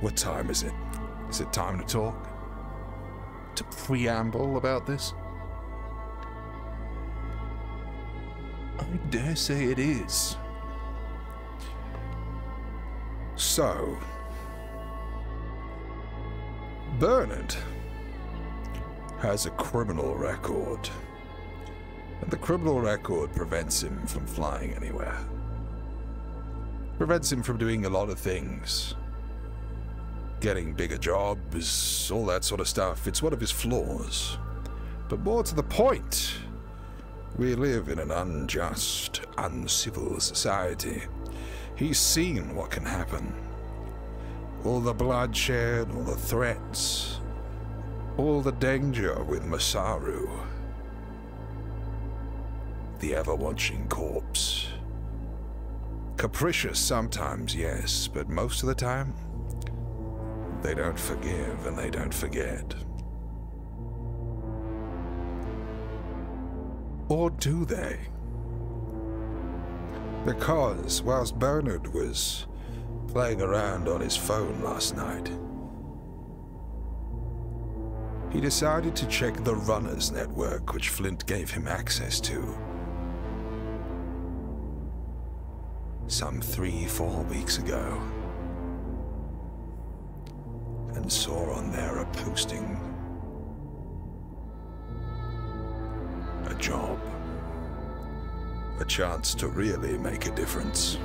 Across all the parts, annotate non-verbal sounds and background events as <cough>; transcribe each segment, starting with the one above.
What time is it? Is it time to talk? To preamble about this? I dare say it is. So, Bernard has a criminal record. And the criminal record prevents him from flying anywhere. Prevents him from doing a lot of things. Getting bigger jobs, all that sort of stuff. It's one of his flaws. But more to the point, we live in an unjust, uncivil society. He's seen what can happen. All the bloodshed, all the threats, all the danger with Masaru. The ever-watching corpse. Capricious sometimes, yes, but most of the time, they don't forgive and they don't forget. Or do they? Because whilst Bernard was playing around on his phone last night, he decided to check the Runners Network, which Flint gave him access to. Some three, four weeks ago. And saw on there a posting. A job. A chance to really make a difference.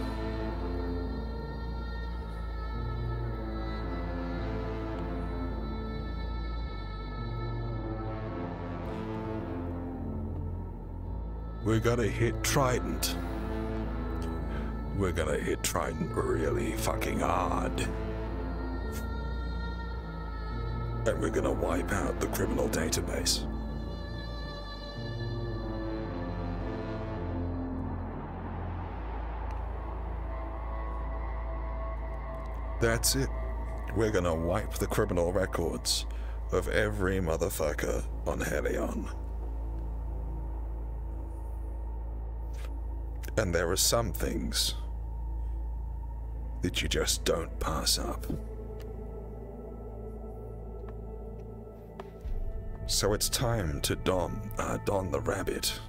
We're gonna hit Trident. We're gonna hit Trident really fucking hard. And we're gonna wipe out the criminal database. That's it. We're gonna wipe the criminal records of every motherfucker on Helion. And there are some things that you just don't pass up. So it's time to don, uh, don the rabbit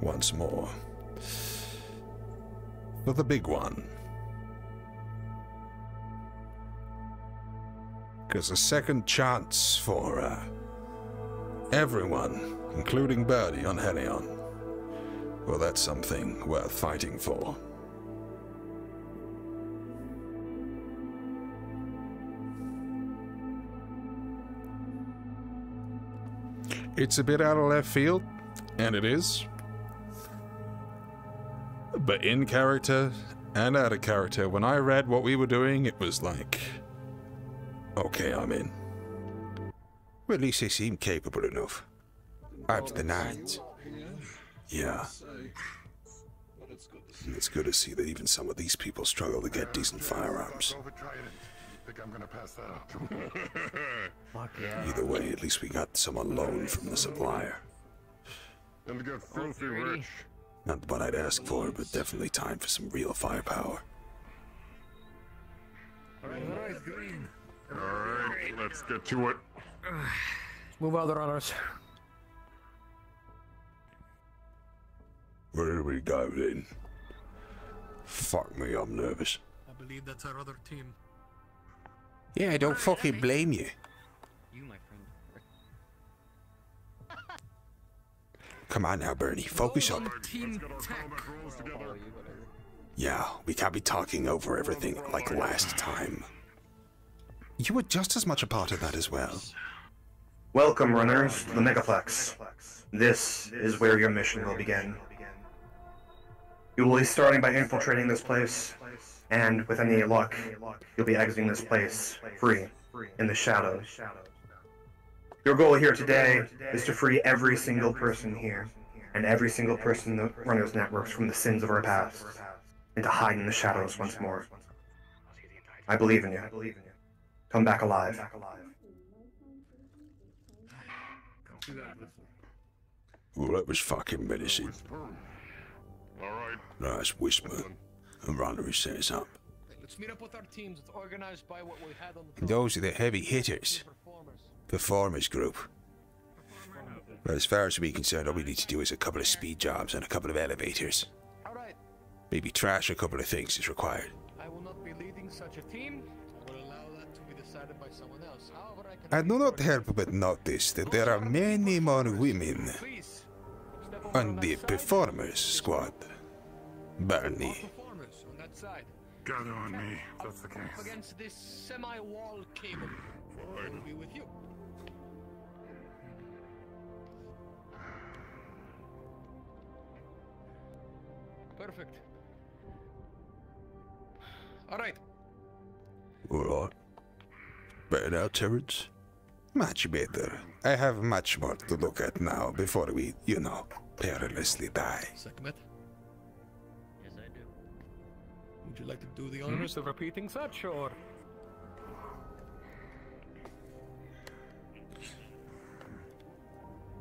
once more. For the big one. Because a second chance for uh, everyone, including Birdie on Helion. Well, that's something worth fighting for. It's a bit out of left field, and it is. But in character and out of character, when I read what we were doing, it was like, okay, I'm in. Well, at least they seem capable enough. Up to the nines. Yeah. It's good to see that even some of these people struggle to get decent firearms. Think I'm gonna pass that <laughs> Either way, at least we got some on loan from the supplier. And get filthy rich. Not what I'd ask for, but definitely time for some real firepower. Alright, let's get to it. <sighs> Move out the runners. Where do we go then? Fuck me, I'm nervous. I believe that's our other team. Yeah, I don't fucking blame you. You, my friend. Come on now, Bernie. Focus up. Team Yeah, we can't be talking over everything like last time. You were just as much a part of that as well. Welcome, runners, to the Megaplex. This is where your mission will begin. You will be starting by infiltrating this place, and with any luck, you'll be exiting this place free, in the shadows. Your goal here today is to free every single person here, and every single person in the Runners Networks from the sins of our past, and to hide in the shadows once more. I believe in you. Come back alive. Well, that was fucking menacing. Alright. Nice whisper. A runner who says up. Let's meet up with our teams. Let's by what we had on the. Those are the heavy hitters. performers. Group. But as far as we're concerned, all we need to do is a couple of speed jobs and a couple of elevators. All right. Maybe trash a couple of things is required. I will not be leading such a team. I will allow that to be decided by someone else. However, I can. I do not help but notice that there are many more women. On the performers squad. Barney. Performers on. Gather on me, if that's the case. against this semi-wall cable. I will be with you. Perfect. All right. Alright. Better now, Terrence? Much better. I have much more to look at now before we, you know, perilously die. Sekhmet. Would you like to do the honors of repeating such, or?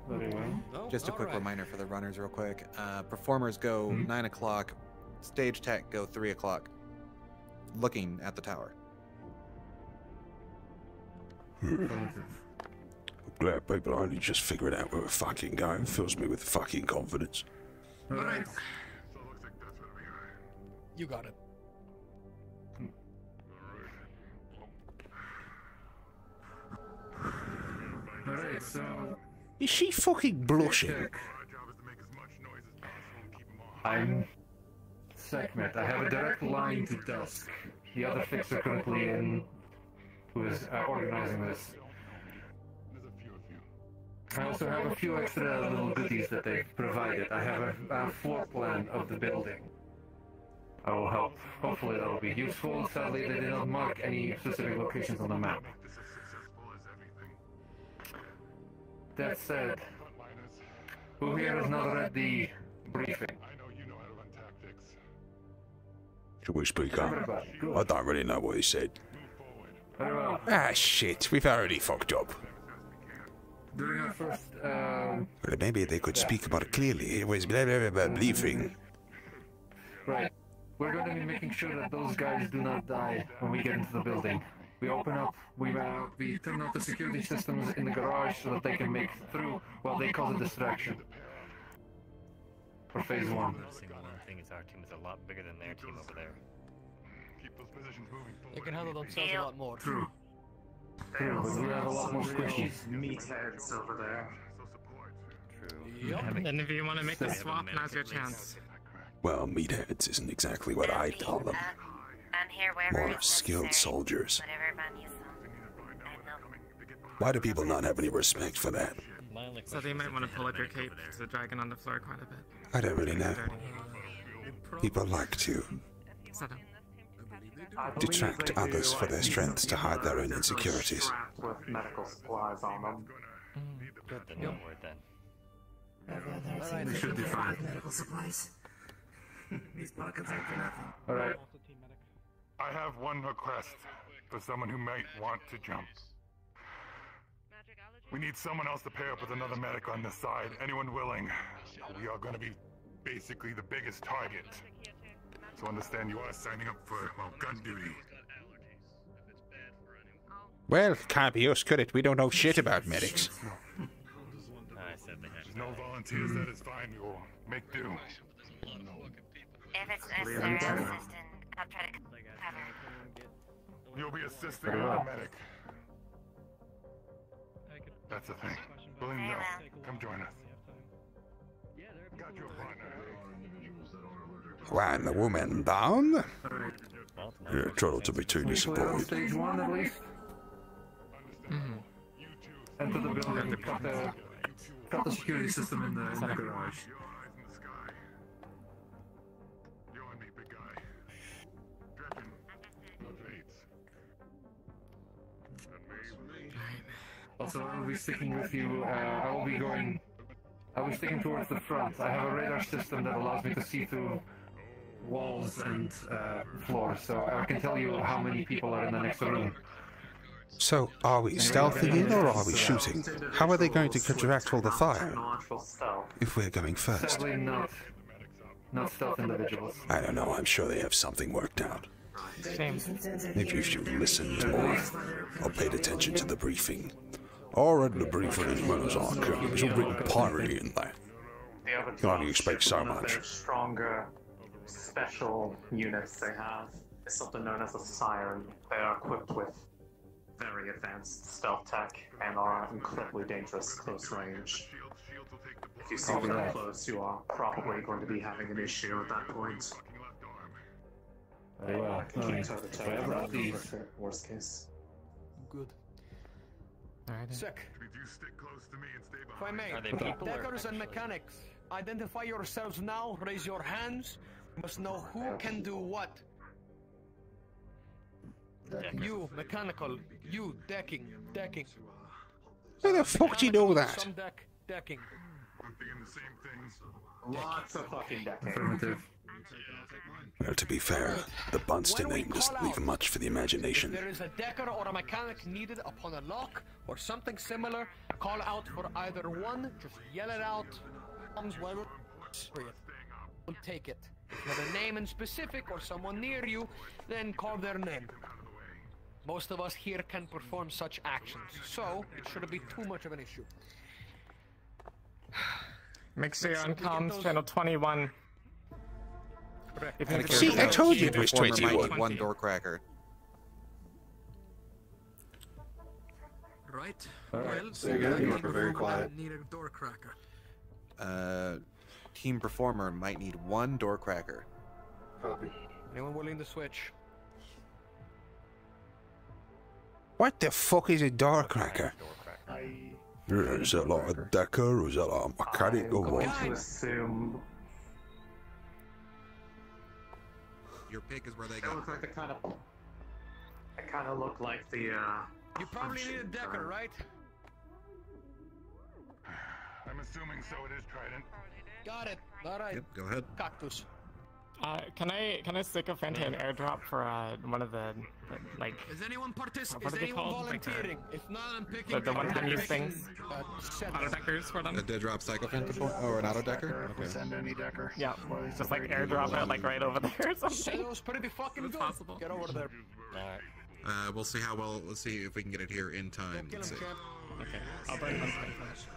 No? Just a quick All right. reminder for the runners, real quick. Uh, performers go Hmm? nine o'clock. Stage tech go three o'clock. Looking at the tower. <laughs> Glad people are only just figured out where we're fucking going. Fills me with fucking confidence. All right. So it looks like that's where we are. You got it. Is she fucking blushing? I'm Sekhmet. I have a direct line to Dusk, the other fixer currently in, who is uh, organizing this. I also have a few extra little goodies that they've provided. I have a, a floor plan of the building. I will help. Hopefully that will be useful. Sadly, they did not mark any specific locations on the map. That said, who here has not read the briefing? I know you know how to run tactics. Should we speak up? I don't really know what he said. Very well. Ah, shit. We've already fucked up. During our first, um, Well, maybe they could speak more clearly. It was blah blah blah, blah briefing. Right. We're going to be making sure that those guys do not die when we get into the building. We open up, we uh, we turn off the security systems in the garage so that they can make through while they cause a distraction. For phase one. Noticing one thing is our team is a lot bigger than their team over there. Keep those positions moving forward. They can handle themselves a lot more. True. True, but we have a lot more squishies. Meatheads over there. So support. True. Yep. And if you want to make the swap, now's your chance. Well, meatheads isn't exactly what I call them. I'm here wherever More it's skilled soldiers. Whatever man needs them. I will. Why do people not have any respect for that? So they might want to pull up your cape. There's a dragon on the floor quite a bit. I don't really know. People like to detract others for their strengths to hide their own insecurities. With medical supplies on them. Good, then don't worry then. We should be fine. Medical supplies. These pockets ain't for nothing. Alright. I have one request for someone who might want to jump. We need someone else to pair up with another medic on this side. Anyone willing? We are going to be basically the biggest target. So understand you are signing up for, well, gun duty. Well, can't be us, could it? We don't know shit about medics. I said they had There's no volunteers, that is fine. We will make do. If it's necessary, I'll I'll try to cover. You'll be assisting another medic. That's the thing. Willing to Very know. well. Come join us. Got your partner. One woman down. Well, Yeah, try not to be too Clear on disappointed. stage one at least. Mm-hmm. Enter the building, cut the, cut the security system in the, in the garage. Also, I will be sticking with you. Uh, I will be going. I will be sticking towards the front. I have a radar system that allows me to see through walls and uh, floors, so I can tell you how many people are in the next room. So, are we stealthing in or are we shooting? How are they going to counteract all the fire if we're going first? Not not stealth individuals. I don't know, I'm sure they have something worked out. Same. If you should listen more or paid attention to the briefing. I read the briefing as well as I could. There's a bit piratey in there. The other Can only expect so one of much. stronger special units they have is something known as a siren. They are equipped with very advanced stealth tech and are incredibly dangerous close range. If you see Copy them that. close, you are probably going to be having an issue at that point. Very well. Keep Alright. toe to toe. Whatever That of would be these. the Worst case. Good. Alright. Sick. If I may, Are they people or deckers and mechanics, identify yourselves now, raise your hands. You must know who can do what. You, mechanical. You, decking. Decking. How the fuck do you know that? Some deck, decking. Lots of fucking decking. Affirmative. Well, to be fair, the Bunster name doesn't leave much for the If imagination. there is a decker or a mechanic needed upon a lock or something similar, call out for either one. Just yell it out. Comes wherever. We'll take it. If you have a name in specific or someone near you, then call their name. Most of us here can perform such actions, so it shouldn't be too much of an issue. Make sure you're on We get comms channel 21. If you Out of See, I told you it the was performer might 21. need one door cracker. Right? Alright, well, so you're gonna team very performer quiet. Need a door cracker. Uh, team performer might need one door cracker. Copy. Anyone willing to switch? What the fuck is a door cracker? I Is that like a decker or is that like a mechanic or I'm what? Your pick is where they That go. looks like the kind of. It kind of looked like the. uh... You probably need a decker, right? <sighs> I'm assuming so. It is Trident. Got it. All right. Yep, go ahead. Cactus. Uh, can I can I stick a Fanta an airdrop for uh, one of the, the like Is anyone partic- What Is are they anyone called? Like, uh, volunteering? if not, I'm picking. the, the one time I'm use picking, things? Uh. Auto deckers for them? A dead drop psychophant or an auto decker? If we send any decker. Yeah, just like airdrop it like right over there or something. Shadow's pretty fucking good. possible. Get over there. Uh, we'll see how well. Let's see if we can get it here in time. Him, Let's see. Okay, I'll burn one point first.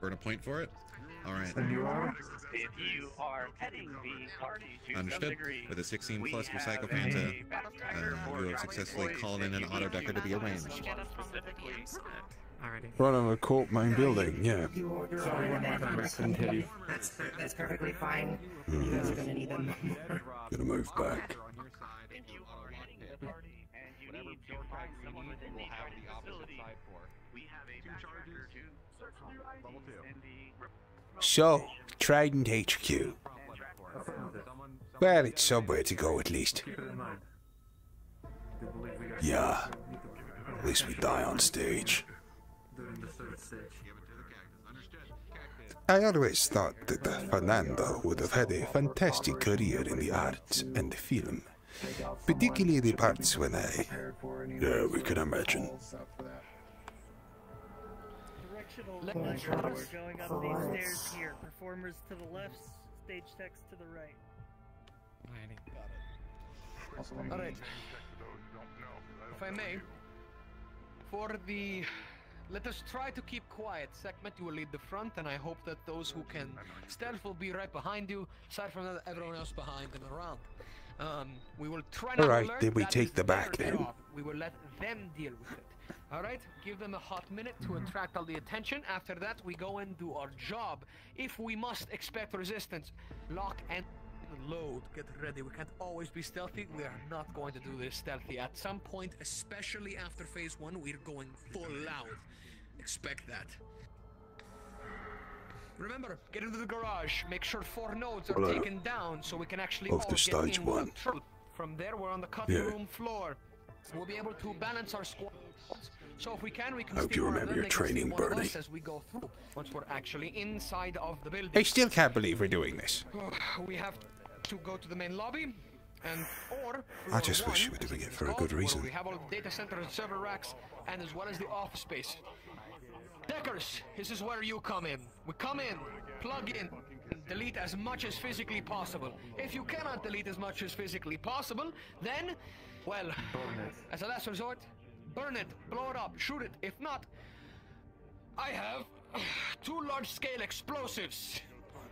Burn a point for it. All right. And you are? If you are petting the party to some Understood. degree, With a 16 plus for have Psychophanta, a battle uh, you have successfully called in an auto decker to be arranged. Get us specifically. Alrighty. Run on the court main building, yeah. Sorry, one more time. I couldn't hit you. That's that's perfectly fine. You guys are gonna need them. Gonna move back. So, Trident HQ. Well, it's somewhere to go at least. Yeah. At least we die on stage. I always thought that Fernando would have had a fantastic career in the arts and the film. Particularly the parts when I. Yeah, we can imagine. Directional Let- controls going up these stairs here. Performers to the left, stage techs to the right. All right. If I may, for the. Let us try to keep quiet. Sekhmet, you will lead the front, and I hope that those who can stealth will be right behind you. Aside from that, everyone else behind and around. Um, we will try not All to right, alert. then we That take the back then. job. We will let them deal with it. All right, give them a hot minute to mm-hmm. attract all the attention. After that, we go and do our job. If we must expect resistance, lock and load. Get ready. We can't always be stealthy. We are not going to do this stealthy. At some point, especially after phase one, we're going full out. Expect that. Remember, get into the garage. Make sure four nodes are taken down so we can actually Of all the get stage in one. From there, we're on the cutting Yeah. room floor. We'll be able to balance our squads. So if we can, we can Hope you remember your they can steal training, Bernie. As we go through, once we're actually inside of the building. I still can't believe we're doing this. <sighs> we have to go to the main lobby, and or I just wish we were doing it for a good reason. We have all the data center and server racks, and as well as the office space. Deckers, this is where you come in. We come in, plug in, and delete as much as physically possible. If you cannot delete as much as physically possible, then, well, as a last resort, burn it, blow it up, shoot it. If not, I have two large-scale explosives.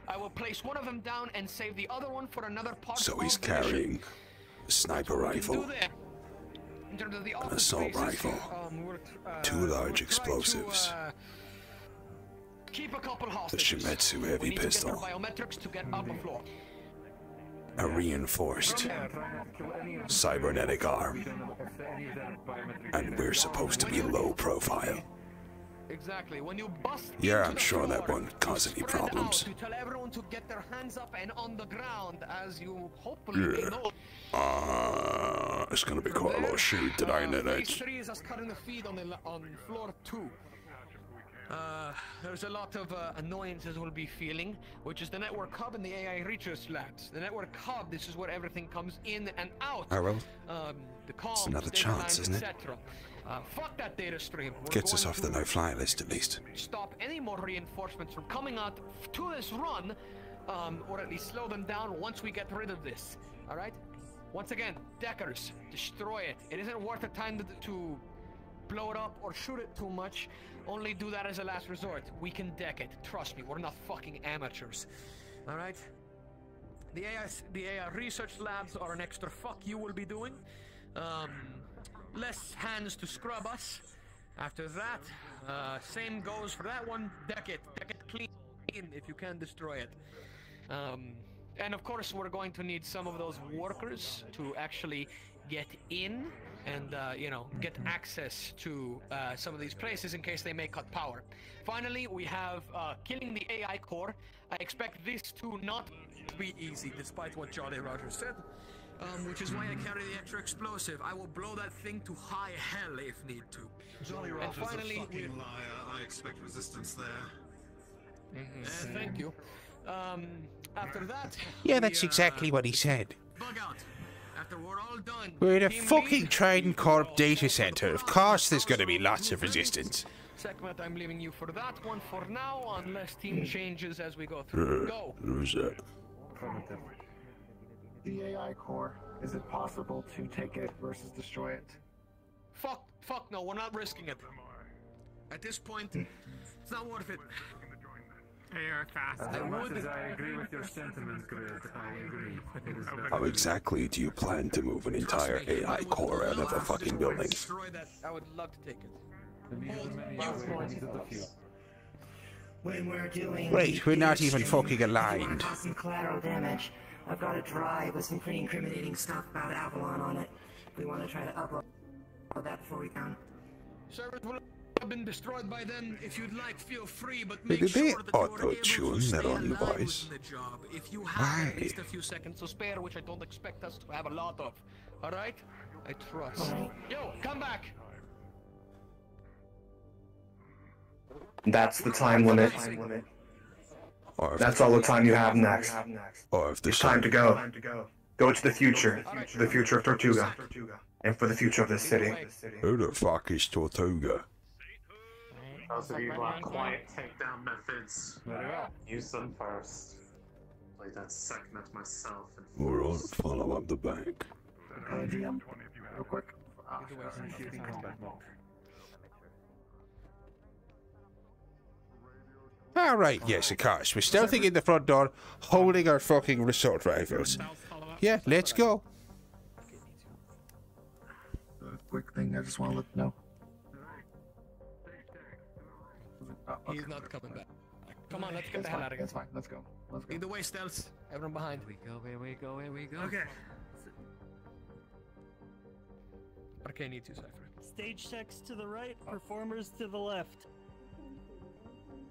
I will place one of them down and save the other one for another part So he's carrying a sniper rifle. In terms of the an assault rifle, um, uh, two large to, explosives, uh, keep a couple a hostages. Shimetsu heavy need to get their pistol, a reinforced Try not to kill any of cybernetic arm, if any of them biometric and we're supposed to be low profile. Exactly. When you bust Yeah, I'm sure that won't cause any problems. Out to tell everyone to get their hands up and on the ground, as you hopefully Yeah. know. Uh, it's gonna be quite a lot of shooting today, isn't Phase it? three is us cutting the feed on the on floor two. Uh, there's a lot of uh, annoyances we'll be feeling, which is the network hub and the AI research labs. The network hub, this is where everything comes in and out. Oh, well. Um, the comms, another chance, isn't it? Uh, fuck that data stream. We're Gets us off the no-fly list at least. stop any more reinforcements from coming out to this run, um, or at least slow them down once we get rid of this. All right. Once again, Deckers, destroy it. It isn't worth the time to, to blow it up or shoot it too much. Only do that as a last resort. We can deck it. Trust me, we're not fucking amateurs. All right. The AI, the AI research labs are an extra fuck you will be doing. Um, less hands to scrub us. After that, uh, same goes for that one. Deck it, deck it clean if you can destroy it. Um, and of course, we're going to need some of those workers to actually get in and uh, you know get access to uh, some of these places in case they may cut power. Finally, we have uh, killing the AI core. I expect this to not be easy, despite what Jolly Roger said. Um, which is why I carry the extra explosive. I will blow that thing to high hell if need to. Jolly And Roger's finally, a fucking liar. I expect resistance there. Uh, thank you. Um, after that, Yeah, we, that's uh, exactly what he said. Bug out. After we're all done. We're in a fucking lead, Trident Corp data center. Of course there's gonna be lots of resistance. Sekhmet, I'm leaving you for that one for now, unless team changes as we go through. Uh, go. Who's that? The AI core. Is it possible to take it versus destroy it? Fuck, fuck no, we're not risking it. At this point, it's not worth it. You're fast. As I much as I agree with your sentiment, Grid, I agree. How exactly do you plan to move an entire AI core out of a fucking building? I would love to take it. The needs of the many outweigh the needs of the few. When we're doing. Wait, we're not even fucking If you want aligned. to collateral damage, I've got a drive with some pretty incriminating stuff about Avalon on it. We want to try to upload that before we down. Servers will have been destroyed by then. If you'd like, feel free, but Did make they sure that you are able to auto-tune stay their own voice? within the job. If you have at Why? least a few seconds to spare, which I don't expect us to have a lot of. All right? I trust. Yo, come back. That's the time limit. Or if, That's all the time you have next. or if the It's time to go. Go to the future. To the future of Tortuga. And for the future of this city. Who the fuck is Tortuga? Those of you who want quiet takedown methods, Very well. use them first. Play that segment myself and We're all follow up the bank. Uh, DM, real quick. Initiating combat mode. Alright, yes, of course. We're stealthing in the front door, holding our fucking resort rifles. Yeah, let's go. a quick thing I just want to let you know. Oh, okay. He's not coming back. Come on, let's get That's the hell out of here. That's fine. Let's go. Let's go. Either way, stealth. Everyone behind. we go, here we go, here we go. Okay. Okay, need to cipher. Stage checks to the right, performers to the left.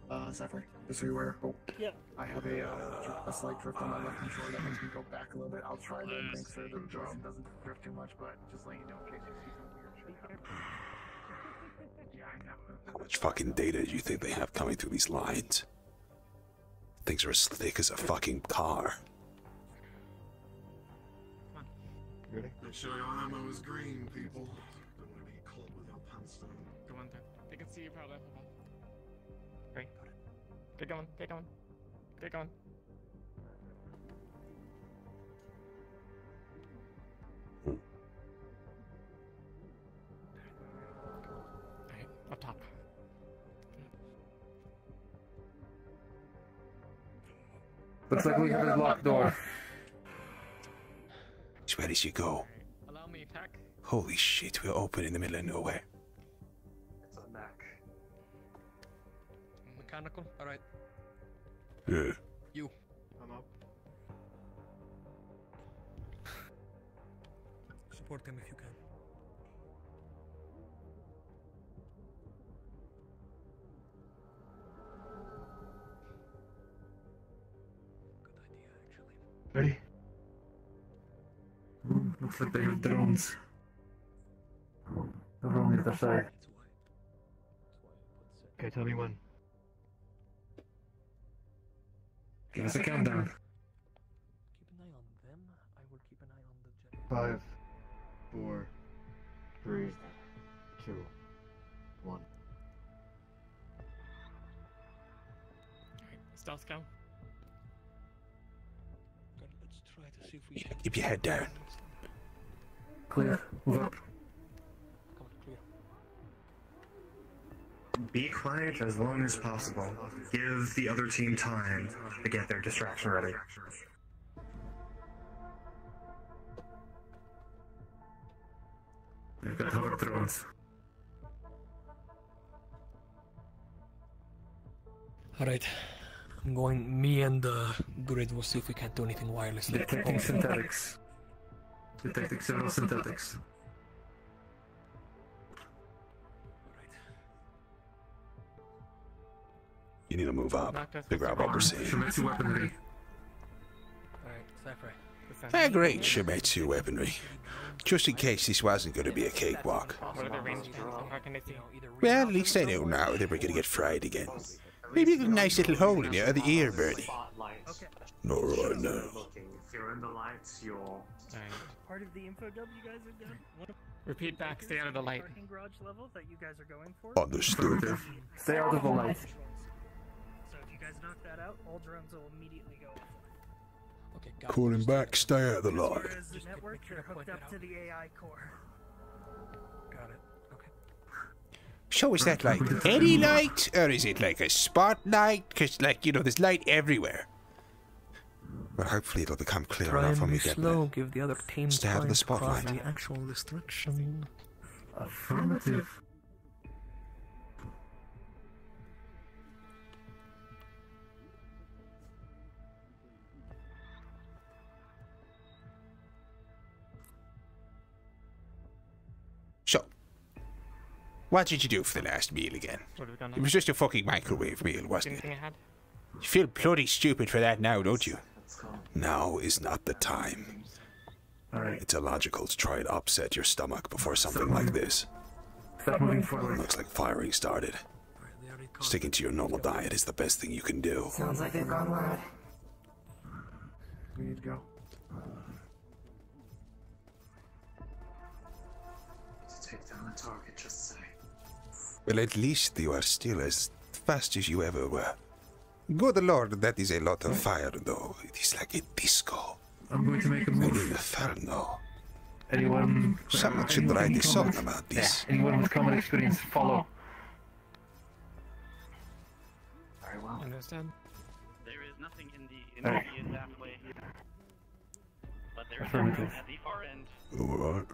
Uh, Zephyr, just so you're aware. Oh, Yep. I have a, uh, a slight drift on my left controller that makes me go back a little bit. I'll try to make sure the Jason doesn't drift too much, but just letting you know in case you see some weird shit happen. Yeah, I know. How much fucking data do you think they have coming through these lines? Things are as thick as a fucking car. Come on. Ready? Make sure your ammo is green, people. Don't want to get caught with your pants down. Go on, they can see you probably. Great. Get going, get going, get going. Looks like we have a locked door. Where does you go? Allow me attack. Holy shit, we're open in the middle of nowhere. It's a mech. Mechanical. All right. Yeah. You. I'm up. Support him if you can. Ooh, looks like they have drones. Over on the other side. Okay, tell me when. Give us a countdown. Keep an eye on them. I will keep an eye on the jet. Five, four, three, two, one. Alright, stealth scout. God, let's try to see if we can. Keep your head down. Clear. Move up. Come on, clear. Be quiet as long as possible. Give the other team time to get their distraction ready. They've got hover drones. All right. I'm going. Me and uh, the grid will see if we can't do anything wirelessly. Detecting synthetics. Detecting several synthetics. You need to move up. Knocked us Figure out what we're the seeing. Shimetsu weaponry. All right, Cypher. Ah, great Shimetsu weaponry. Just in case this wasn't going to be a cakewalk. What are the range guns? How can I see? Well, at least I know now that we're going to get fried again. Maybe a nice little hole in your other ear, Bernie. Spotlights. Not right now. Looking. If you're in the lights, you'll. Alright. Part of the info dub you guys have done. Repeat back, stay out of the light. parking garage level that you guys are going for. Understood. Stay out of the light. So if you guys knock that out, all drones will immediately go offline. Okay, got Calling back, stay out of the light. Whereas the network, they're hooked up to the AI core. Got it. So is that like <laughs> any light, or is it like a spotlight? Because, like, you know, there's light everywhere. Well, hopefully it'll become clear Try enough when we get slow. there. Give the other team Stay out of time the to cross spotlight. the actual destruction. Affirmative. So, what did you do for the last meal again? What have we done It was just a fucking microwave meal, wasn't Anything it? You feel bloody stupid for that now, don't you? Now is not the time. Alright. It's illogical to try and upset your stomach before something like this. Start moving forward. Looks like firing started. Sticking to your normal diet is the best thing you can do. Sounds like they've gone wild. We need to go. To take down the target, just say. Well, at least you are still as fast as you ever were. Good lord, that is a lot of fire, though. It is like a disco. I'm going to make a An move. inferno. Anyone? Uh, Someone should anyone write a song common- about this. Yeah, anyone with common experience, follow. Very well. Understand? There is nothing in the Alright. immediate pathway, but there is Affirmative. something at the far end. Alright.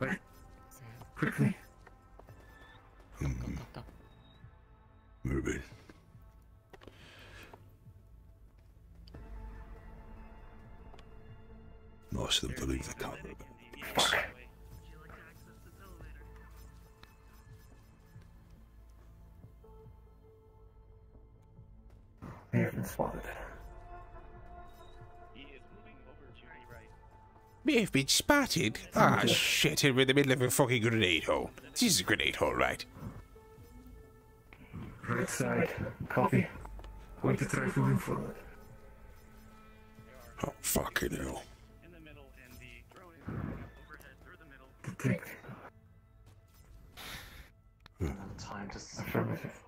Wait. Quickly. Hmm. Moving. Most of them believe the cover. They have been spotted. He is moving over to the right. May have been spotted. Ah, shit, we're in the middle of a fucking grenade hole. This is a grenade hole, right? Right side. Copy. Going to try moving forward. Oh, fucking hell. Time to Affirmative.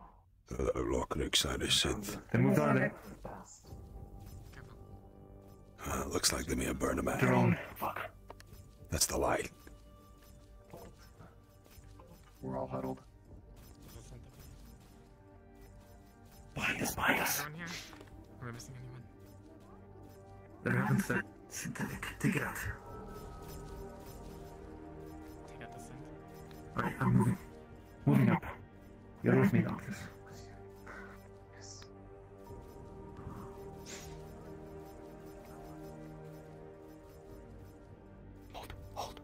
Uh, that look like an excited synth. They moved on there. Uh, looks like they may have burned him out. Drone. Fuck. That's the light. We're all huddled. Behind us, behind us. Around here? Am I missing anyone? They're having set. Synthetic. Take it out. Alright, I'm moving. Moving up. You're with me, Doctors. Hold, hold.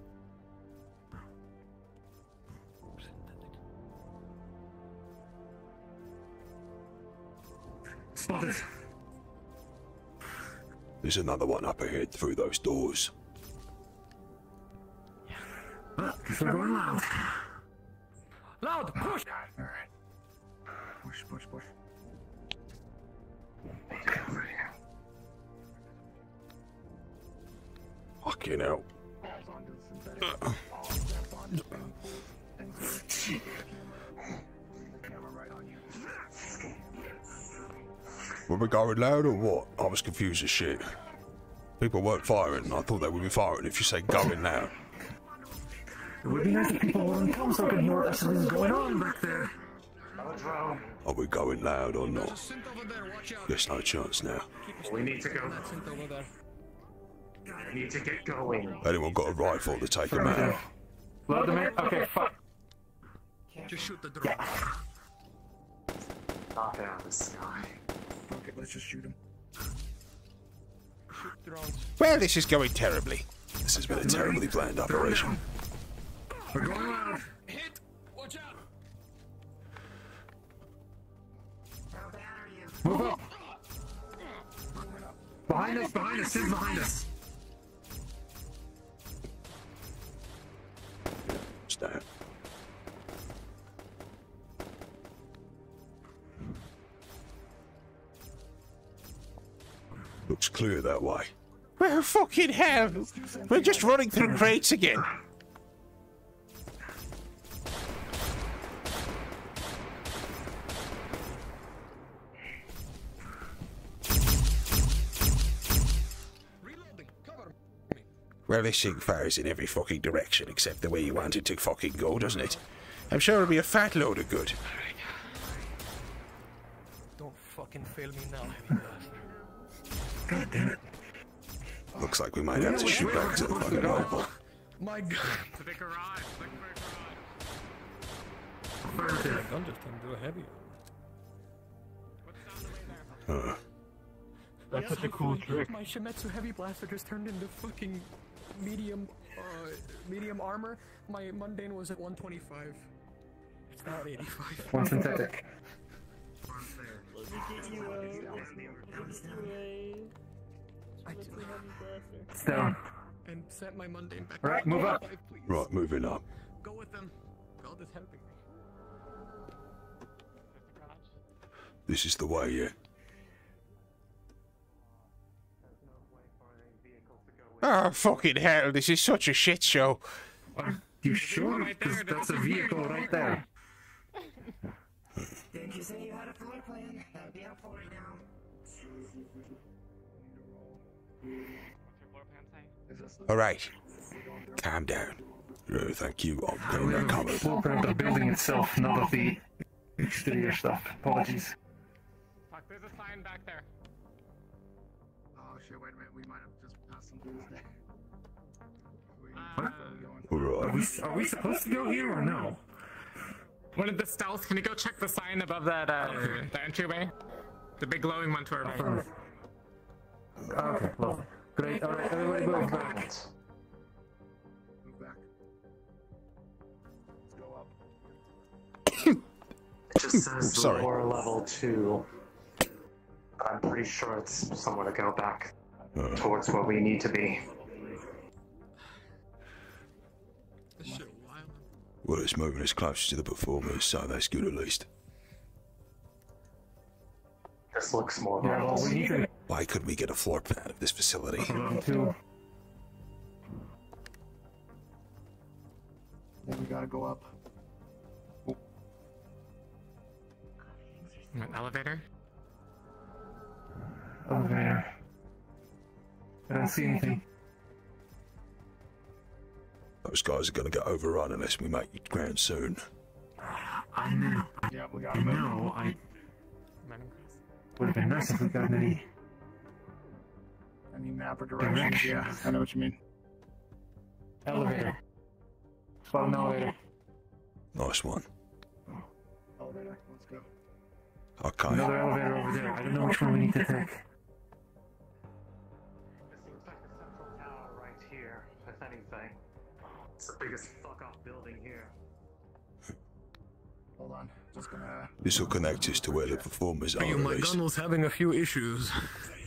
Spotted. There's another one up ahead through those doors. We're going. Loud, we going loud or what? I was confused as shit. People weren't firing, I thought they would be firing if you say going loud. It would be nice if people wouldn't come so I can hear what actually going on back there. Are we going loud or not? There's no chance now. We need to go. We need to get going. Anyone got a rifle to take him out? Load them in. Okay, fuck. Just shoot the drone. Knock it out of the sky. Okay, let's just shoot him. Shoot drones. Well, this is going terribly. This has been a terribly planned operation. We're going around. Hit! Watch out! Move up. Behind us, behind us, Sid's behind us. Stand. Clear that way. Well, fucking hell. We're just running through crates again. Reloading. Cover me. Well, this thing fires in every fucking direction except the way you want it to fucking go, doesn't it? I'm sure it'll be a fat load of good. Don't fucking fail me now, heavy blaster. God damn it. Looks like we might have to shoot back to the fucking rifle. My god. To the garage. Look for a garage. Affirmative. Gun just turned into a heavy. Uh, That's such a cool trick. My Shimetsu heavy blaster just turned into fucking medium, uh, medium armor. My mundane was at 125. It's now at 85. One synthetic. It's down. <laughs> And set my mundane back. Right, move up. Please. right, moving up. Go with them. God is helping me. This is the way, yeah. Oh, fucking hell. This is such a shit show. Are you sure? Because that's a vehicle right there. <laughs> Didn't you say you had a floor plan? All right. Calm down. Yeah, thank you. I'm We going have to a cover. full print of the building itself, not of the exterior stuff. Apologies. Fuck, there's a sign back there. Oh shit, wait a minute. We might have just passed some dudes there. What? Are we, are we supposed to go here or no? One of the stealth. Can you go check the sign above that uh, the entryway? The big glowing one to our right. Affirmative. Okay, lovely. Great. Alright, everybody move back. Move back. Let's go up. <coughs> It just says <coughs> Sorry. lower level two. I'm pretty sure it's somewhere to go back Uh, towards where we need to be. This shit wild. well, it's moving us closer to the performers, so that's good at least. This looks more Yeah, well, we need to Why couldn't we get a floor plan of this facility? <laughs> level. Then we gotta go up. An elevator. Elevator. I don't see anything. Those guys are going to get overrun unless we make ground soon. I know. Yeah, we got I know. I would have been nice if we got any. <laughs> Any map or directions? Yeah, I know what you mean. Elevator. Spot an elevator. Nice one. Elevator, let's go. Okay. Another elevator over there. I don't know which one we need to <laughs> take. It seems like the central tower right here, if anything. It's the biggest fuck off building here. Hold on, just gonna. This will connect us to where the performers are. You, my released. gun was having a few issues.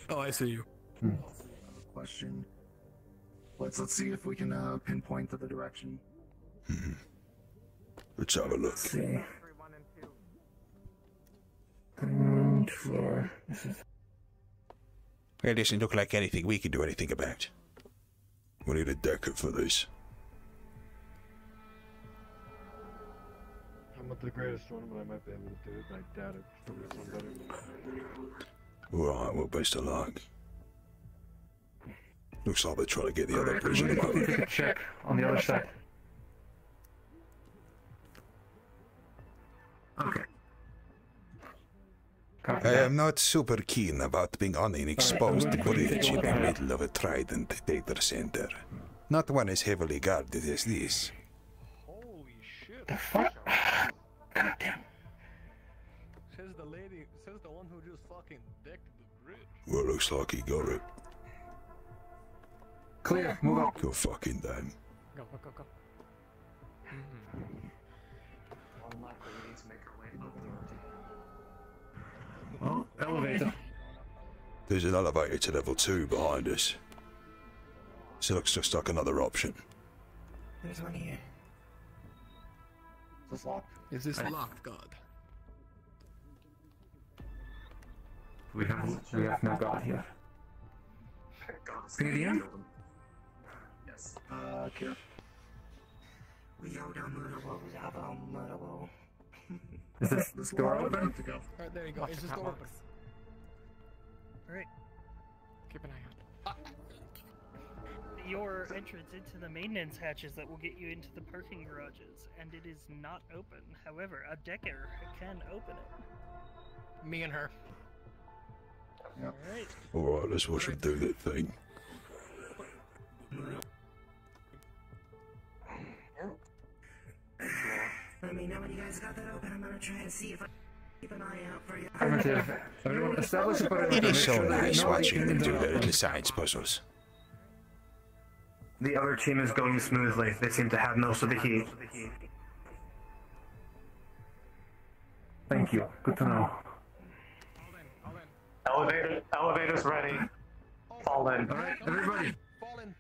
Oh, I see you. question. Let's let's see if we can uh, pinpoint to the direction. Let's have a look. see. Ground floor. Well, it doesn't look like anything we can do anything about. We need a decker for this. I'm not the greatest one, but I might be able to do it. I doubt it. Somebody's one better. Alright, well, best of luck. Looks like they're trying to get the other prisoner Really quickly out. take a check on the other <laughs> side. Okay. Copy I that. am not super keen about being on an exposed bridge in the middle of a Trident data center. Not one as heavily guarded as this. Holy shit. The fuck? Says the lady, says the one who just fucking decked the bridge. Well, looks like he got it. Clear. Move up. Go fucking damn. Go, go, go, go. Unlikely we need to make our way up the Well, elevator. There's an elevator to level 2 behind us. So looks just like another option. There's one here. Is this locked? Is this locked, God? We have we have no god here. Canadian? Yes. Uh, Kira. <laughs> Is this this door open? To go. Alright, there you go. Is this door open? Alright. Keep an eye out. Your entrance into the maintenance hatches that will get you into the parking garages, and it is not open. However, a decker can open it. Me and her. Yep. Alright. Alright, let's watch him do that thing. Let me know when you guys got that open. I'm gonna try to see if I keep an eye out for you. Affirmative. Everyone establish a. It is so nice watching them do their little science puzzles. The other team is going smoothly. They seem to have most of the heat. Thank you. Good to know. Elevator, elevator's ready. Fall in. All right, everybody. Fall in.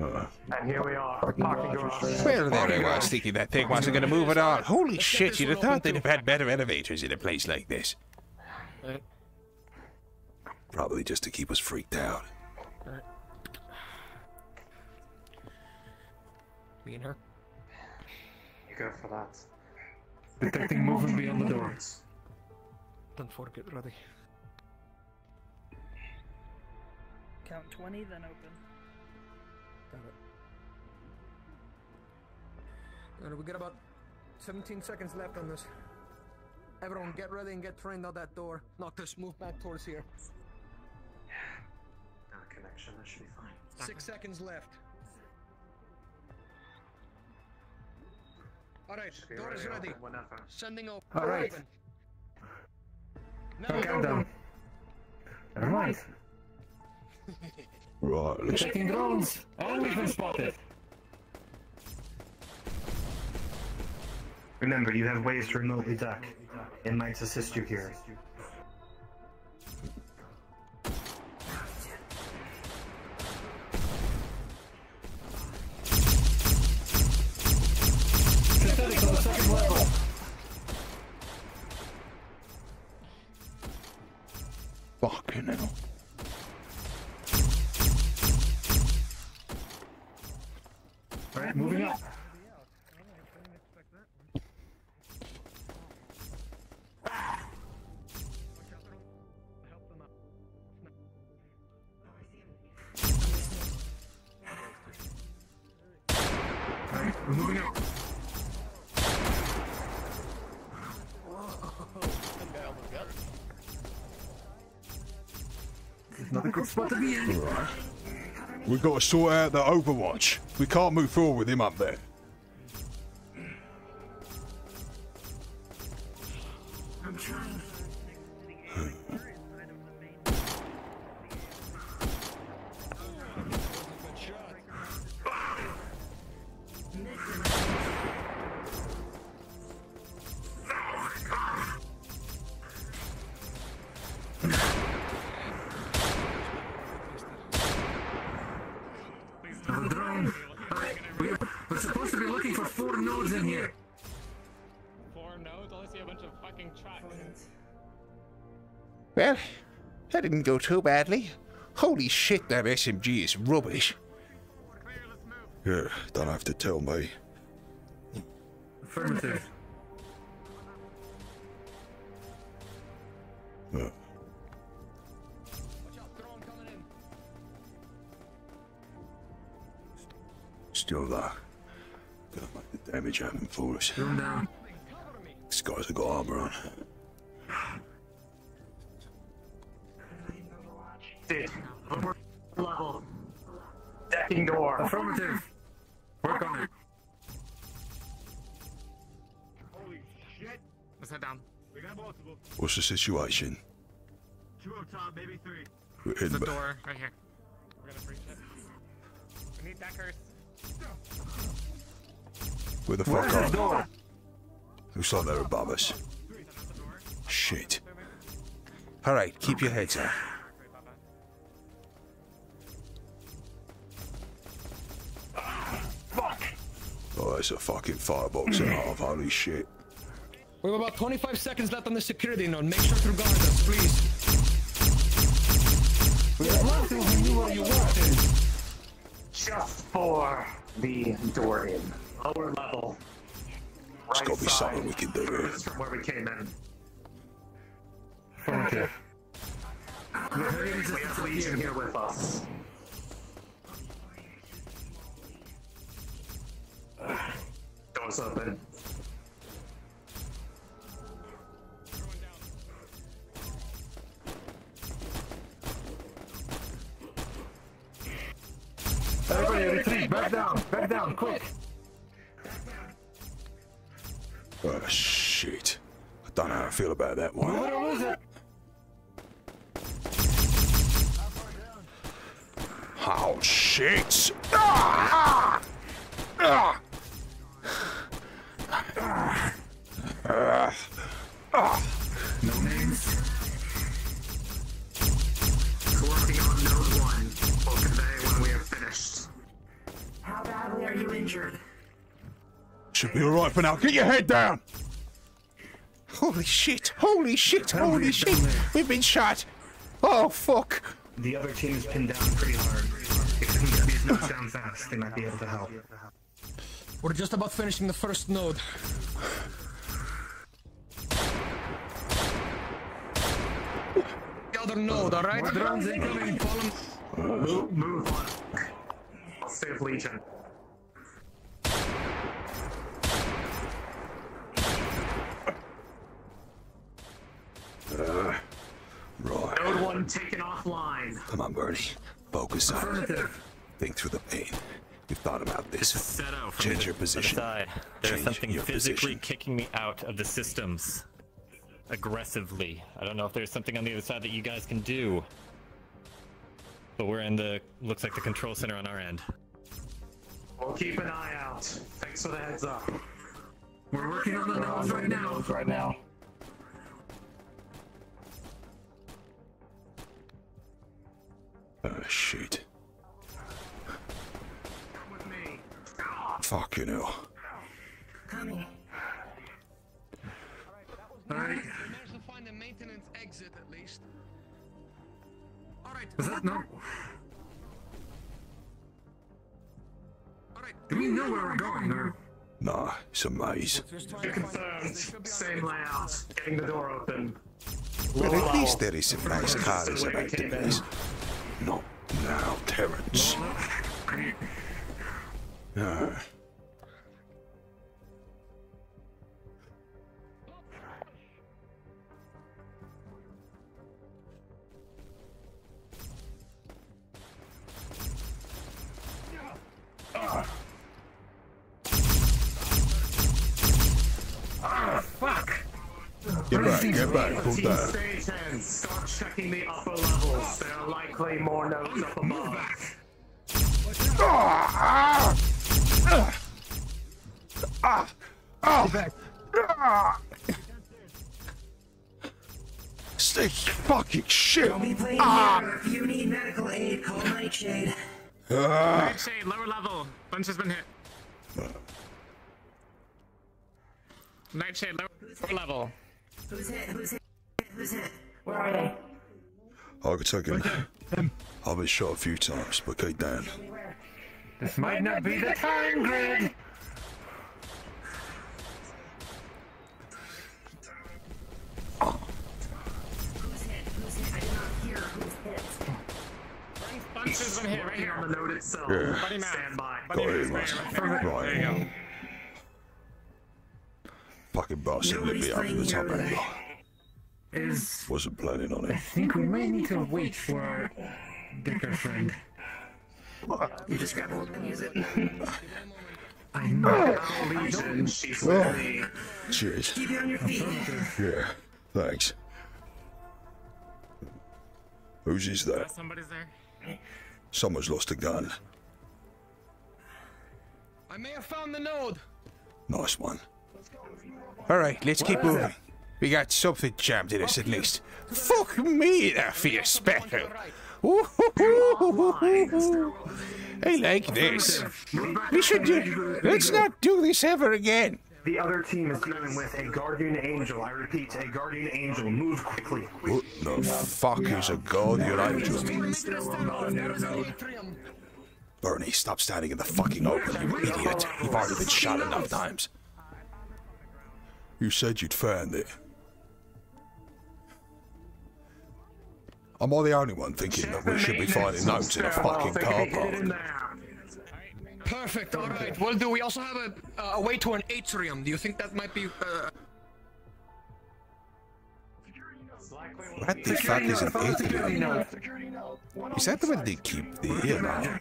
And here we are. Parking garage. Well, there I was thinking that thing wasn't going to move at all. Holy shit, you'd have thought they'd have had better elevators in a place like this. Probably just to keep us freaked out. Me and her. You go for that. Detecting movement beyond the door. Don't forget, ready. Count 20, then open. Got it. And we got about 17 seconds left on this. Everyone, get ready and get trained out that door. Noctis, move back towards here. No connection, that should be fine. Six seconds left. Alright, Should be door is ready ready. Whenever. Sending open. All right. Open. No Now countdown. Never mind. Right, let's Checking drones. And we've been spotted. Remember, you have ways to remotely duck. It might assist you here. Not a good spot to be in. We've got to sort out the Overwatch. We can't move forward with him up there. Didn't go too badly. Holy shit, that SMG is rubbish. Yeah, don't have to tell me. Affirmative. Uh, Still there. Gonna make the damage happen for us. Drone down. These guys have got armor on. What's the situation? Two up top, maybe three. We're There's in a door right here. We're gonna breach it. We need deckers. Where the Where's fuck the are door? Looks like they're above us. Shit. Alright, keep your heads up. Oh, that's a fucking firebox and a half. Holy shit. We have about 25 seconds left on the security node. Make sure to guard us, please. We have love to if we knew where you were. Just for the door in. Lower level. There's gotta be side. something we can do here. From where we came in. Affirmative. We have Legion here with us. Doors open. Everybody retreat. Back down. Back down. Quick. Oh, shit. I don't know how I feel about that one. Or lose it. Oh, shit. Ah! Ah! Ah! Should be alright for now. Get your head down! Holy shit, holy shit, holy shit. We've been shot. Oh, fuck. The other team is pinned down pretty hard. If we can get these notes down fast, they might be able to help. We're just about finishing the first node. The other node, alright? More drones incoming. Move, move on. I'll save Legion. Uh, right. Node one taken offline. Come on, Bernie. Focus on it. Think through the pain. You've thought about this. Set out from Change the, your from the position. There's Change something your physically position. kicking me out of the systems. Aggressively. I don't know if there's something on the other side that you guys can do. But we're in the looks like the control center on our end. We'll keep an eye out. Thanks for the heads up. We're working on the nodes right now. Right now. Oh, shit. Come with me. Fucking hell. Coming. Alright. We managed to find the maintenance exit at least. Alright. Is that no? Alright. Do we know where we're going or? Nah, it's a maze. Confirmed. Same layout. Getting the door open. Well, Lower at least there is some nice cars Where we about the place. Not now, Terence. Uh. Get back, get back, hold that. 10, start checking the upper levels. There are likely more notes up above. Ah! Ah! Ah! Ah! Ah! Stay fucking shit! Don't be playing ah. here. If you need medical aid, call Nightshade. Ah! Nightshade, lower level. Bunch has been hit. Nightshade, lower level. Who's hit? Who's hit? Who's hit? Where are they? I could take him. I've been shot a few times, but keep down. This might not be the time grid. Bunch has been hit right here. On the note itself. Yeah. Buddy Matt. Stand by. Got it, mate. There you go. Right. Fucking bastard lit me up at the top end. Is Wasn't planning on it. I think we may need to wait for our decker friend. You just grab hold and use it. I know. Legion, she's Oh. with me. Cheers. Keep you on your feet. Yeah, thanks. Whose is that? Somebody's there. Someone's lost a gun. I may have found the node. Nice one. All right, let's keep moving. We got something jammed in us at least. Fuck me, that feels special. I like this. We should do. Let's not do this ever again. The other team is dealing with a guardian angel. I repeat, a guardian angel. Move quickly. What the fuck is a guardian angel? Bernie, stop standing in the fucking open, you idiot. You've already been shot enough times. You said you'd found it. Am I the only one thinking that we should be finding notes in a fucking car park? Perfect. All right. Well, do we also have a uh, a way to an atrium? Do you think that might be? Uh... What the fuck is an atrium? Is that the one they keep the ear on?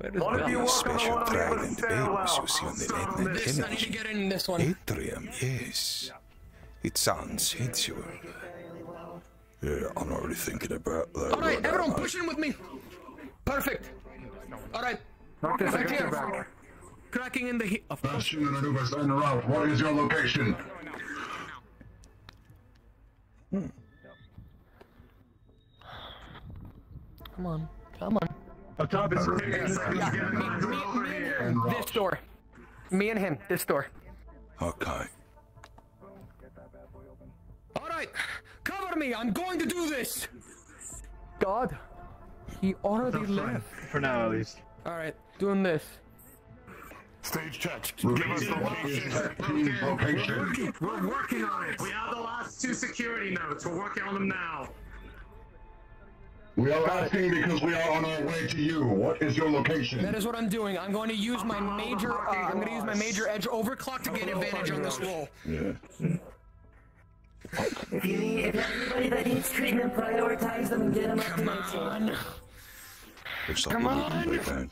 The special trident babes you see on the Edmund This, I need to Kennedy. in this one. Atrium, yes. It sounds sensual. Yeah, I'm not really thinking about that. All right, right everyone, mate. push in with me. Perfect. All right. Noctis, I Right got your here. back. Cracking in the heat. Of course. Bastion and Anubis en route. What is your location? Come on. Come on. Up top is This door. Me and him. This door. Okay. All right. Cover me. I'm going to do this. God. He already left. For now, at least. All right. Doing this. Stage check. Give us the location. Location. We're working on it. We have the last two security notes. We're working on them now. We are asking because we are on our way to you. What is your location? That is what I'm doing. I'm going to use my major. Uh, I'm going to use my major edge overclock to gain advantage on this roll. Yeah. If you need, if anybody that needs treatment, prioritize them and get them up to Nightshade. Looks like Come on. need to down.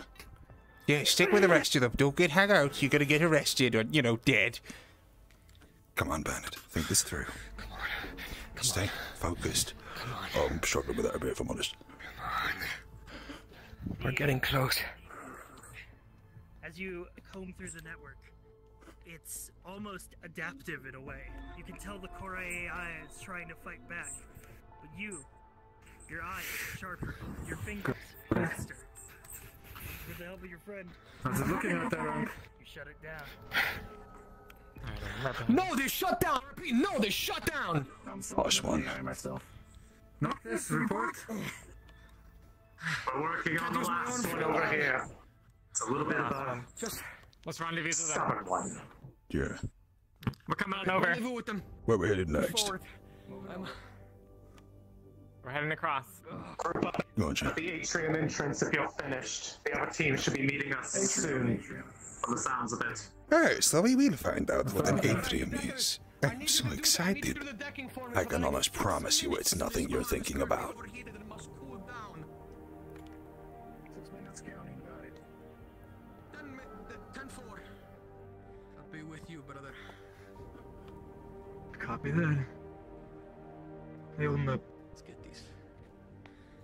Yeah, stick with the rest of them. Don't get hung out. You're gonna get arrested or, you know, dead. Come on, Bandit. Think this through. come on Stay focused. Oh, I'm struggling with that a bit, if I'm honest. We're getting close. As you comb through the network, it's almost adaptive in a way. You can tell the core AI is trying to fight back, but you, your eyes are sharper, your fingers faster. With the help of your friend, How's it looking out there, Unc? you shut it down. No, they shut down. Repeat, No, they shut down. Nice one. myself. Noctis, report. We're working on the last one over here. It's a little bit of a Just Let's rendezvous with them. stubborn one. Yeah. We're coming on over. rendezvous with them. Where we're headed next? Forward. We're heading across. Group up Gotcha. the atrium entrance if you're finished. The other team should be meeting us soon. From the sounds of it. Oh, so we will find out what an atrium is. I'm so excited. I can almost promise you it's nothing you're thinking about. Copy that. Hey, on the Let's get these.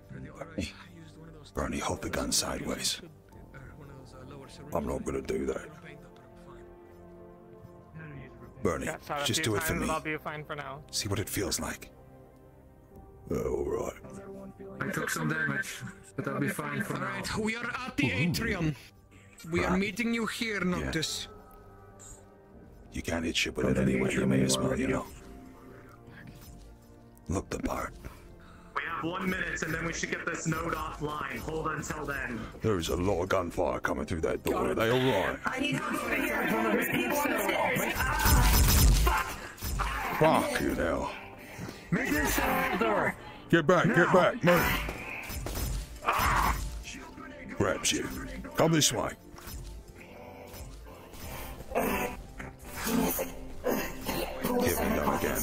For I used one of those Bernie, hold the gun sideways. uh, one of those uh, lower syringes. I'm not gonna do that. Paint up, I'm fine. Bernie, Got shot a just few do it for times, me. but I'll be fine for now. See what it feels like. Uh, alright. I took some damage, but I'll be fine for now. Alright, we are at the atrium. We are meeting you here, Noctis. You can't hit shit with it anyway, you may as well, you know. Look the part. We have one minute and then we should get this node offline. Hold until then. There's a lot of gunfire coming through that door. Are they alright? I need help over here. There's people on the stairs. Fuck you now. Make this door. Get back, get back, move. Grabs you. Come this way. Here we go again.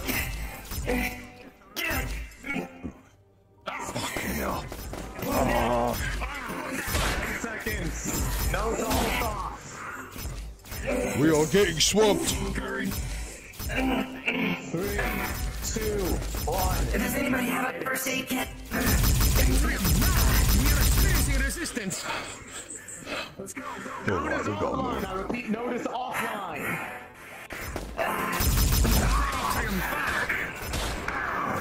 We are getting swamped. Three, two, one. Does anybody have a first aid kit? Resistance. Let's go. Alright, we got Offline. I repeat, is offline. Atrium back.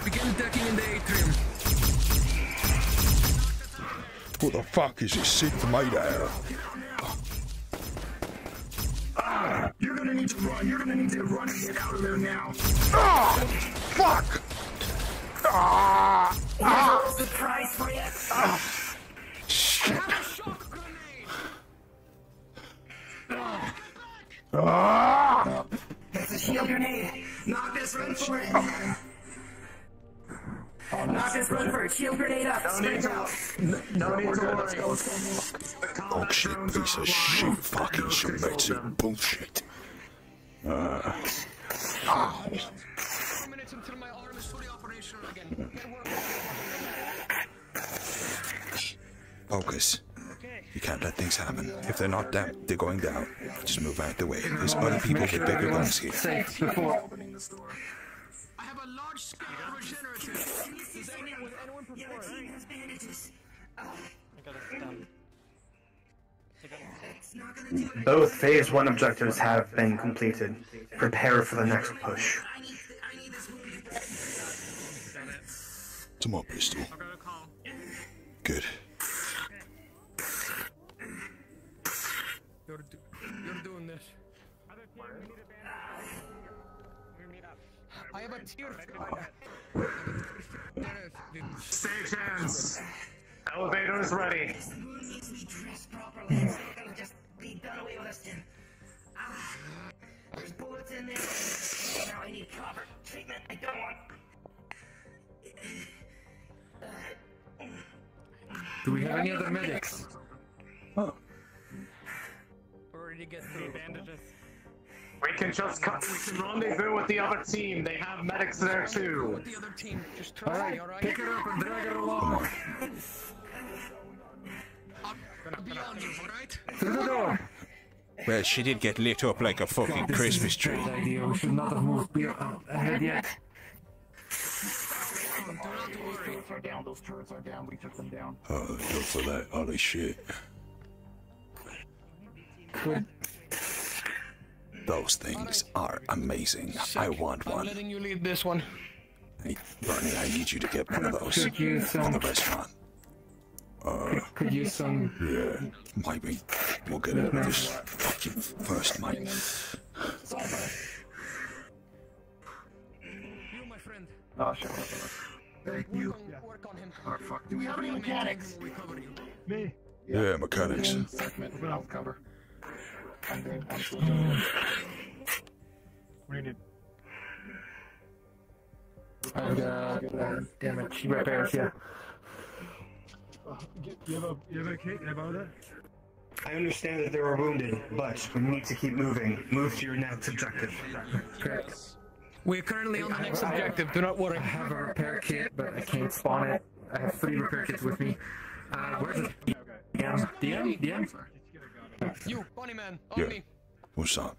Begin decking in the atrium. What the fuck is this shit made out of? Ah, you're gonna need to run. You're gonna need to run and get out of there now. Ah! Fuck! Ah! Ah! Surprise for you. Ah! Ah! That's a shield grenade. Noctis run for it. Noctis run for it. Shield grenade up. No need to, out. no need to worry. Dog shit, piece of shit, fucking Shimetsu bullshit. Uh. Four minutes until my arm is fully operational again. Get work. Focus. You can't let things happen. If they're not down, they're going down. Just move out the way. There's other people with bigger guns here. Safe before. I have a large scale regenerative. Does anyone, anyone has bandages. I got it done. It's not gonna do. Both Phase 1 objectives have been completed. Prepare for the next push. It's my pistol. Good. You're, do- you're doing this. I have a tear. Stage hands. Elevator is ready. This moon needs to be dressed properly. It's not gonna just be done away with us, Tim. There's bullets in there. Now I need proper treatment. I don't want. Do we have any other medics? Oh. We're ready to get through. Bandages. We can just cut. We can rendezvous with the other team. They have medics there too. The other team, just trust me, alright? Pick her up and drag her along. Gonna be on you, alright? Through the door. Well, she did get lit up like a fucking This Christmas tree. idea. We should not have moved be- uh, ahead yet. Turrets are down. Those turrets are down. We took them down. Oh, look for that. Holy shit. Good. Those things are amazing. I want I'm one. letting you lead this one. Hey, Bernie, I need you to get one of those Could use for some. the restaurant. Uh, Could use some. yeah, maybe we'll get out of this fucking first, mate. You, my friend. Oh, shit. Thank you. Work on him. Oh, fuck. Do we have any mechanics? We cover you. Me. Yeah, mechanics. Segment. We're gonna cover. I'm. I'm still doing it. What do you need? And, uh, uh, damage repairs, yeah. Uh, you you have a you have a kit? Can I borrow that? I understand that there are wounded, but we need to keep moving. Move to your next objective. We're currently on the next objective. Do not worry. I have a repair kit, but I can't spawn it. I have three repair kits with me. Uh, where's the DM? DM? DM? You, bunny man, on Yeah. me. What's up?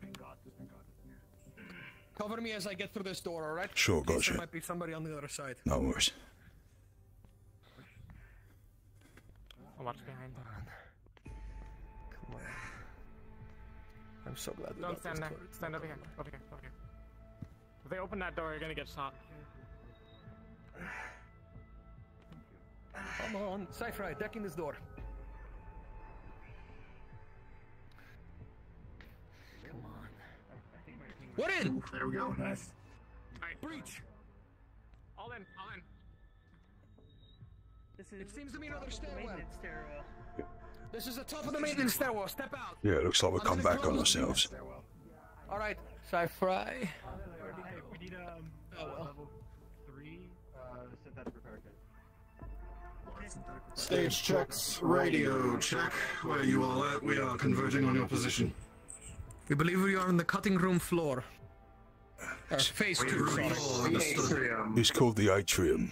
Cover me as I get through this door, alright? Sure, In case gotcha. There might be somebody on the other side. No worries. I'll watch behind. Come on. I'm so glad we Don't stand there. turret. Stand over here. Over here. Over here. If they open that door, you're gonna get shot. Come on, Cypher, decking this door. What in? There we go. Nice. Alright, breach. All in. All in. This is It seems to be another stairwell. maintenance stairwell. This is the top of the maintenance stairwell. Step out. Yeah, it looks like we've come back on ourselves. All right, Cypher. We need um Oh, well. level three uh synthetic repair kit. Stage checks, radio check. Where are you all at? We are converging on your position. We believe we are on the cutting room floor. Or phase two, sorry. It's called the Atrium.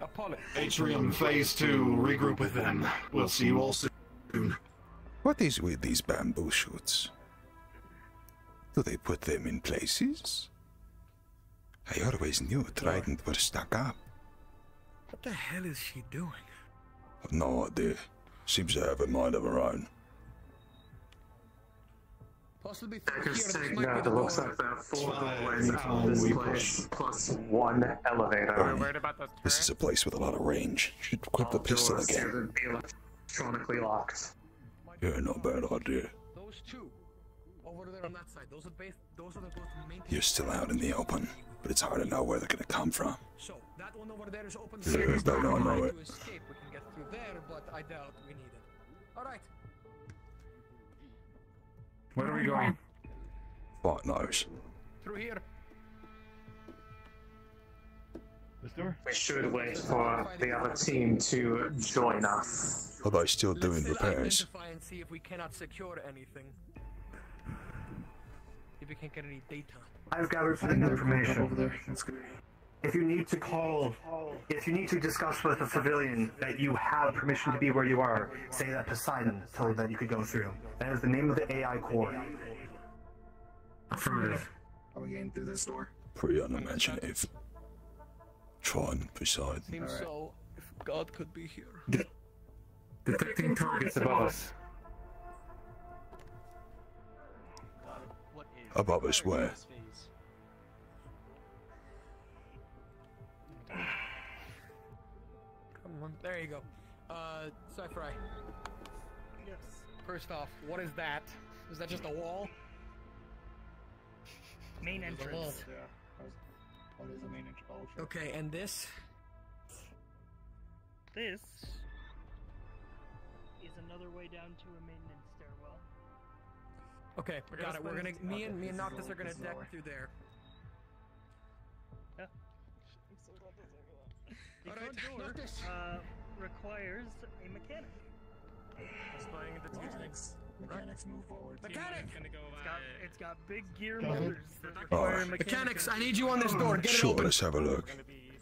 Apollo. Atrium Phase 2, regroup with them. We'll see you all soon. What is with these bamboo shoots? Do they put them in places? I always knew Trident were stuck up. What the hell is she doing? I've no idea. Seems to have a mind of her own. Be that. the It looks like there are four Five doorways out of this we place, plus one elevator. We're worried about those This is a place with a lot of range. Should equip the oh, pistol doors again. seem be electronically locked. Yeah, not bad idea. Those two over there on that side. Those are base. Those are the both maintenance. You're still out in the open, but it's hard to know where they're gonna come from. So that one over there is open. Yeah, Second don't know it. To escape, we can get through there, but I doubt we need it. All right. Where are we going? Fuck knows. Through here. This door? We should wait for the other team to join us. Are they still doing Let's still repairs? and see if we cannot secure anything. If we can't get any data. I've gathered some information. If you need to call, if you need to discuss with a civilian that you have permission to be where you are, say that Poseidon told that you could go through. That is the name of the AI core. Affirmative. Are we getting through this door? Pretty unimaginative. Trying Poseidon. Seems so. If God could be here. Detecting targets above us. Above us where? Come on. There you go. Uh, Cypher. Yes. First off, what is that? Is that just a wall? <laughs> Main entrance. Yeah. That was, that is the main entrance. Oh, shit. Okay, and this? This is another way down to a maintenance stairwell. Okay, We're got it. We're gonna. it. Me and me and this Noctis are gonna deck through there. The All right, front <laughs> door Noctis. uh, requires a mechanic. Displaying the Mechanics. Mechanics move forward. Mechanic. Go. It's got, it's got big gear motors that require Alright. mechanics. Mechanics, I need you on this door. Get it Sure, open. let's have a look.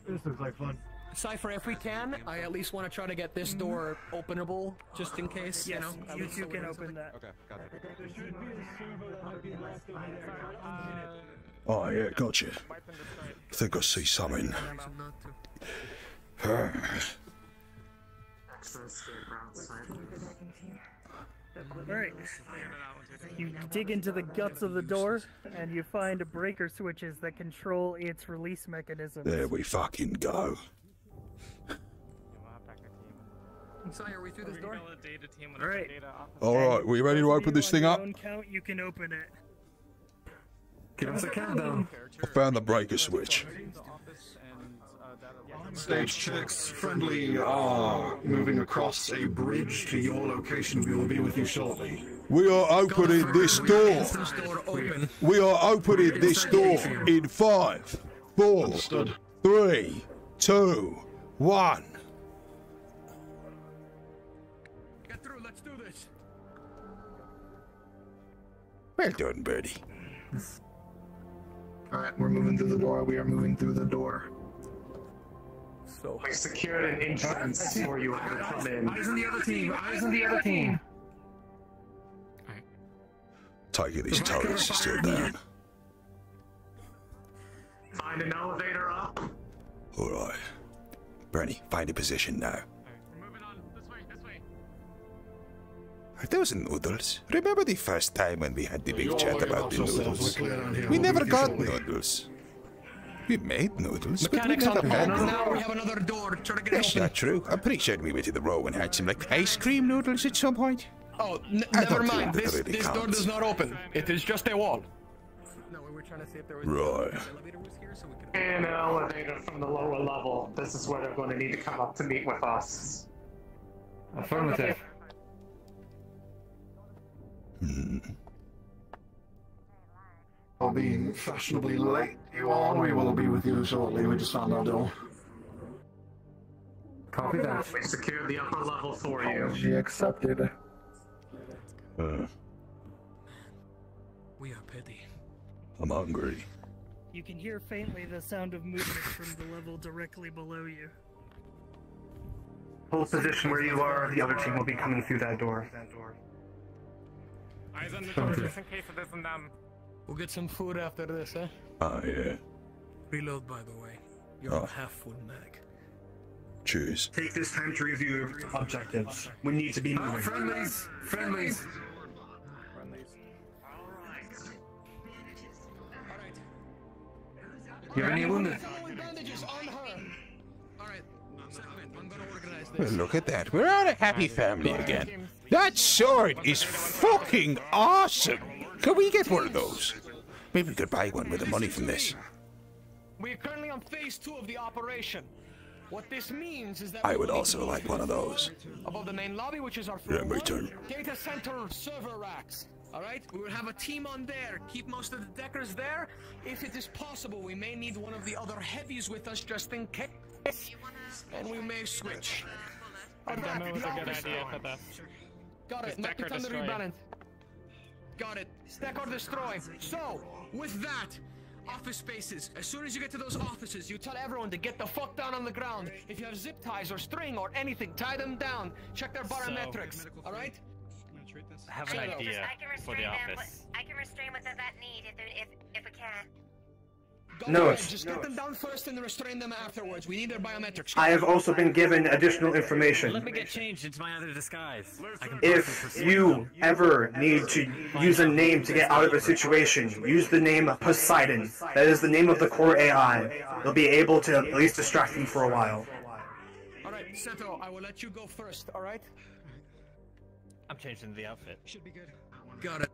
This looks like fun. Cypher, if we can, I at least want to try to get this door openable, just in case. Yes, you know, you two can open that. Okay, got it. There should be a server that might be left over there. Oh yeah, gotcha. I think I see something. Alright. You dig into the guts of the door, and you find breaker switches that control its release mechanism. There we fucking go. Sorry, are we through this door? Alright. Alright, we ready to open this thing up? Count, you can open it. Give us a countdown. I found the breaker switch. Stage checks, friendly are moving across a bridge to your location. We will be with you shortly. We are opening this door. We are opening this door in five, four, three, two, one. Get through. Let's do this. Well done, Birdie. All right, we're moving through the door. We are moving through the door. So We secured an entrance for you to come in. Eyes on the other team. Eyes on the other team. Tiger, these turrets are still down. Find an elevator up. Alright. Bernie, find a position now. Are those noodles? Remember the first time when we had the big chat about the noodles? We're clear down here. We We'll never got noodles. We made noodles, Mechanics but on we the never had phone. Now we have another door. Try to get That's it open. not true. I'm pretty sure we went to the row and had some like ice cream noodles at some point. Oh, n- I never don't mind. think This, really this door counts. does not open. It is just a wall. No, we were trying to see if there was Right. elevator was here, so we could. And an elevator from the lower level. This is where they're going to need to come up to meet with us. Affirmative. Hmm. For being fashionably late, you all. We will be with you shortly. We just found our door. Copy that. We secured the upper level for you. She accepted. Uh, We are petty. I'm hungry. You can hear faintly the sound of movement from the level directly below you. Hold position where you are. The other team will be coming through that door. Eyes on the door just in case it isn't them. We'll get some food after this, eh? Ah, yeah. Reload, by the way. You're Oh. on half full mag. Cheers. Take this time to review objectives. We need to be moving. Friendlies. Friendlies. You have any wounded? Bandages on her. All right. I'm gonna organize Well, this. look at that. We're all a happy family again. That sword is fucking awesome. Can we get one of those? Maybe we could buy one with the money from this. We are currently on phase two of the operation. What this means is that I would also like one of those. above the main lobby, which is our Yeah, my turn. data center server racks. All right, we will have a team on there. Keep most of the deckers there. If it is possible, we may need one of the other heavies with us just in case, and we may switch. A demo was a good idea for this. Got it. Just Knock it on the rebalance. Got it. Stack or destroy. So, with that, office spaces. As soon as you get to those offices, you tell everyone to get the fuck down on the ground. If you have zip ties or string or anything, tie them down. Check their biometrics. All right? I have an idea can for the restrain them. office. I can restrain with that need if if if we can. Go No, ahead. it's- Just get them down first and restrain them afterwards. We need their biometrics. I have also been given additional information. Let me get changed into my other disguise. If you ever need to use a name to get out of a situation, use the name Poseidon. That is the name of the core AI. You'll be able to at least distract them for a while. All right, Seto, I will let you go first. All right? I'm changing the outfit. Should be good. Got it.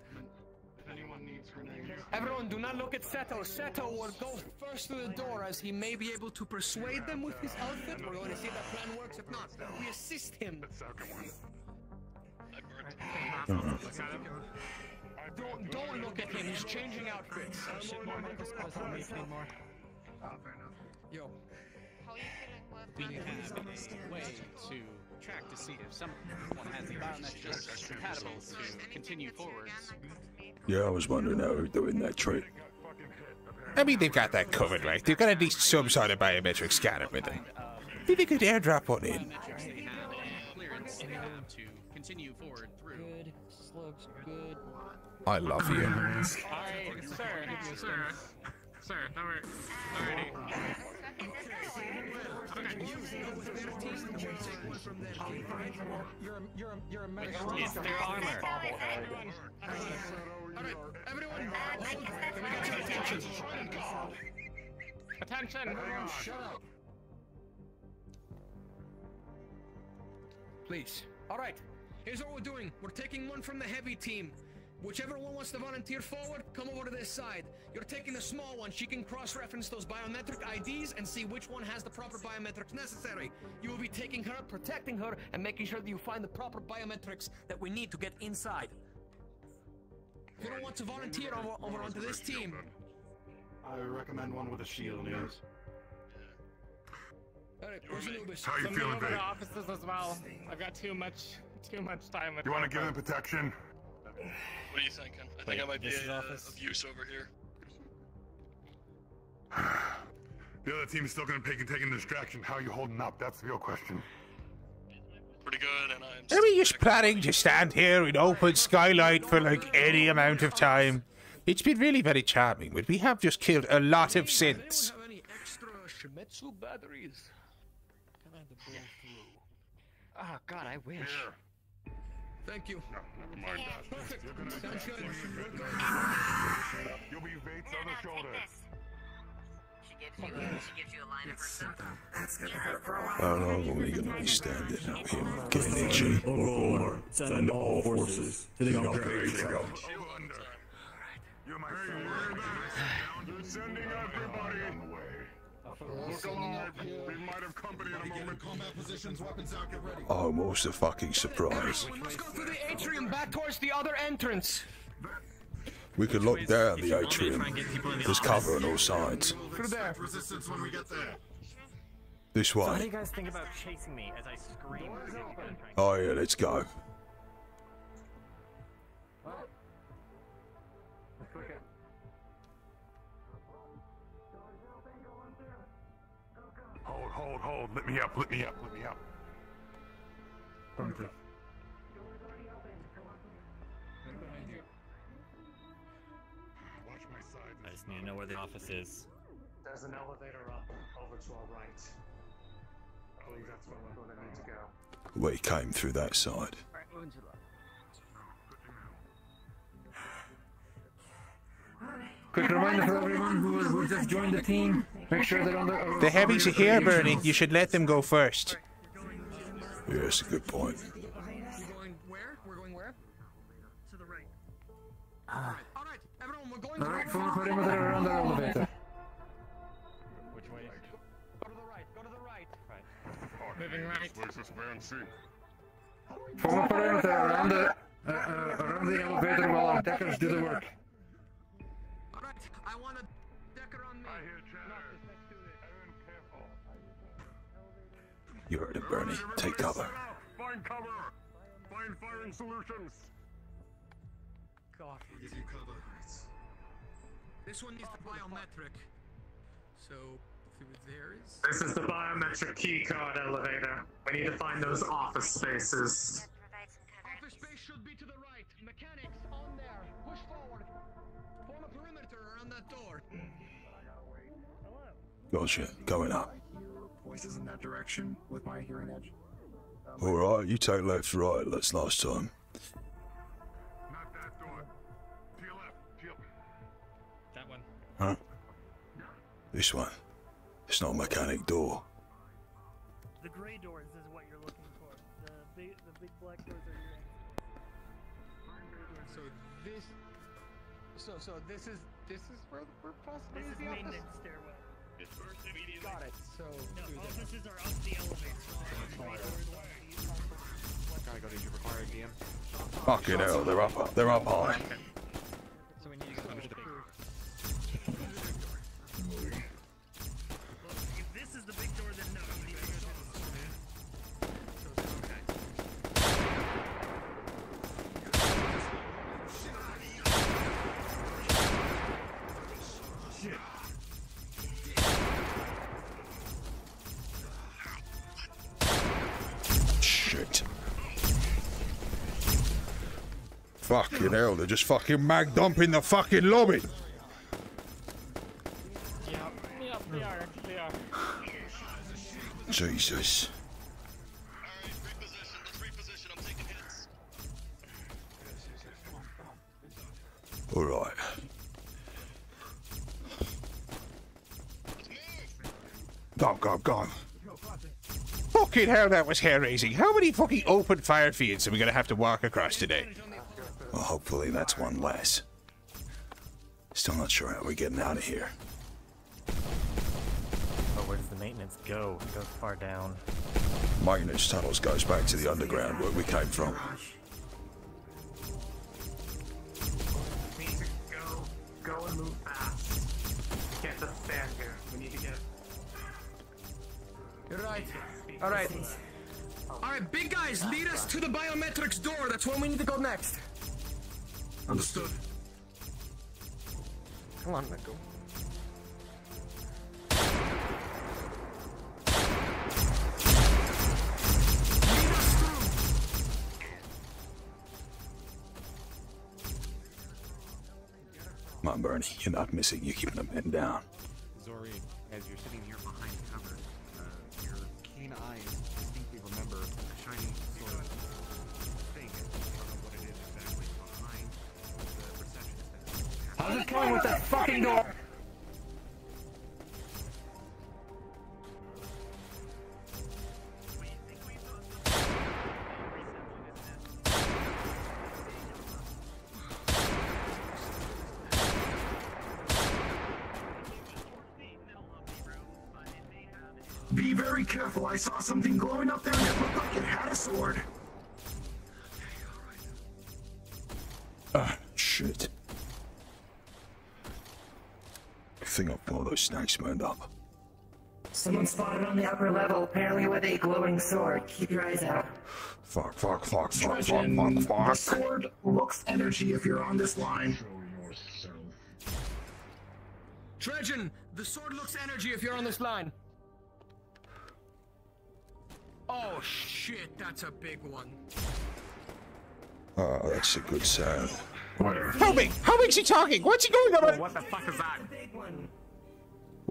Everyone, do not look at Seto. Seto will go first to the door as he may be able to persuade them with his outfit. We're going to see if that plan works. If not, we assist him. Uh-huh. Don't, don't look at him. He's changing outfits. Yo. We have a way to track to see if someone has the biometrics compatible to continue forwards. Yeah, I was wondering how we're doing that trick. I mean, they've got that covered, right? They've got at least some sort of biometric scanner with them. Maybe they could airdrop one in. They have and clearance they have to continue forward through. Good. Looks good. I love you. Alright, sir, sir, sir, now we're already. You're, you're, you're a medic. It's their armor. Alright, everyone, hold. Can we get your attention? Attention! Everyone, shut up. Please. Alright, here's what we're doing. We're taking one from the heavy team. Whichever one wants to volunteer forward, come over to this side. You're taking the small one. She can cross-reference those biometric IDs and see which one has the proper biometrics necessary. You will be taking her, protecting her, and making sure that you find the proper biometrics that we need to get inside. You don't want to volunteer over, over onto this team? I recommend one with a shield, yes. Alright, where's Anubis? How you Send me feeling, over babe? to offices as well. I've got too much, too much time with You want to give them protection? What are you thinking? I think Wait, I might be this uh, office? of use over here. <sighs> The other team is still gonna take take a distraction. How are you holding up? That's the real question. Pretty good, and I'm. Are we just planning to stand here in open skylight for like any amount of time? It's been really very charming, but we have just killed a lot of synths. Have any extra Shimetsu batteries? Can I blow through? Oh God, I wish. Thank you. Never mind that. Perfect. Sounds good. <laughs> You'll be Vate's other shoulder. She gives you, she gives you a line of her That's gonna hurt for a while. How long are we gonna be standing out here getting itchy? Aurora, send all forces to the upgrade trail. You're my You're sending everybody. Look alive. We might have company in a moment. Combat positions, weapons out, get ready. I'm also fucking surprised. Let's go through the atrium back towards the other entrance. We could lock down the atrium. There's cover on all sides. Through there. Resistance when we get there. This So how do way. you guys think about chasing me as I scream? Oh yeah, let's go. Hold, hold, hold. Let me up. Let me up. Let me up. Watch just need to know where the office is. There's an elevator up over to our right. I believe that's where we're going to need to go. We came through that side. Quick reminder for everyone who, who just joined the team. Make sure they're on the. The heavies are here, Bernie. You should let them go first. Yeah, that's a good point. We're going where? We're going where? To the right. Alright, alright, everyone, we're going Alright, perimeter around the elevator. Which way? Go to the right, go to the right. Right. Moving right. Where's this man see? Form a perimeter around the uh, uh, around the elevator while our deckers do the work. Alright, I want a decker on me. I hear chatter. Everyone careful. You heard it, Bernie. Take cover. Find cover. Find firing solutions. God. This one needs the biometric. So, through there is. This is the biometric key card elevator. We need to find those office spaces. Office space should be to the right. Mechanics, on there. Push forward. Form a perimeter around that door. Gotcha. Going up. Voices in that direction with my hearing edge. Alright, you take left, right. That's last time. Huh? This one. It's not a mechanic door. The gray doors is what you're looking for. The big, the big black doors are your So this. So so this is this is where we're possibly This is is the office. maintenance stairway. Got it. So No, offices oh, are up the elevator. So the gray doors are Gotta go to your required DM. Fucking hell, they're up, they're up high. Fucking hell, they're just fucking mag dumping the fucking lobby. Yeah, yeah, they are. They are. Jesus. Alright. Go, go, go. Fucking hell, that was hair raising. How many fucking open fire fields are we gonna have to walk across today? Well, hopefully that's one less. Still not sure how we're getting out of here. But where does the maintenance go? It goes far down. Maintenance tunnels goes back to the underground where we came from. We need to go, go and move fast. We can't stand here. We need to get. You're right. All right. All right, big guys, lead us to the biometrics door. That's where we need to go next. Understood. Come on, Miko. Come on, Bernie. You're not missing. You're keeping the men down. Zori, as you're sitting here How's it going with that fucking door? Be very careful. I saw something glowing up there and it looked like it had a sword. Snakes burned up. Someone spotted on the upper level, apparently with a glowing sword. Keep your eyes out. Fuck, fuck, fuck, fuck, fuck, Dredgen, fuck, the sword looks energy if you're on this line. Dredgen, the sword looks energy if you're on this line. Oh shit, that's a big one. Oh, that's a good sound. How big? How big's he talking? What's he going about? Oh, what the fuck is that?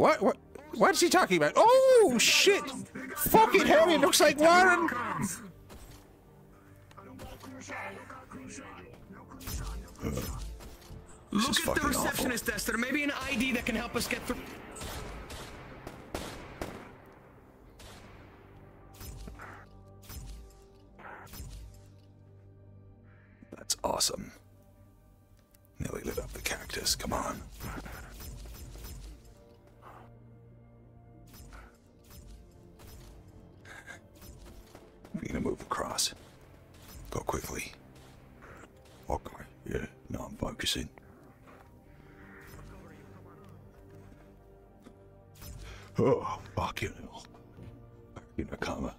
What? What? What's he talking about? Oh shit! Fucking hell! He looks like Warren. Look at the fucking awful. receptionist desk. There may be an ID that can help us get through. That's awesome. Nearly lit up the cactus. Come on. We're gonna move across. Go quickly. Okay. Yeah. No, I'm focusing. Oh, fucking hell. Back in a coma.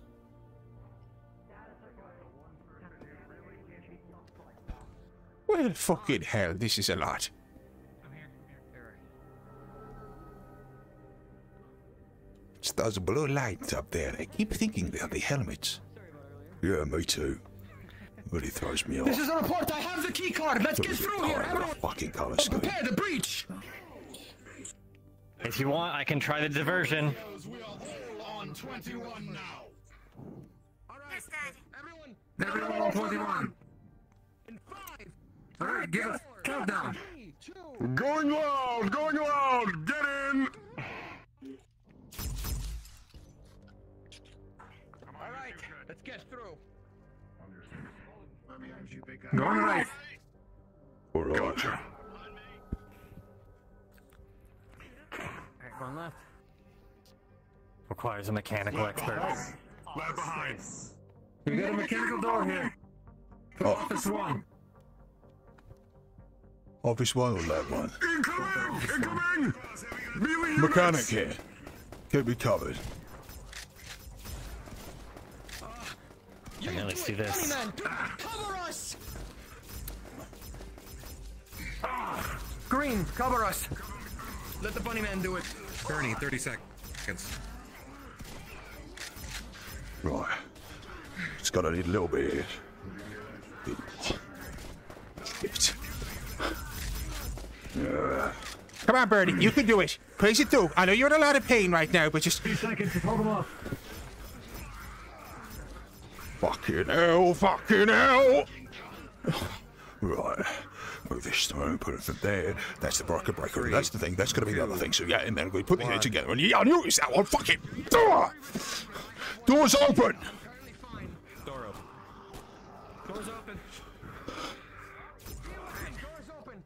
Well, fucking hell! This is a lot. It's those blue lights up there. I keep thinking they're the helmets. Yeah, me too. But he throws me off. This is a report. I have the key card. Let's get through here. Everyone, Fucking color oh, scheme. prepare the breach. If you want, I can try the diversion. We are all On 21 now. Everyone, Everyone on 21. Alright, give us countdown. Going loud! Going loud! Get in! All right, let's get through. Going right. All right. Alright, going left. Requires a mechanical expert. Left behind. We got a mechanical door here. To Oh. office one. Office one or lab one? Incoming! Incoming! Melee Mechanic here. Keep be covered. And then let's this. Cover us. Green, cover us. Let the bunny man do it. Bernie, 30 seconds. Right. It's gonna need a little bit. Shit. Yeah. Come on, Bernie. You can do it. Praise it through. I know you're in a lot of pain right now, but just Two seconds, just hold them off. Fucking hell, fucking hell! Right. Move this stone, put it from there. That's the breaker breaker. That's the thing. That's gonna be the other thing. So yeah, and then we put the head together. And yeah, I knew it was that one. Fucking door! Door's open! Door open. Doors open. Doors open.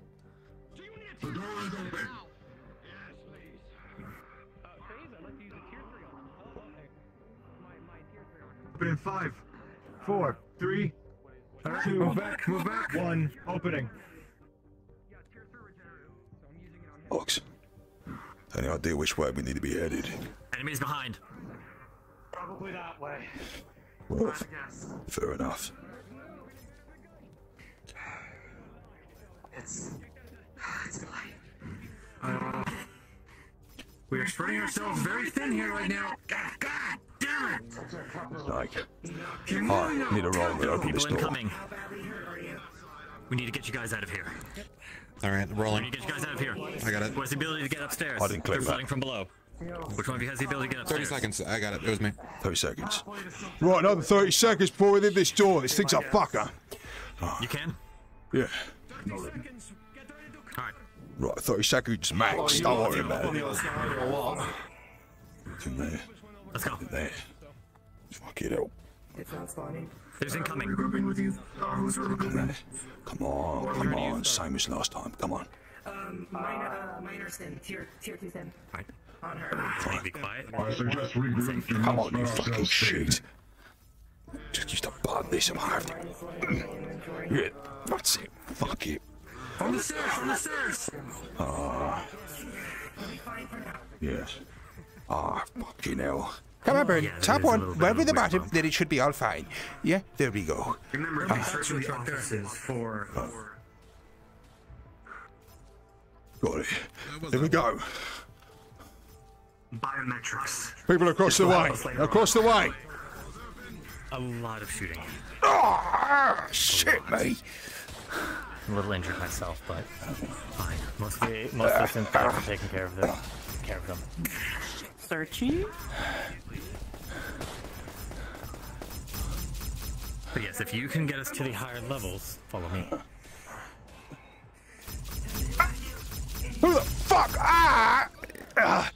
The door is open. Open in five, four, three, Alright, move back, move back. one. Opening. Ox. Any idea which way we need to be headed? Enemies behind. Probably that way. Well, guess. fair enough. It's. It's a. Uh, we are spreading ourselves very thin here right now. God, God damn it! Like, I need a roll to open this People door. incoming. We need to get you guys out of here. All right, We rolling. need to get you guys out of here. I got it. Who has the ability to get upstairs? I didn't click They're that. from below. Which one of you has the ability to get upstairs? 30 seconds. I got it. It was me. 30 seconds. Right, another 30 seconds before we leave this door. This thing's a fucker. You can? Yeah. Alright. Right, 30 seconds max. Don't worry about it. In there. Let's go. In there. Fuck it up. It's not spawning. There's incoming. with you. Come on. Come on, come on. Same as last time. Come on. Um, minor, uh, minor stim, tier, tier two stim. Right. On her. Be quiet. I suggest we group Come on, you fucking shit. Just used to button this I'm half. Yeah, that's it. Fuck it. On the stairs! On the stairs! Ah. yes. Ah, fucking hell. Come on, Bird. Yeah, Top one. little bit Wherever of a the weird bottom, bump. then it should be all fine. Yeah, there we go. Remember, Ah. be searching the offices for. Got it. There we go. Biometrics. People across the way. Across the way. A lot of shooting. Ah, shit, mate. I'm a little injured myself, but fine. Most of the most of the synthetics are taking care of them. Care of them. Searchy. But yes, if you can get us to the higher levels, follow me. Who the fuck? Ah! ah.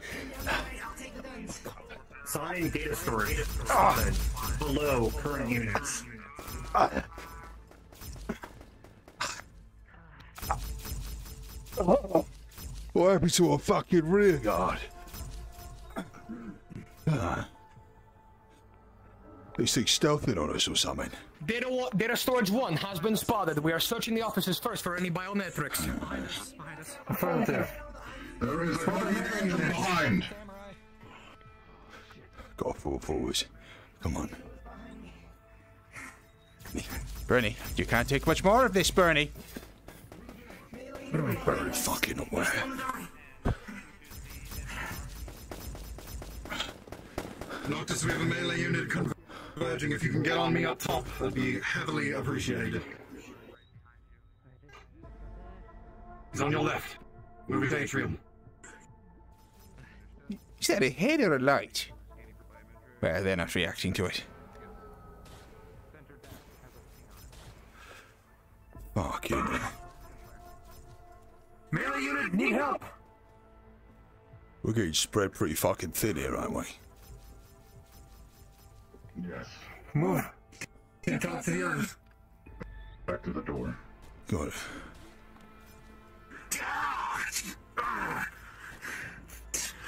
Sign data storage spotted below current units. What happened to a fucking rear guard? Ah. These things stealthing on us or something. Data, data storage one has been spotted. We are searching the offices first for any biometrics. Affirmative. There is another man behind. Got four forwards. Come on. Bernie, you can't take much more of this, Bernie. Very fucking aware. Noctis, we have a melee unit converging. If you can get on me up top, that'd be heavily appreciated. He's on your left. Moving to atrium. Is that a head or a light? Well, they're not reacting to it. Fucking hell. Melee unit, need help! We're getting spread pretty fucking thin here, aren't we? Yes. Move. Can't talk to the others. Back to the door. Got it.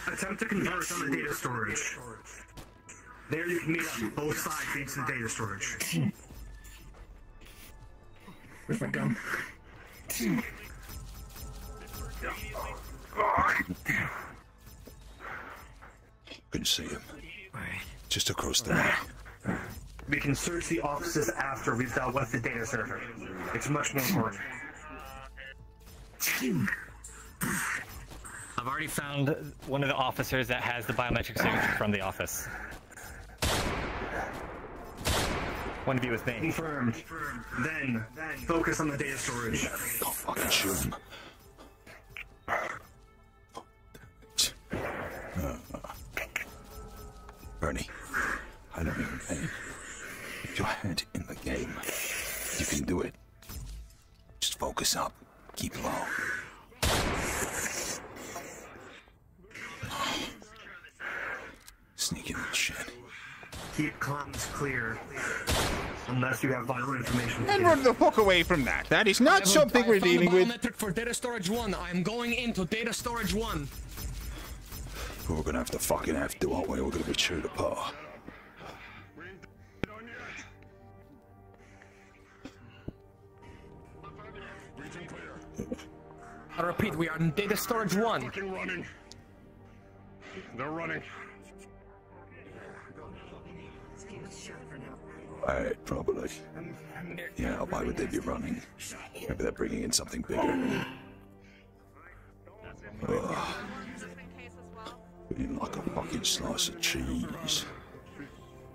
Attempt to convert on the data storage. There you can meet up. Both sides lead to the data storage. Where's my gun? Couldn't see him. Just across the way. We can search the offices after we've dealt with the data server. It's much more important. I've already found one of the officers that has the biometric signature from the office. One of you with me. Confirmed. Then, focus on the data storage. Don't fucking shoot him. Uh, Bernie, I don't even think. Get your head in the game. You can do it. Just focus up. Keep low. Sneaking that shit. Keep comms clear. Unless you have vital information. And run the fuck away from that. That is not something we're found a dealing with. biometric for data storage one. I am going into data storage one. We're gonna have to fucking have to, aren't we? We're gonna be chewed apart. I repeat, we are in data storage one. Fucking running. They're running. Right, probably. Yeah, why would they be running? Maybe they're bringing in something bigger. Ugh. Eating like a fucking slice of cheese.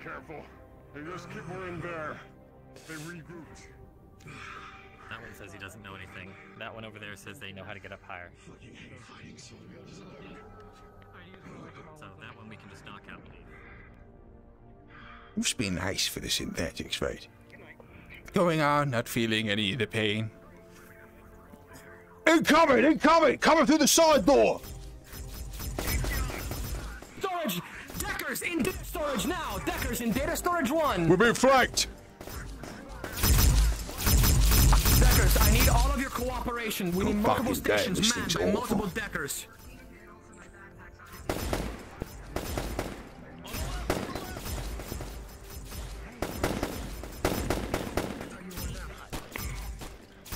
Careful. They just keep more in there. They regrouped. That one says he doesn't know anything. That one over there says they know how to get up higher. So that one we can just knock out. Must be nice for the synthetics, right? Going on, not feeling any of the pain. Incoming! Incoming! Coming through the side door! Storage! Deckers in data storage now! Deckers in data storage one! We're being flanked! Need all of your cooperation. We need multiple stations manned by awful. multiple Deckers.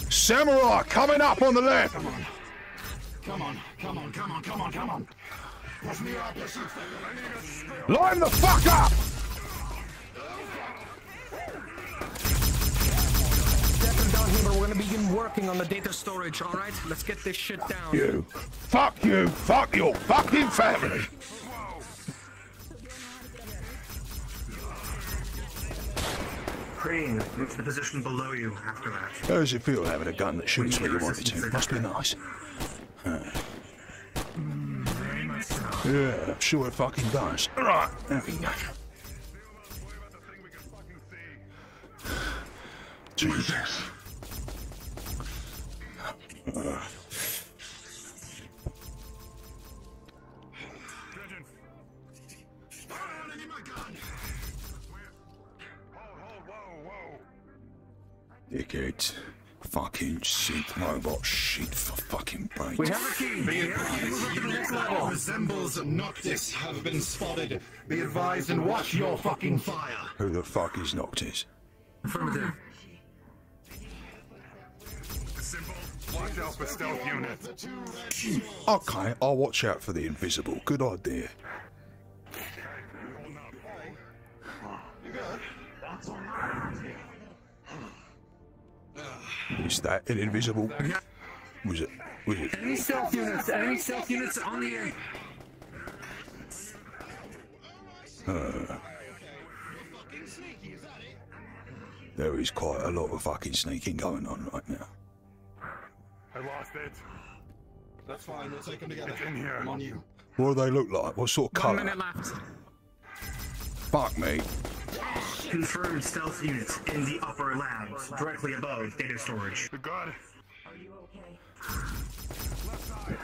Samurai coming up on the left! Come on, come on, come on, come on, come on. Push me up, push Line the fuck up! Down here, but we're gonna begin working on the data storage, alright? Let's get this shit down. You. Fuck you! Fuck your fucking family! Crane, move to the position below you after that. How does it feel having a gun that shoots where you want it to? Must be nice. Huh. Yeah, I'm sure it fucking does. Right, there we go. Jesus. Uh, Dickheads. Fucking synth robot shit for fucking brains. We have a key. Be advised, move up the next level. Resembles Noctis have been spotted. Be advised and watch your fucking fire. Who the fuck is Noctis? Affirmative. Watch out for stealth units. Okay, I'll watch out for the invisible. Good idea. Is that an invisible? Was it? Was it? Enemy stealth units, enemy stealth units on the air. Uh, there is quite a lot of fucking sneaking going on right now. I lost it. That's fine, we'll take them together. It's in here. I'm on you. What do they look like? What sort of One colour? minute left. Fuck me. Confirmed stealth units in the upper labs, directly above data storage. good god We got it.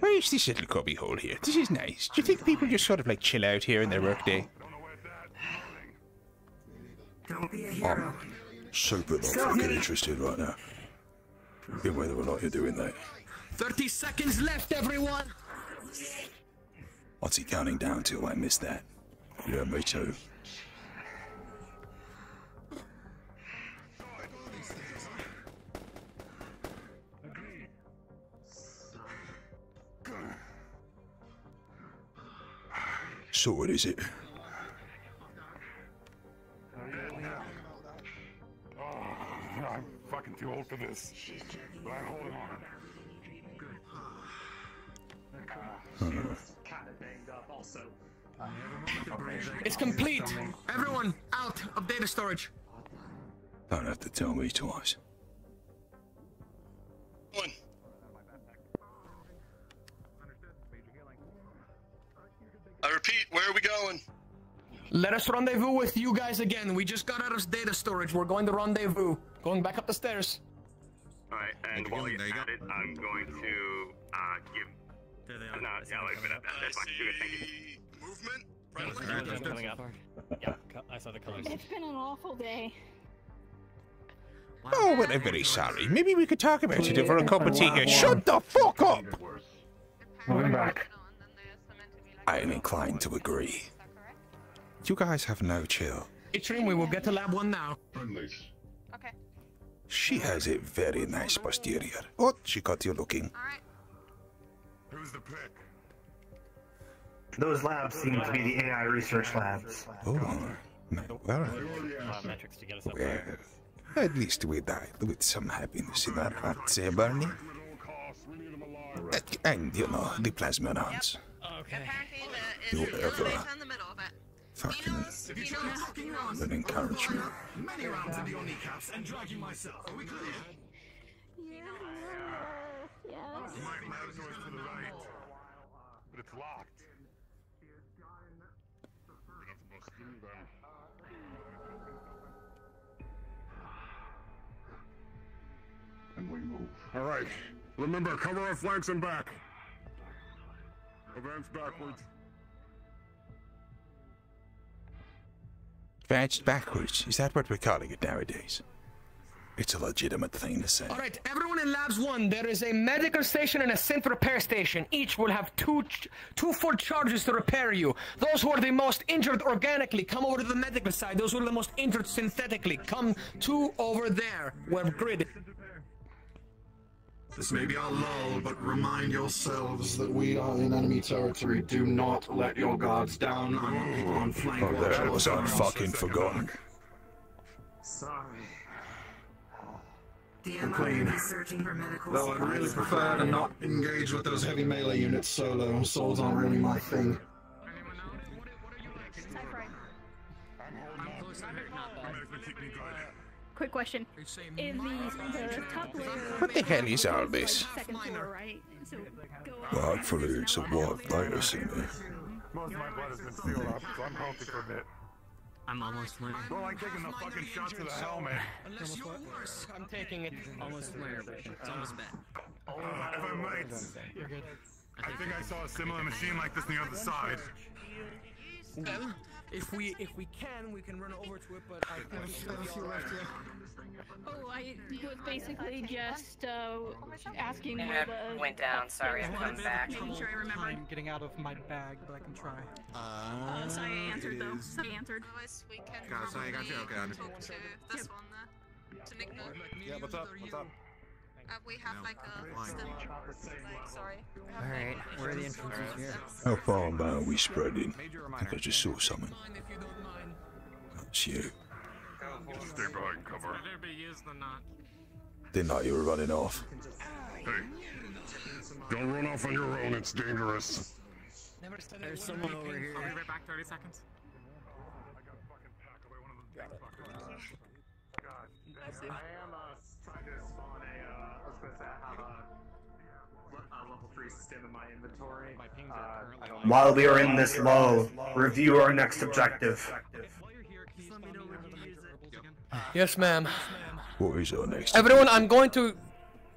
Where is this little cubby hole here? This is nice. Do you think people just sort of like chill out here in their workday? Don't be a hero. I'm super not fucking interested right now. In whether or not you're doing that. 30 seconds left, everyone! What's he counting down to? I missed that. Yeah, me too. So what is it? I'm fucking too old for this. But I'm holding on. It's complete! Everyone, out of data storage. Don't have to tell me twice. I repeat, where are we going? Let us rendezvous with you guys again. We just got out of data storage. We're going to rendezvous. Going back up the stairs. Alright, and while you're at it, I'm going to uh, give. There they are. No, yeah, wait, but that, that's fine. Do it, thank you. Movement? coming up. Yeah, co- I saw the colors. It's been an awful day. Oh, well, I'm very sorry. Maybe we could talk about it over a cup of tea here. Shut the fuck up! Moving back. I am inclined to agree. You guys have no chill. Atrium, we will get to lab one now. Okay. She has a very nice posterior. Oh, she got you looking. Who's the pick? Those labs seem to be the AI research labs. Oh, well, metrics to get us up there. well, at least we died with some happiness in our hearts, eh, Barney? And, you know, the plasma rounds. Okay. You ever fucking an encouragement. Many rounds in your kneecaps and drag you myself. Are we clear? My lab door's to the right. But it's locked. Enough of us do then. And we move. All right. Remember, cover our flanks and back. Advance backwards. Advanced backwards. Is that what we're calling it nowadays? It's a legitimate thing to say. All right, everyone in Labs 1, there is a medical station and a synth repair station. Each will have two two full charges to repair you. Those who are the most injured organically, come over to the medical side. Those who are the most injured synthetically, come to over there, where grid. This may be our lull, but remind yourselves that we are in enemy territory. Do not let your guards down. I want people on oh, flank Oh, watch. that was Everyone else unfucking forgotten. Sorry. I'm DM, clean. searching for medical Though I'd really supplies. prefer to not engage with those heavy melee units solo. Souls aren't really my thing. Quick question. Is the, the top layer... What the hell is all this? Second floor, right? So go up. Well, hopefully it's a what later, see me. Most of my blood has been sealed up, so I'm healthy for a bit. I'm almost there. Well, like taking the fucking shot to the helmet. Unless you're worse. I'm taking it. Almost there, but it's almost bad. Uh, if I might, You're good. I think I saw a similar machine like this on the other side. Well, if we if we can, we can run over to it, but I think we should be all right. Oh, I was basically just uh, asking Yeah, where the... went down. Sorry, I'm coming back. Making sure I remember. I'm getting out of my bag, but I can try. Uh, sorry, I answered though. Sorry, I answered. Otherwise, we can Got it, sorry, I got you, okay, I talk to this one, uh, to Nick. Yeah, what's up? What's up? Uh, we have like a system. Like, sorry. Alright, where are the entrances system. here? How far back are we spreading? I think I just saw something. That's you. Stay behind cover. Better be used than not. Didn't know you were running off. Hey, don't run off on your own. It's dangerous. There's someone over here. I'll be right back. 30 seconds. While we are in this lull, review our next objective. Yes, ma'am. What is our next? Everyone, I'm going to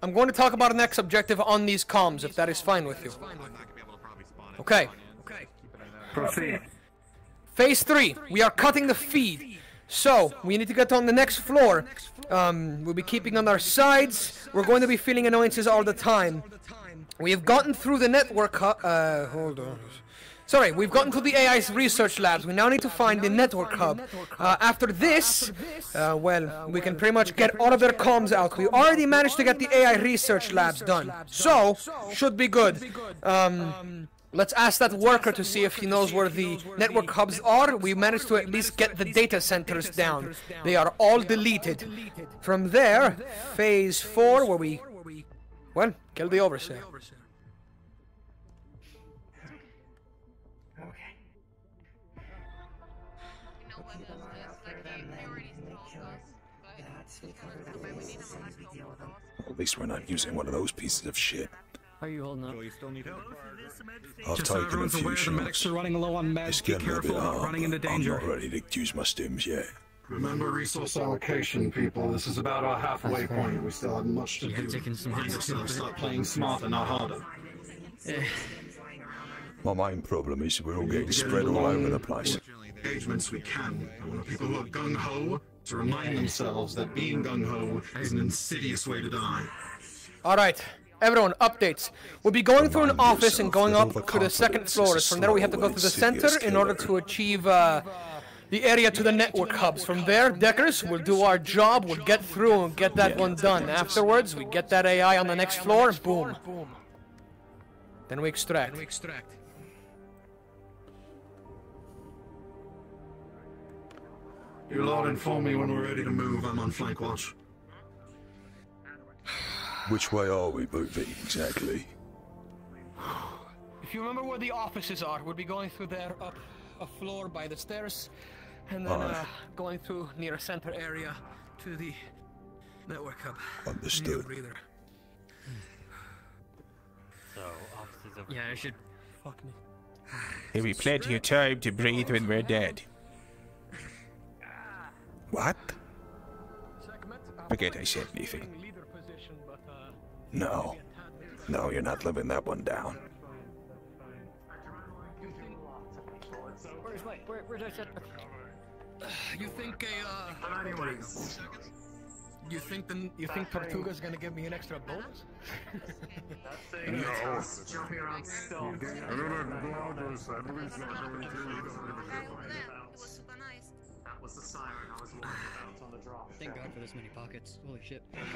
I'm going to talk about our next objective on these comms, if that is fine with you. Okay. Okay. Proceed. Phase three. We are cutting the feed. So we need to get on the next floor. Um, we'll be keeping on our sides. We're going to be feeling annoyances all the time. We have gotten through the network. Uh, hold on. Sorry, we've gotten to the AI's research labs. We now need to find the network hub. Uh, after this, uh, well, we can pretty much get all of their comms out. We already managed to get the AI research labs done. So, should be good. Um, let's ask that worker to see if he knows where the network hubs are. We managed to at least get the data centers down. They are all deleted. From there, phase four, where we, well, kill the overseer. At least we're not using one of those pieces of shit. Are you holding up? you still need help? I've Just so taken a everyone's few aware, the shots. medics are running low on meds. It's Be getting a bit careful hard, running into danger. I'm not ready to use my stims yet. Remember resource allocation, people. This is about our halfway point. We still have much to Yeah, do. taking some hits. So start playing smarter, not harder. My main problem is we're all getting need to get spread all over the place. Engagements we can. I want people who are gung ho to remind themselves that being gung ho is an insidious way to die. Alright, everyone, updates. We'll be going through an office and going up to the second floor. From there, we have to go to the center in order to achieve uh, the area to the network hubs. From there, Deckers will do our job, we'll get through and get that one done. Afterwards, we get that AI on the next floor, boom. Then we extract. Then we extract. You'll all inform me when we're ready to move. I'm on flank watch. <sighs> Which way are we, moving exactly? If you remember where the offices are, we'll be going through there up a floor by the stairs and then uh, going through near a center area to the network hub. Understood. New breather. So, offices over Yeah, I should. Fuck me. There'll be plenty of time to breathe when we're dead. What? Forget I said anything. No. No, you're not living that one down. Where's my, where, where's I set? You think a, uh... You think the, you think Tortuga's gonna give me an extra bonus? <laughs> No. Jumping around still. I don't know, Glaucus, I believe it's not going through. That was the siren I was warned about on the drop. Thank God for this many pockets. Holy shit. Let me,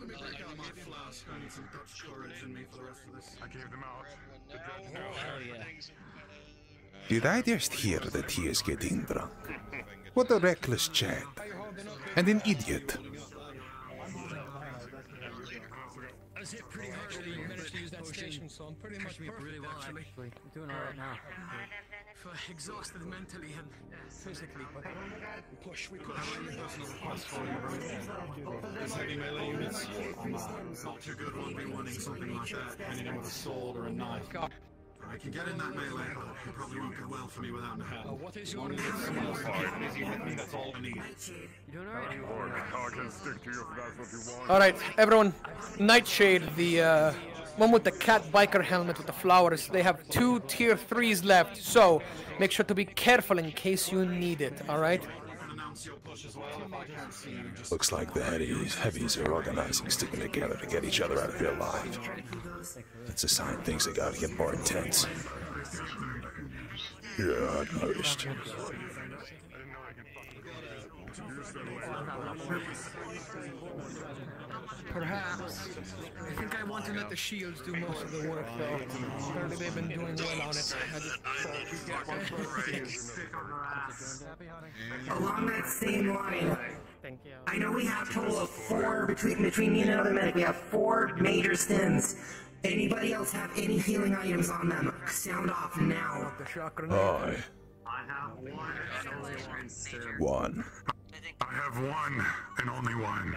let break out my flask. I need some Dutch courage in me for the rest of this. I gave them out. Oh, hell yeah. Did I just hear that he is getting drunk? What a reckless chat. And an idiot. Pretty much really doing alright now. F- exhausted mentally and physically, but push, we push. Melee not too good 1v1ing something like that, a sword or a knife. I can get in that melee, but it probably won't go well for me without an help. Uh, what is your name? gets someone else busy with me, that's all I need. You doing alright? I can stick to you if that's what you want. All right, everyone. Nightshade, the uh, one with the cat biker helmet with the flowers. They have two tier threes left, so make sure to be careful in case you need it. All Looks like the heavies, heavies are organizing, sticking together to get each other out of here alive. That's a sign things are gotta get more intense. Yeah, I noticed. Perhaps. I think I want to let the shields do most of the work, though. Apparently they've been doing well on it. I just- Along that same line, Thank you. I know we have a total of four between between me and another medic. We have four major stims. Anybody else have any healing items on them? Sound off now. The shock I have one and only one still. One. I have one and only one.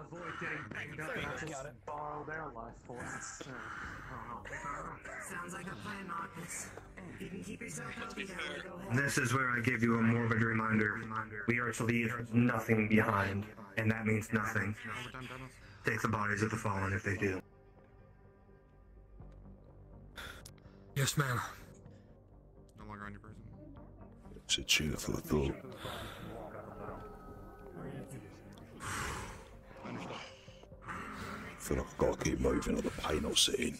avoid getting banged up and just borrow their life force. I don't know. Sounds like a plan, Marcus. You can keep yourself healthy that. Go ahead. This is where I give you a morbid reminder. We are to leave nothing behind, and that means nothing. Take the bodies of the fallen if they do. Yes, ma'am. No longer on your person. It's a cheerful thought. Feel like I've got to keep moving or the pain will set in.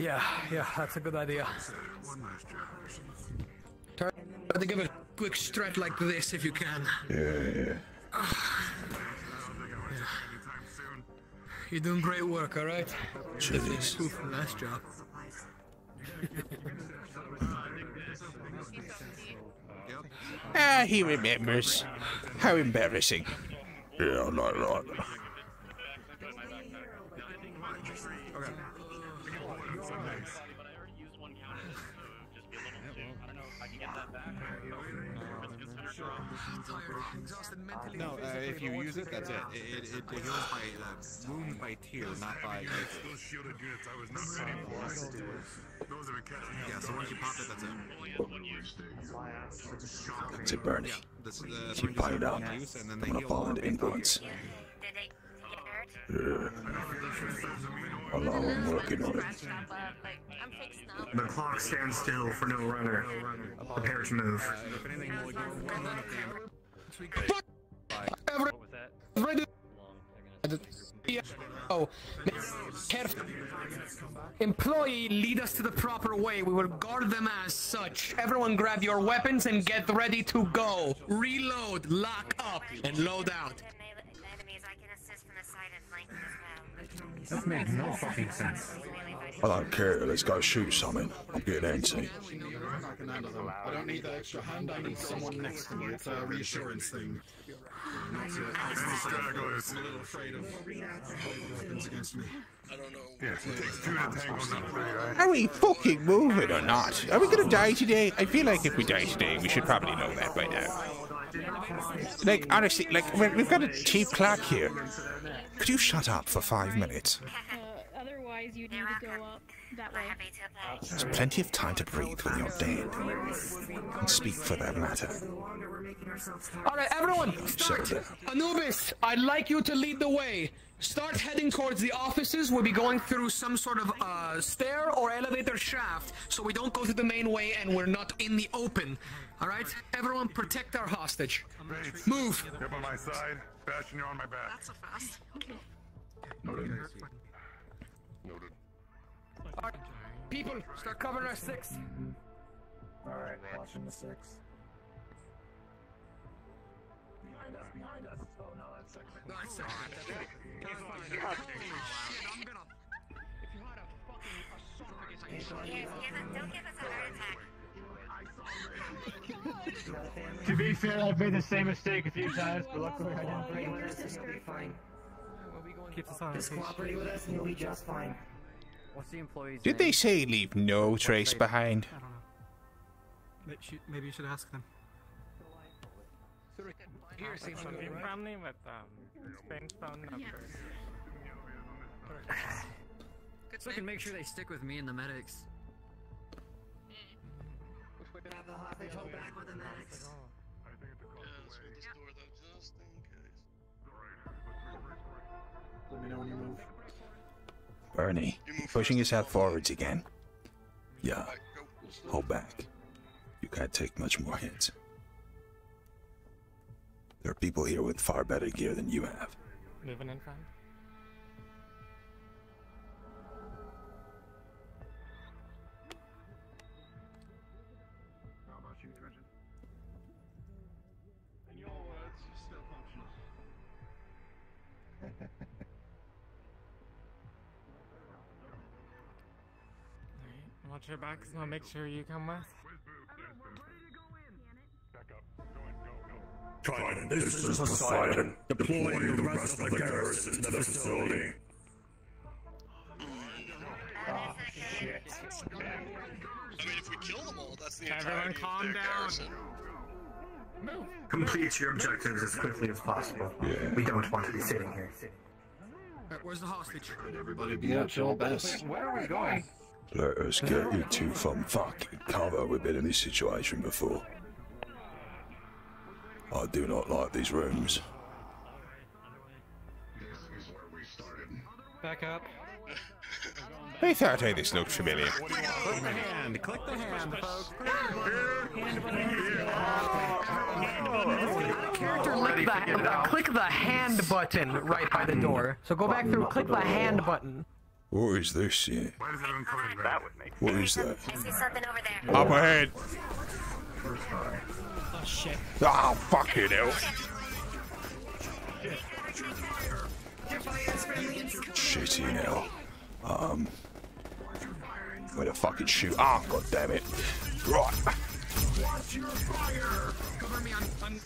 Yeah, yeah, that's a good idea. Try to give it a quick stretch like this if you can. Yeah, yeah. You're doing great work, all right? Cheers. Improved from last job. Ah, he remembers. How embarrassing. Yeah, I know, right. No, uh, if you use it, that's it. It, it, it, it goes by uh, wound by tier, not by. Those shielded units I was not ready for. Those have been catching me Yeah, so once you pop it, that's it. That's it, Bernie. This, uh, Keep piling up. one use, and then I'm gonna fall into based influence. Did they get hurt? Yeah. I know, I'm working on it. I'm fixed now. The clock stands still for no runner. Prepare to move. If Yeah. Oh, careful. Employee, lead us to the proper way. We will guard them as such. Everyone grab your weapons and get ready to go. Reload, lock up, and load out. I can assist from the side and flank as That made no fucking sense. I don't care. Let's go shoot something. I'm getting antsy. I can handle them. I don't need that extra hand. I need someone next to me. It's a reassurance thing. Not to, I'm a little afraid of weapons against me. I don't know. Yeah, it takes two to tango, not three, right? Are we fucking moving or not? Are we gonna die today? I feel like if we die today, we should probably know that by now. Like, honestly, like, we- we've got a cheap clock here. Could you shut up for five minutes? Uh, otherwise, you need to go up that way. There's plenty of time to breathe when you're dead. And speak for that matter. All right, everyone, start. Anubis, I'd like you to lead the way. Start heading towards the offices. We'll be going through some sort of uh, stair or elevator shaft, so we don't go to the main way and we're not in the open. All right, everyone, protect our hostage. Bates, Move. You're on my side. Bastion, you're on my back. That's a fast. Noted. Noted. All right, people, start covering our six. Alright, watching the six. Behind us, behind us. Oh no, that's second. No, that's second. That's fine. Shit, I'm gonna. If you had a fucking esophagus, I Yes, give don't give us a heart attack. To be fair, I've made the same mistake a few times, but luckily I didn't break You'll be fine. Keeps us on Just cooperate with us and you'll be just fine. What's the employee's Did they say leave no trace behind? But you- Maybe you should ask them. Here, see something, right? Friendly with um, Spain's phone number. So I can make sure they stick with me and the medics. Have the back with the medics. Let me know when you move. Bernie, pushing his yourself forwards again. Yeah, hold back. You can't take much more hits. There are people here with far better gear than you have. Moving in front. Watch your backs and I'll make sure you come with. Trident, this is Poseidon, deploying the rest of the garrison to the facility. Ah, shit. I mean, if we kill them all, that's the Everyone entirety of calm down. garrison. Complete your objectives as quickly as possible. We don't want to be sitting here. Where's the hostage? Everybody be at your best. Where are we going? Let us get you two from fucking cover. We've been in this situation before. I do not like these rooms. Back up. I thought I this looked familiar. Click the hand. Click the hand, folks. Character lick the, click the hand button right by the door. So go back through, click the hand button. What is this here? Why does everyone come in That would make What is that? I see something over there. Up ahead. Oh shit. Oh, fucking hell. Shitty hell. Um. Where to fucking shoot? Ah, god damn it. Right. Cover me, I'm, I'm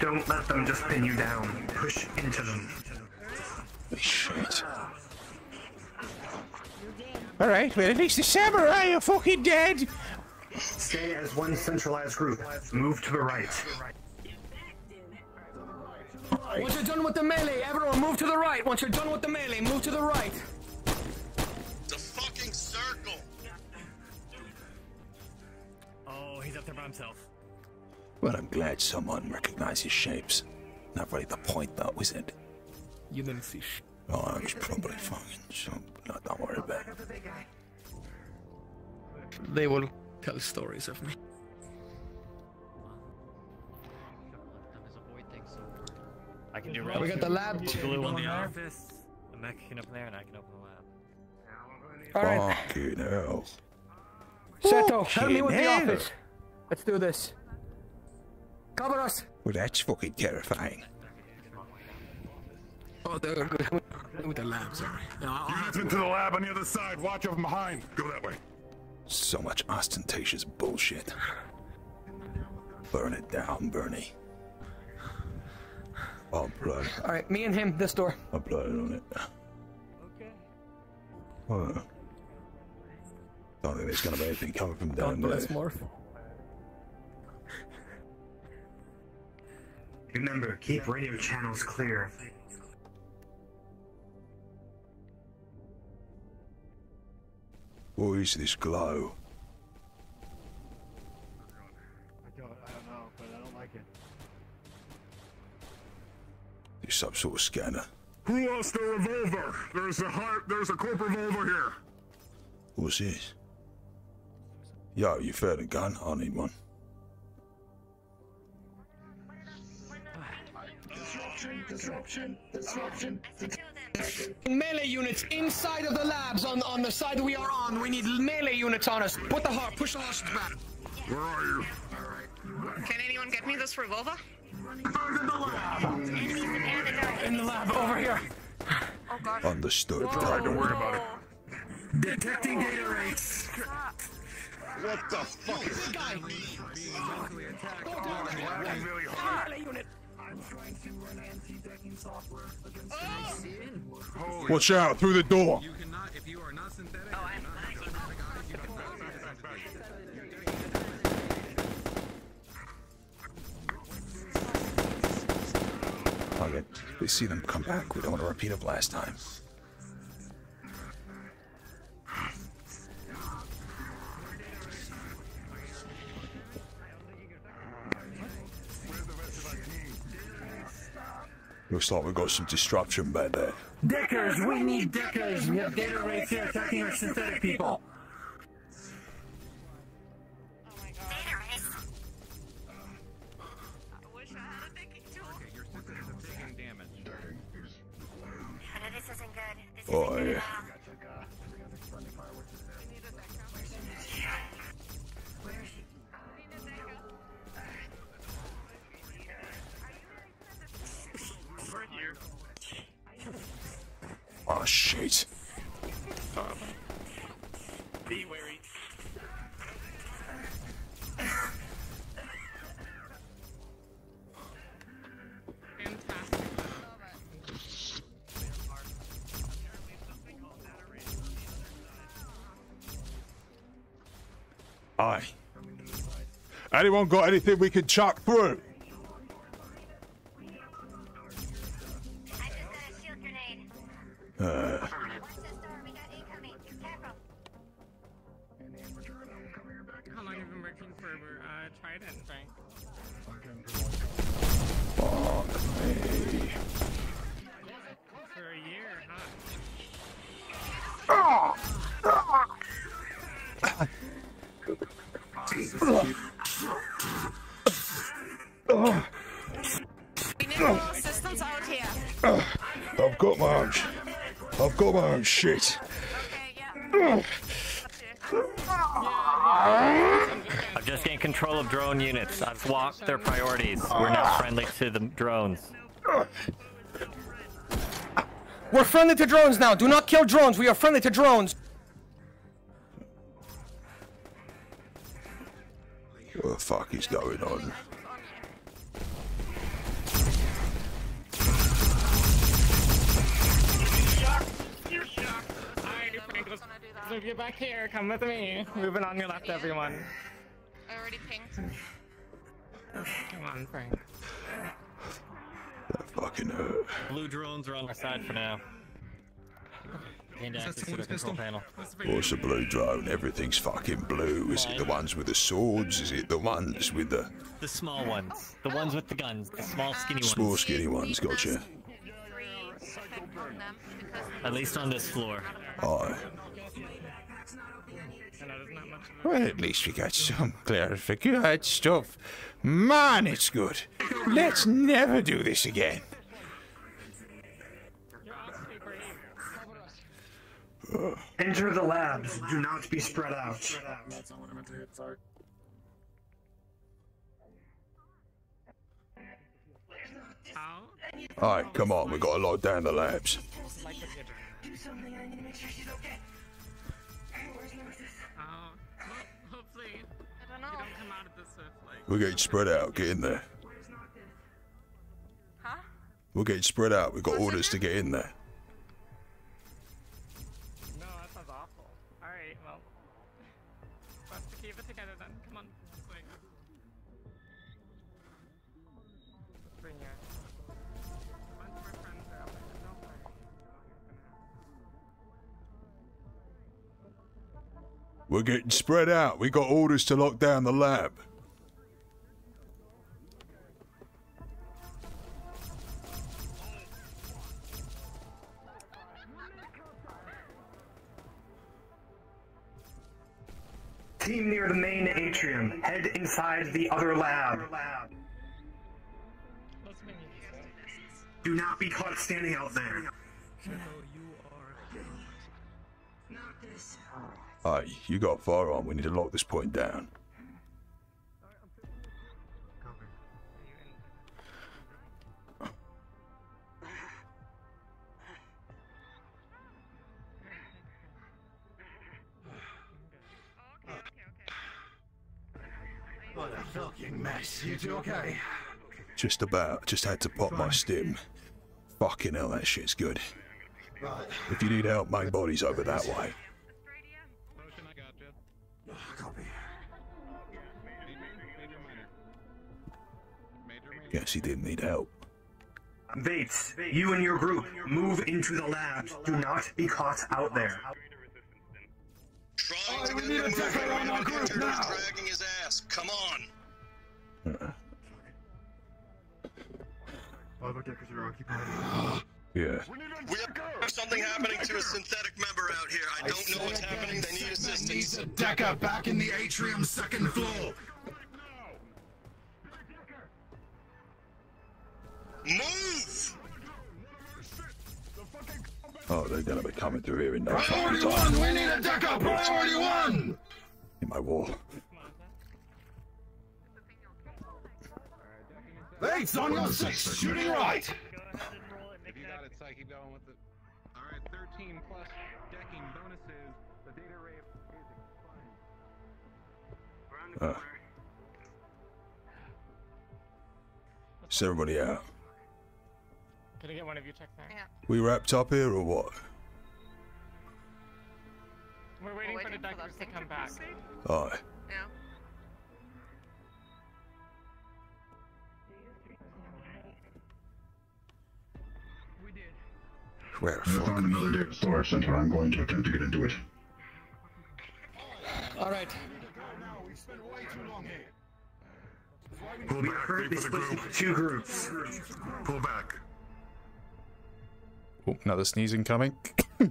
Don't let them just pin you down. Push into them. Shit. Alright, well, at least the samurai are fucking dead. Stay as one centralized group. Move to the right. Once you're done with the melee, everyone move to the right. Once you're done with the melee, move to the right. It's a fucking circle. Oh, he's up there by himself. Well, I'm glad someone recognizes shapes. Not really the point, though, is it? You didn't see sh. Oh, I was probably fucking so. No, don't worry about it. They will tell stories of me. I can do Oh, we got the lab Put too. glue on the There. office. The mech can open there, and I can open the lab. All right. Fucking hell. Seto, help me with the office. Let's do this. Cover us. Well, that's fucking terrifying. Oh, they're good <laughs> with the lab, sorry. No, I'll You have guys to- into the lab on the other side. Watch over behind. Go that way. So much ostentatious bullshit. Burn it down, Bernie. I'll blood. All right, me and him, this door. I'll blood on it. Okay. Huh. Don't think there's gonna be anything coming from God down there. bless Morph. Remember, keep radio channels clear. What is this glow? I don't, I don't know, but I don't like it. It's some sort of scanner. Who lost a revolver? There's a heart. There's a corp revolver here. What's this? Yo, you found a gun? I need one. Disruption, disruption, disruption. Melee units inside of the labs on on the side we are on. We need melee units on us. Put the heart, push the hostage back. Where are you? Can anyone get me this revolver? In the lab, over here. Oh god. Understood. Don't worry about it. Detecting data rates. What the fuck is this Guy. really hard? Melee unit. I'm trying to run anti-decking software against Oh. Watch out, through the door. You cannot, if you are not synthetic, Oh, I'm Okay. We see them come back. We don't want to repeat of last time. Looks like we've got some disruption back there. Deckers, we need Deckers. We have data rates here attacking our synthetic people. No, this isn't good. This Oh, isn't good yeah. Shit. Be wary. Aye. Anyone got anything we can chuck through? Uh, How long have you been working for uh, Trident, Frank? fuck me. For a year, huh? We need more assistance out here. I've got my own. Sh- I've got my own shit. I've just gained control of drone units. I've swapped their priorities. We're now friendly to the drones. We're friendly to drones now. Do not kill drones. We are friendly to drones. What the fuck is going on? Let's, let's back here. Come with me. Moving on your left, everyone. I already pinged. Come on, Frank. That fucking hurt. Blue drones are on our side for now. Gained access to the control panel. What's a blue drone? Everything's fucking blue. Is it the ones with the swords? Is it the ones with the The small ones. The ones with the guns. The small skinny ones. small skinny ones? Gotcha. At least on this floor. Aye. Well, at least we got some clarification. Good stuff. Man, it's good. Let's never do this again. Enter the labs. Do not be spread out. That's not what I meant to hit, sorry. Alright, come on. We gotta lock down the labs. We're getting spread out. Get in there. Huh? We're getting spread out. We've got orders to get in there. No, that sounds awful. All right, well, let's keep it together then. Come on, swing. Swing here. Bunch of our friends are out there. Don't worry. We're getting spread out. We got orders to lock down the lab. Team near the main atrium. Head inside the other lab. Do not be caught standing out there. Aye, you got a firearm. We need to lock this point down. What a fucking mess. You two okay? Just about. Just had to pop my stim. Fucking hell, that shit's good. Right. If you need help, my body's over that way. Copy. Guess he didn't need help. Bates, you and your group, move into the lab. Do not be caught out there. Oh, we need a decker on our group now. Dragging ass. Come on. All the deckers are occupied. Yeah. We have something happening to a synthetic member out here. I don't know what's happening. They need assistance. Needs a decker back in the atrium, second floor. Move! Oh, they're gonna be coming through here in no Priority fucking one, time. we need a decker. Priority one. In my wall. Bates on your six, shooting right. If you got it, Psy, keep going with it. Alright, 13 plus decking bonuses. The data rate is Uh. Is everybody out? Can I get one of you check there? Yeah. We wrapped up here or what? We're waiting, for the waiting for that doctors to come back. proceed. Aye. Yeah. Where I found another data storage center. I'm going to attempt to get into it. All right. We'll be currently split into two groups. Pull back. Oh, another sneezing coming. <coughs>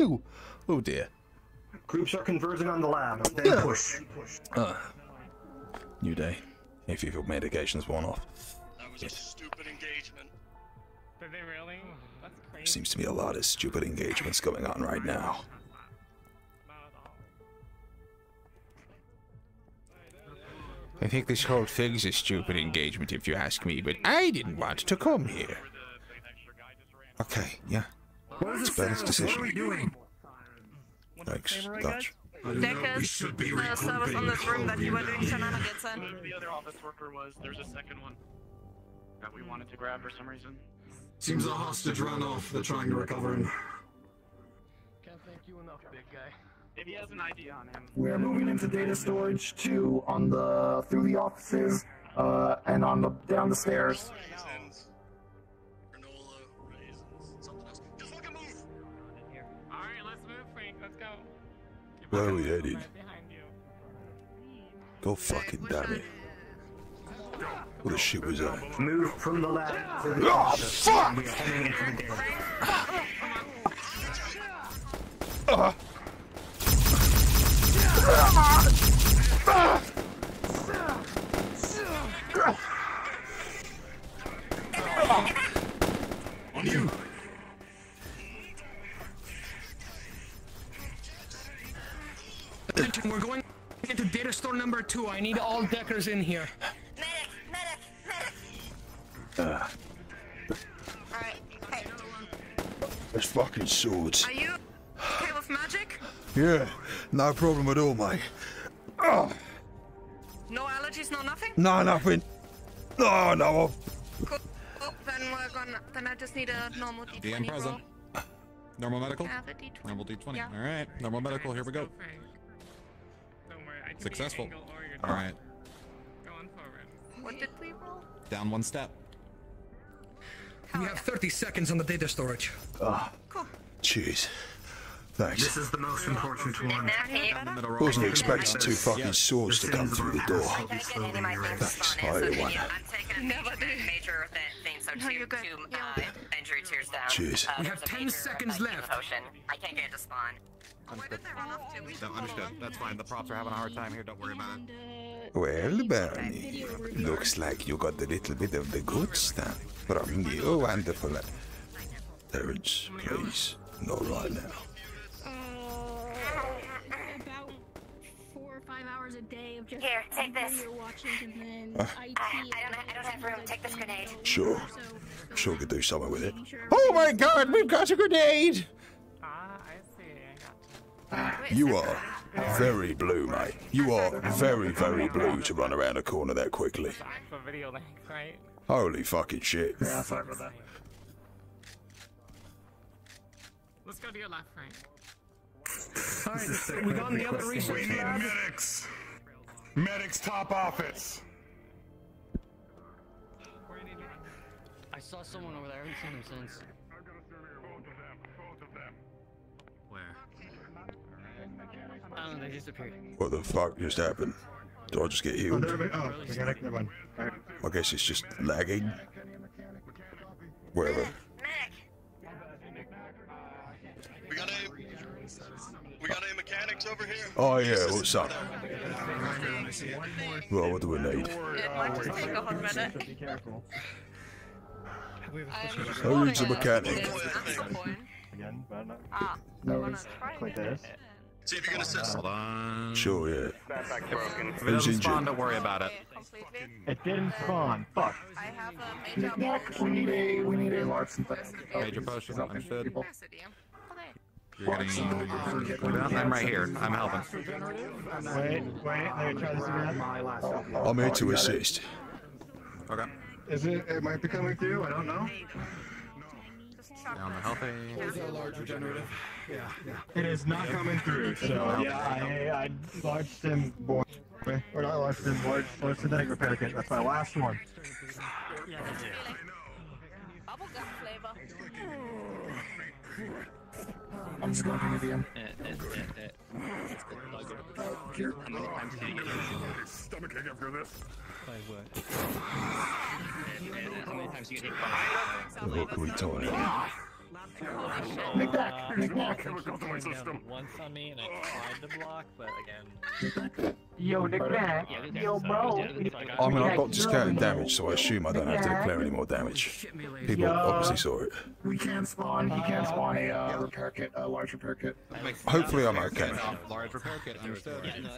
oh, oh dear. Groups are converging on the lab. Then push. Uh, new day. If your medication's worn off. That was a stupid engagement. Did they really? That's crazy. Seems to be a lot of stupid engagements going on right now. I think this whole thing's a stupid engagement, if you ask me, but I didn't want to come here. Okay, yeah. What It's Ben's decision. doing? Thanks, Dutch. Deckers, uh, service on this room that you were doing shenanigans in. The other office worker was. There's a second one that we wanted to grab for some reason. Seems a hostage ran off. They're trying to recover him. Can't thank you enough, big guy. If he has an ID on him. We are moving into data storage two on the through the offices uh, and on the down the stairs. Where are we headed? Go fucking damn it. What the shit was that? Move from the left to the Oh, fuck! We are heading into the data. Uh. On you! Attention, we're going into data store number two. I need all deckers in here. Uh, Alright, hey. there's fucking swords. Are you okay with magic? Yeah, no problem at all, mate. Oh, No allergies, no nothing? no, nothing. No, no, Cool. Oh, then we're gonna. Then I just need a normal d20 DM present. roll. Normal medical? Have a d20. Normal D20. Yeah. Alright, normal medical, here we go. Successful. Alright, What did we roll? down one step. We have 30 seconds on the data storage. Ah, cheers. Thanks. This is the most important one. Wasn't expecting two fucking swords to come through the door. Thanks, highly one. Never do. Major thing, so two, two uh, injury tiers down. Cheers. We have 10 seconds uh, left. I can't get it to spawn. Understood. No, understood. That's fine. The props are having a hard time here. Don't worry about it. Well, Bernie, looks like you got a little bit of the good stuff from you. Wonderful. Terrence, please, not right now. about four or five hours a day of just Here, take this. video watching and then Uh. I, I don't. I don't have room. Take this grenade. Sure. Sure could do something with it. Oh my god, we've got a grenade! You are very blue, mate. You are very, very blue to run around a corner that quickly. For video link, right? Holy fucking shit. Yeah, sorry about that. Let's go to your left, Frank. Alright, we got the other We need lab. medics. Medics top office. I saw someone over there. I haven't seen him since. I. They disappeared. What the fuck just happened? Do I just get healed? Oh, mechanic, never mind. Alright. I guess it's just lagging. Wherever. We got a we got a mechanics over here. Oh yeah, what's up? Well, what do we need? It might just take a hot minute. Who needs a mechanic? Again, but not. Ah, No, it's like this. See if you can assist. Hold on. Sure, yeah. If it Who's doesn't spawn, don't worry about it. It didn't spawn. Fuck. I have a major Nick, we need a we need a large synthetic. Major potion, understood. You're getting. I'm right here. I'm helping. Wait, wait, let me try this again. I'm here to assist. Okay. Is it? It might be coming through. I don't know. Down the healthy. Is a large regenerative? Yeah, yeah. It is not coming through. So yeah, I I large stim board. Or not large stim board. Large synthetic repair kit. That's my last one. bubblegum flavor. I'm just going to the DM. Stomach ache after this. How many times you get hit What can we tie? Nick back. Nick back. Chemicals in my. Once on me, and I tried to block, but again. Yo, Nick back. Yo, bro. I mean, I've got discounted damage, so I assume I don't have to declare any more damage. People obviously saw it. We can't spawn. He can't spawn a uh, repair kit, a large repair kit. Hopefully I'm okay. Large repair kit.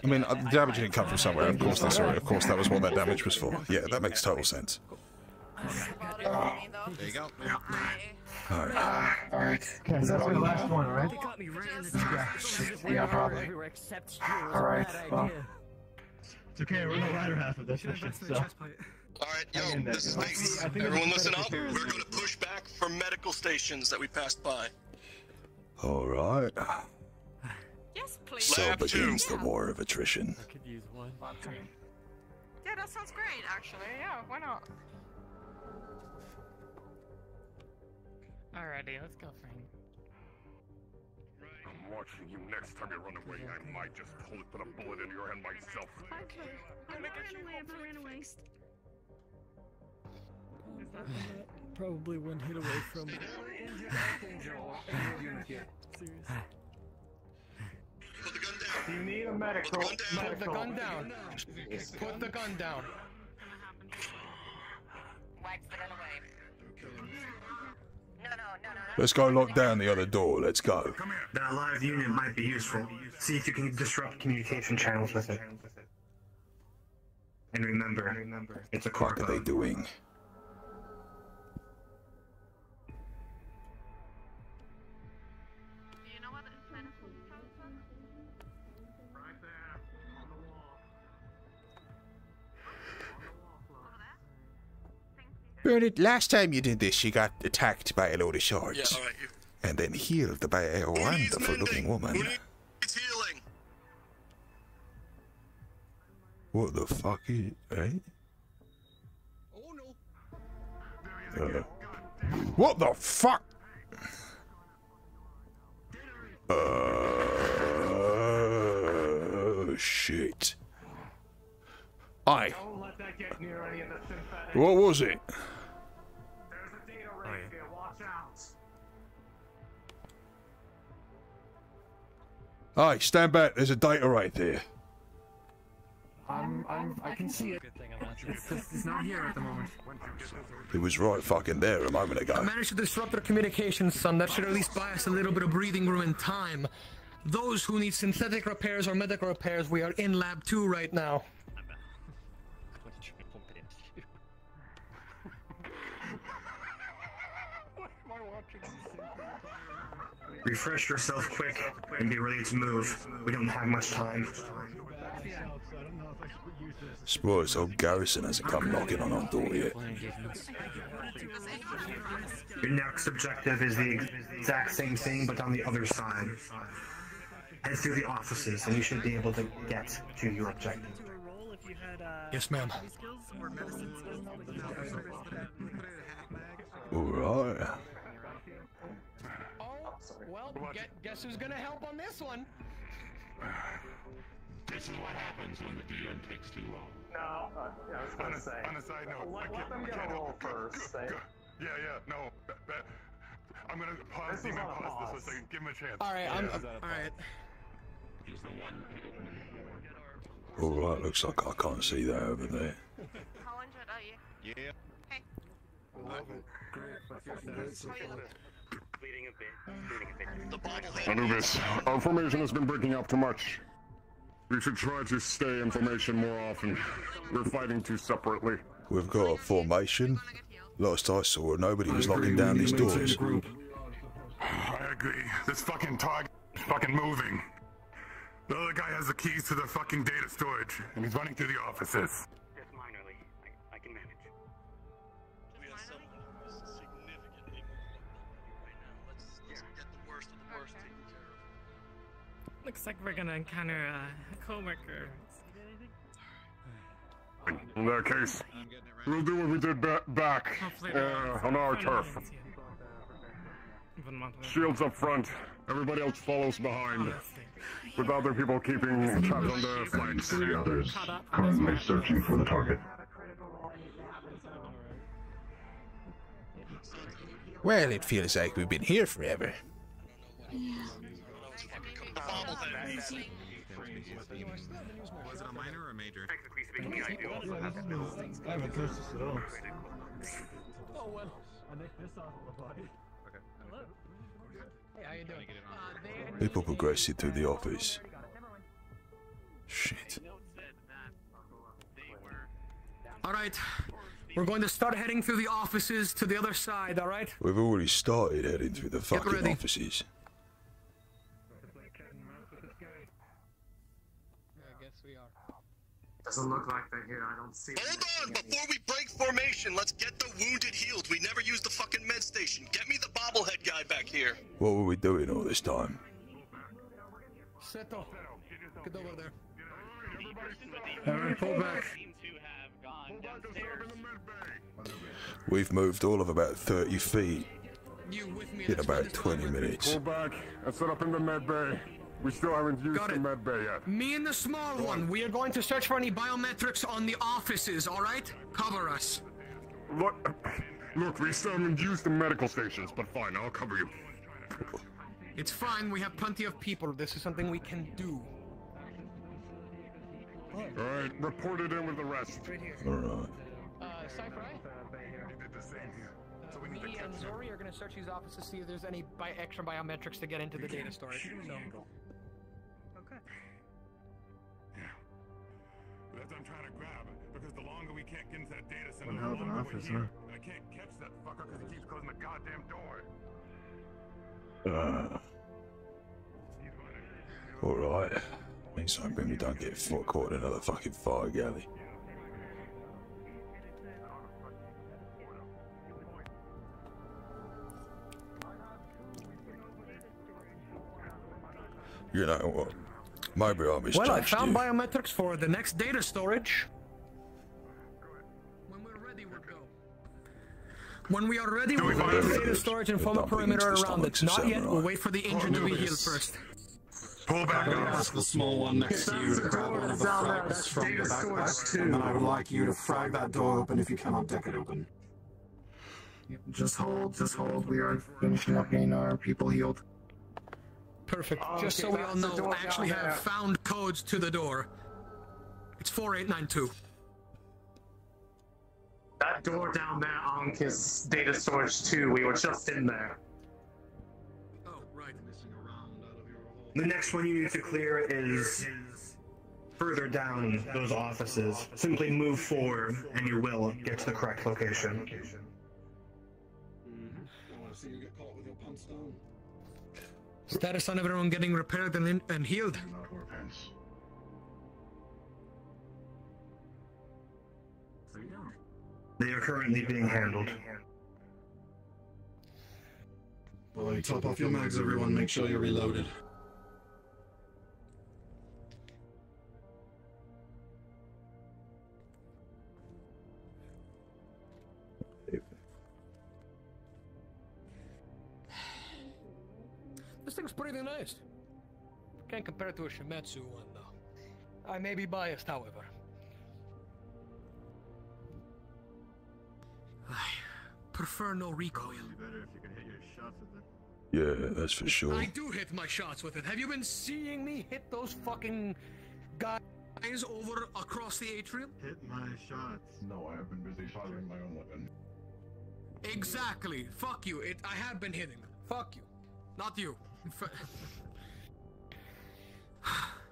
I mean, uh, the damage didn't come from somewhere. Of course they saw it. Of course that was what that damage was for. Yeah, that makes total sense. There you go. Alright. Alright. Okay, that's my last one, alright? They got me right in the chest. Yeah, probably. Everywhere except here. It was Alright, well. It's okay. We're in the latter half of this mission, so. All right, yo, this is Mace. Everyone listen up. We're going to push back from medical stations that we passed by. Alright. Yes, please. So Lab two. begins the war of attrition. I Could use one. Yeah, that sounds great, actually. Yeah, why not? Alrighty, let's go, Frank. I'm watching you. Next time you run away, I might just pull it, put a bullet into your head myself. Okay. I'm not ran away. I'm not ran away. Probably one hit away from. Do you need a medical? Put the medical? gun down. Put the gun down. Wax the gun away. Let's go lock down the other door. Let's go. That live unit might be useful. See if you can disrupt communication channels with it. And remember, it's a car. What are they doing? Bernard, last time you did this, you got attacked by a load of sharks. Yeah. And then healed by a wonderful looking woman. It's healing. What the fuck is eh? Uh, what the fuck? Uh, shit. Synthetic. What was it? There's a data race here. Watch out. Aye, stand back. There's a data right there. I'm, I'm, I can see it. <laughs> It's, just, it's not here at the moment. It was right fucking there a moment ago. I managed to disrupt their communications, son. That should at least buy us a little bit of breathing room and time. Those who need synthetic repairs or medical repairs, we are in lab two right now. Refresh yourself quick and be ready to move. We don't have much time. Suppose old Garrison hasn't come knocking on our door yet. Your next objective is the exact same thing, but on the other side. Head through the offices, and you should be able to get to your objective. Yes, ma'am. Alright. Well, guess, guess who's gonna help on this one? <sighs> This is what happens when the DM takes too long. No, uh, yeah, I was gonna a, say. on a side note, Let, I let can't, them get can't a roll help- go- first. go- go- Yeah, yeah, no. ba- ba- I'm gonna pause, This is demon on a pause this for a second. Give him a chance. All right, I'm. Yeah. all right. He's the one. Alright, looks like I can't see that over there. How injured are you? Yeah. Hey. Bleeding a bit. Bleeding a bit. The bobblehead. Anubis, our formation has been breaking up too much. We should try to stay in formation more often. We're fighting too separately. We've got a formation. Last I saw, nobody was locking down these doors. I agree. This fucking target is fucking moving. The other guy has the keys to the fucking data storage, and he's running through the offices. Looks like we're gonna encounter uh, a coworker. In that case, we'll do what we did ba- back uh, on our turf. Even want to- Shields up front, everybody else follows behind. With other people keeping tabs on the flanks. The others currently searching for the target. Well, it feels like we've been here forever. Was it a minor or a major? Technically speaking, I do also have skills. I haven't touched this at all. Oh well. I nicked this off of a buddy. Hello. Hey, how you doing? Uh, People progressing through the office. Shit. All right. We're going to start heading through the offices to the other side. All right. We've already started heading through the fucking ready. offices. Doesn't look like they're here. I don't see. Hold on, before we break formation, let's get the wounded healed. We never used the fucking med station. Get me the bobblehead guy back here. What were we doing all this time? Seto. Get over there. Alright, pull back. We've moved all of about 30 feet. You with me? In about 20 minutes. Pull back and set up in the med bay. We still haven't used Got the it. med bay yet. Me and the small one, we are going to search for any biometrics on the offices, alright? Cover us. Look, look, we still haven't used the medical stations, but fine, I'll cover you. It's fine, we have plenty of people. This is something we can do. Alright, report it in with the rest. Alright. Uh, Cypher, Me and Zori are going to search these offices, to see if there's any bi- extra biometrics to get into the data storage. So. What I'm trying to grab, because the longer we can't get into that data center, the longer we're here. huh? And I can't catch that fucker because he keeps closing the goddamn door. Uh, Alright. Means something we don't get caught in another fucking fire galley. You know what? Maybe I misjudged Well, I found you. biometrics for the next data storage. When we're ready, we'll go. When we are ready, we we'll find go to data storage and form a perimeter into the around it. Not yet. We'll wait for the injured to be healed first. Pull back I'm ask the small one next to you to grab one of the frags from the backpack, and then I would like you to frag that door open if you cannot deck it open. Just hold, just hold. We are finishing up getting our people healed. Perfect. Oh, Just okay, so we all know, door I actually have there. found codes to the door. It's 4892. That door down there, Ankh, is data storage too. We were just in there. Oh, right. The next one you need to clear is further down those offices. Simply move forward, and you will get to the correct location. Status on everyone getting repaired and, in, and healed. They are currently being handled. Boy, top off your mags, everyone. Make sure you're reloaded. Thing's pretty nice. Can't compare it to a Shimetsu one, though. I may be biased, however. I prefer no recoil. better if you could hit your shots with it. Yeah, that's for sure. I do hit my shots with it. Have you been seeing me hit those fucking guys over across the atrium? Hit my shots. No, I have been busy firing my own weapon. Exactly. Fuck you. It. I have been hitting them. Fuck you. Not you. In fa-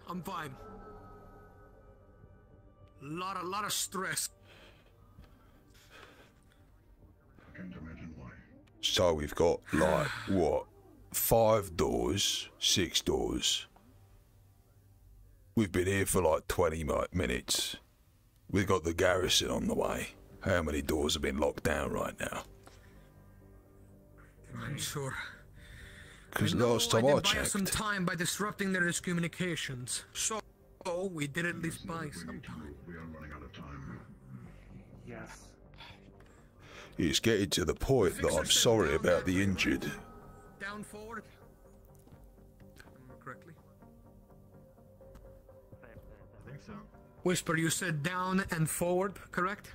I'm fine. Lot of lot of stress. Can't imagine why. So we've got like <sighs> what? Five doors, six doors. We've been here for like 20 minutes. We've got the garrison on the way. How many doors have been locked down right now? I'm sure. Because I know last time I I, did buy checked, some time by disrupting their communications. So we did at least buy some time. We are running out of time. Yes. it's getting to the point that I'm sorry about the injured. Down forward. Remember correctly. I think so. Whisper, you said down and forward, correct?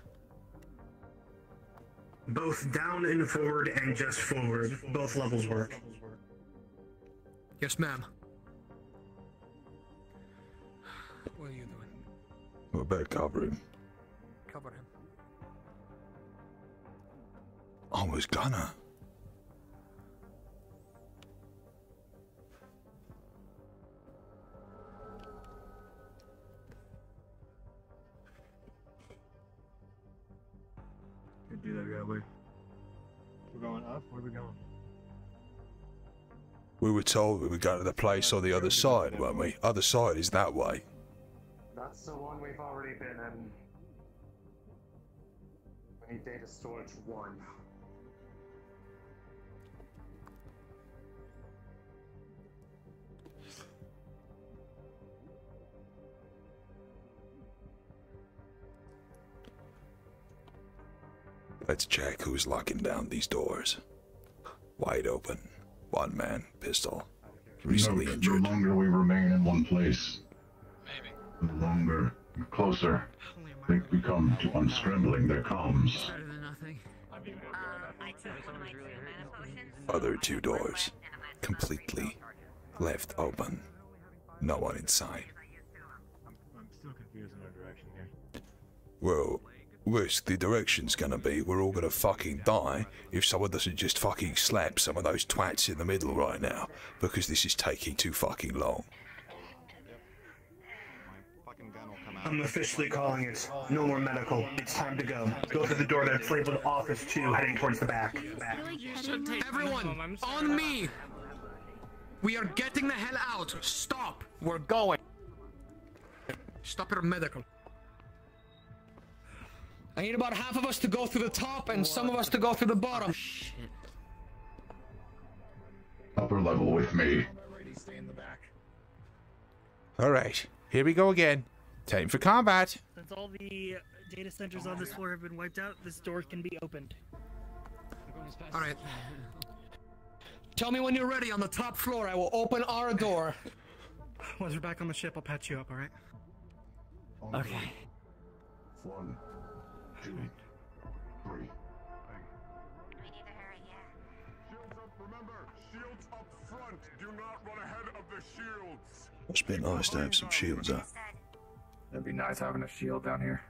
Both down and forward and just forward. Both levels work. Yes, ma'am. What are you doing? What about covering? Cover him. I was gonna. Could do that right away. We're going up. Where are we going? We were told we were going to the place on the other side, weren't we? Other side is that way. That's the one we've already been in. We need data storage one. Let's check who's locking down these doors. Wide open. One man, pistol. Recently Note, injured. The longer we remain in one place, the longer and closer they become to unscrambling their comms. Other two doors. Completely left open. No one inside. I'm still confused in our direction here. Well, worst the direction's gonna be we're all gonna fucking die if someone doesn't just fucking slap some of those twats in the middle right now, because this is taking too fucking long. I'm officially calling it no more medical. It's time to go. Go through the door that's labeled Office 2, heading towards the back. back. Everyone, on me! We are getting the hell out. Stop. We're going. Stop your medical. I need about half of us to go through the top and some of us to go through the bottom. Oh, Upper level with me. Alright, here we go again. Time for combat. Since all the data centers on this floor have been wiped out, this door can be opened. All right. Tell me when you're ready on the top floor. I will open our door. Once we're back on the ship, I'll patch you up, alright? Okay. One, two, three. Remember, shields up front. Do not run ahead of the shields. Must be nice to have some shields up. It'd be nice having a shield down here.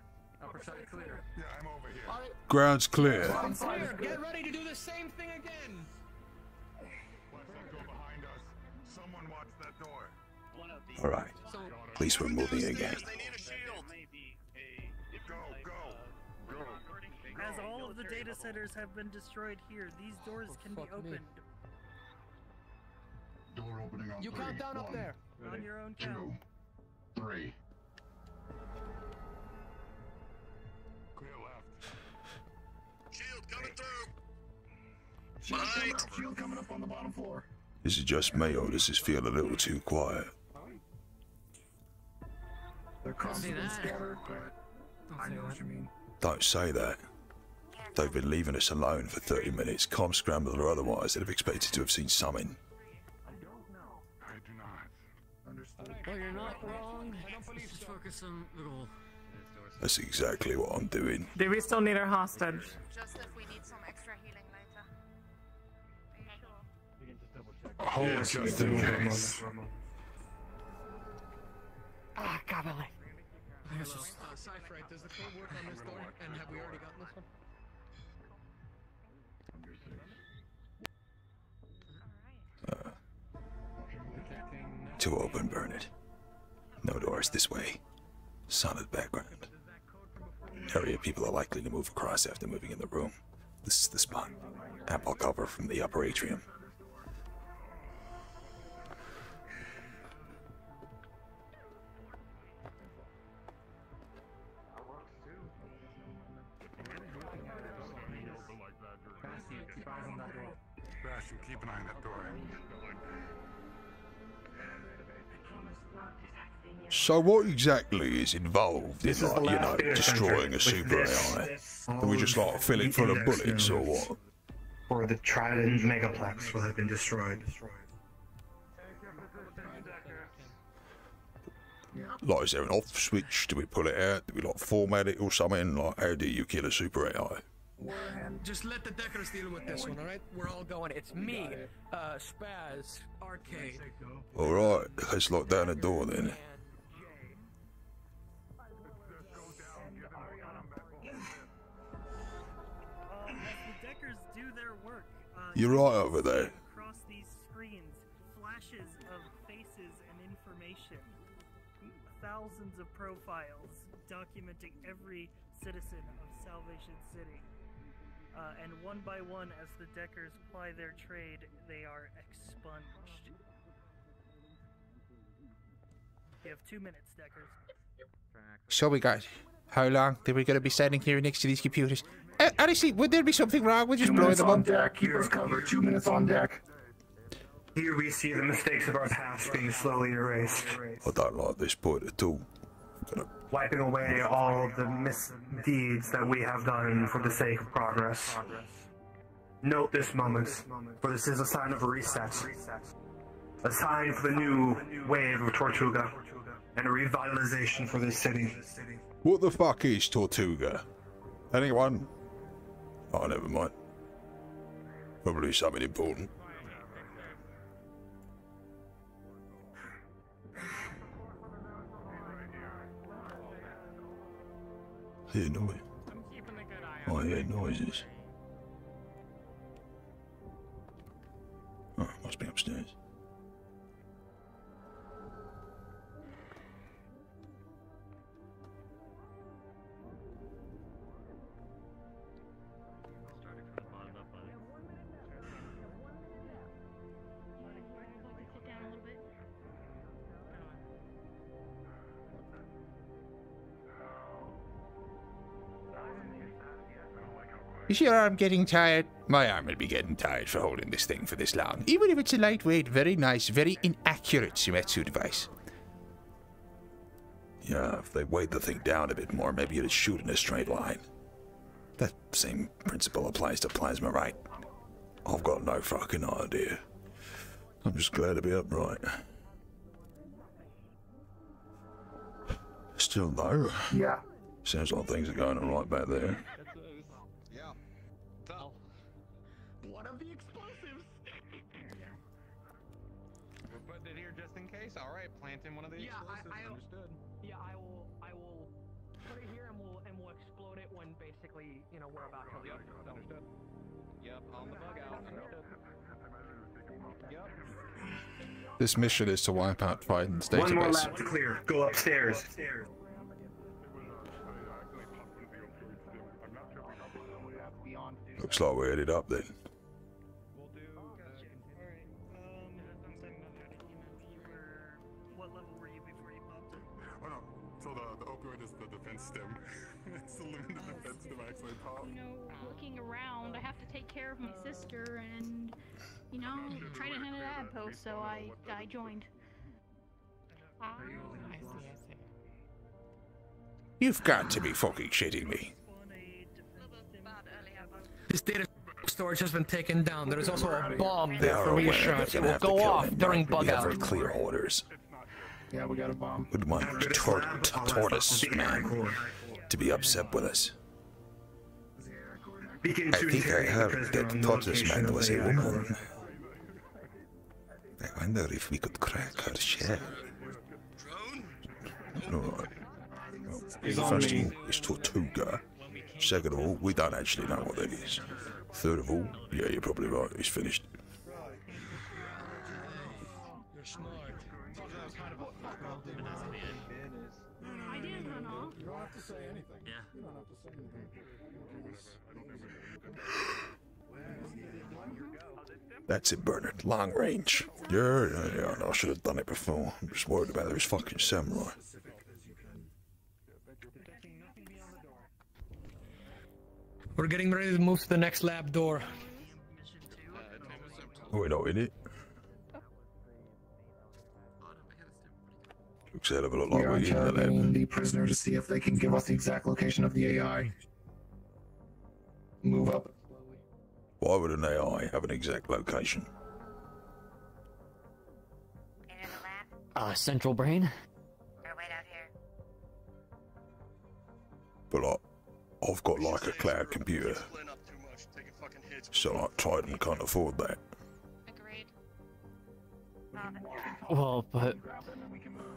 Upper side clear. Yeah, I'm over here. Ground's clear. Bottom clear. Get ready to do the same thing again. Let's go behind us. Someone watch that door. Alright. At least we're moving again. Data centers have been destroyed here, these doors can be fuck me. Door opening on You three. count down up One, there. on your own count. Two, three. Clear left. Shield coming through. Shield coming up. Shield coming up on the bottom floor. This is just me or does this feel a little too quiet? They're constantly scattered, but I know what you mean. Don't say that. They've been leaving us alone for 30 minutes, com scrambled or otherwise. They'd have expected to have seen something. I do not. Understood. Well, you're not wrong. Let's just focus on the goal. That's exactly what I'm doing. Do we still need our hostage? Just if we need some extra healing later. Hold Yeah, just in we do have case. Ah, God, my. Uh, Cypher, does the code work on this door? And have we already gotten this one? To open, burn it. No doors this way. Solid background. Area people are likely to move across after moving in the room. This is the spot. Ample cover from the upper atrium. So what exactly is involved in, This is like, you know, destroying a super this- AI? this- Are we just like fill it full of bullets or what? For the Trident Megaplex will have been destroyed. Like, is there an off switch? Do we pull it out? Do we like format it or something? Like, how do you kill a super AI? Just let the Deckers deal with this one, alright? We're all going. It's me, uh, Spaz, Arcade. Alright, let's lock down the door then. You're right over there. across these screens, flashes of faces and information. Thousands of profiles documenting every citizen of Salvation City. Uh, and one by one, as the Deckers ply their trade, they are expunged. You have two minutes, Deckers. So we got how long that we're going to be standing here next to these computers? Uh, honestly, would there be something wrong with just Two blowing minutes them on up? deck. Keep us covered. Two minutes on deck. Here we see the mistakes of our past being slowly erased, I don't like this point at all. wiping away all of the misdeeds that we have done for the sake of progress. Note this moment, for this is a sign of a reset. A sign for the new wave of Tortuga, and a revitalization for this city. What the fuck is Tortuga? Anyone? Oh, never mind. Probably something important. Hear noise. I hear noises. Oh, must be upstairs. Is your arm getting tired? My arm will be getting tired for holding this thing for this long. Even if it's a lightweight, very nice, very inaccurate Shimetsu device. Yeah, if they weighed the thing down a bit more, maybe it'd shoot in a straight line. That same principle applies to plasma, right? I've got no fucking idea. I'm just glad to be upright. Still though. Yeah. Sounds like things are going on right back there. In one of the Yeah, I, explosives. I, Understood. Yeah, I will. I will put it here, and we'll and we'll explode it when basically you know we're about to leave. Understood. Yep, on the bug out. Understood. Yep. This mission is to wipe out Titan's One more database. lap to clear. Go upstairs. Looks like we're headed up then. You know, try to hand an ad post, so I, I joined. Ah. You've got to be fucking shitting me. This data storage has been taken down. There is also a bomb there for aware that reassurance. It gonna will have go off during right? bug We have out. very clear orders. Yeah, we got a bomb. Wouldn't want tor- tortoise man to be upset with us. Begin I think I heard that tortoise man was a AI woman. I wonder if we could crack her shell. On First of all, it's Tortuga. Second of all, we don't actually know what that is. Third of all, yeah, you're probably right, it's finished. That's it, Bernard. Long range. Yeah, yeah, yeah. no, I should have done it before. I'm just worried about those fucking samurai. We're getting ready to move to the next lab door. We're not in it. Looks a hell of a lot We like we're in the lab. the prisoner to see if they can give us the exact location of the AI. Move up. Why would an AI have an exact location? Uh, central brain? But like, I've got like a cloud computer. So like Titan can't afford that. Agreed. Well, but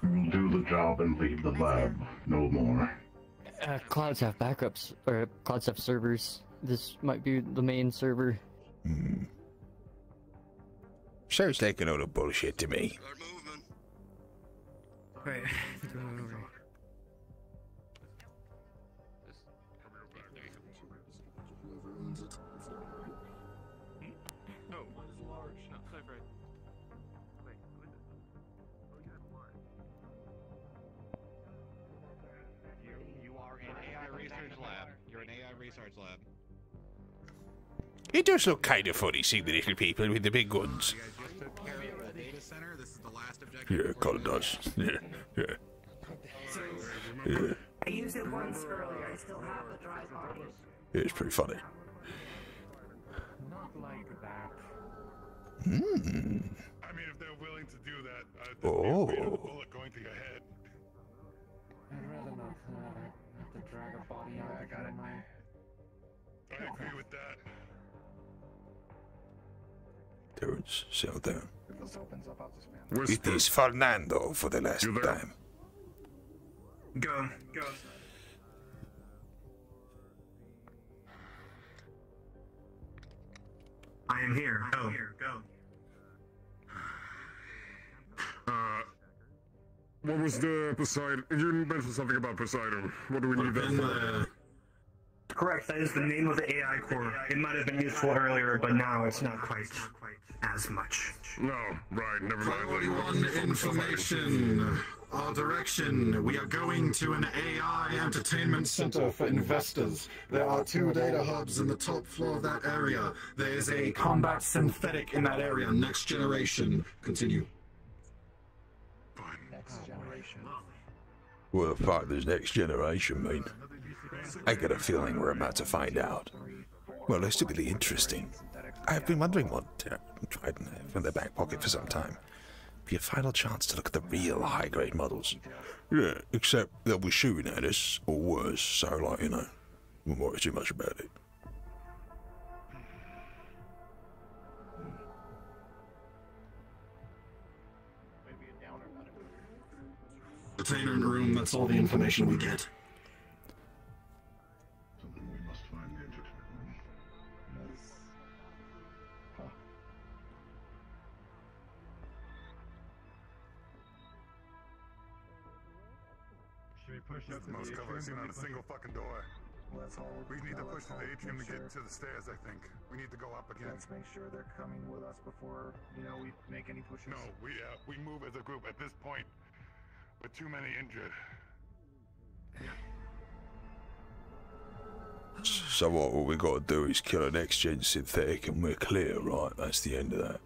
We'll do the job and leave the lab. No more. uh, clouds have backups, or clouds have servers. This might be the main server. Hmm. Sounds like a load of bullshit to me. Right. I think we're moving over. It does look kind of funny seeing the little people with the big guns. data center. This is the last objective. Yeah, it kinda does. Yeah, yeah. Yeah, I used it once earlier. I still have the dry body. yeah it's pretty funny. Hmm. I mean, if they're willing to do that, there'd be a Oh. bullet going through your head. I'd rather not uh, have to drag a body out. I got it. I agree with that. Terrence, settle down. If this opens up, I'll just man. It is Fernando for the last time. Go. Go. I am here. Go. here. Go. Uh, what was the Poseidon? You mentioned something about Poseidon. What do we need that for? Correct. That is the name of the AI core. It might have been useful earlier, but now it's not quite as much. No, right. Never mind. Priority one information. Our direction. We are going to an AI entertainment center for investors. There are two data hubs in the top floor of that area. There is a combat synthetic in that area. Next generation. Continue. Next generation. What the fuck does next generation mean? I get a feeling we're about to find out. Well, it's really interesting. I've been wondering what uh, tried in in their back pocket for some time. Be a final chance to look at the real high-grade models. Yeah, except they'll be shooting at us, or worse, so like, you know, won't worry too much about it. Entertainment room. That's all the information we get. Push That's the most cover I've seen on a single fucking door. Let's hold. We need to push let's to the hold. atrium to Make get to the stairs, I think. We need to go up again. Let's make sure they're coming with us before you know we make any pushes. No, we uh, we move as a group at this point. With too many injured. So what, all we gotta do is kill an next-gen synthetic and we're clear, right? That's the end of that.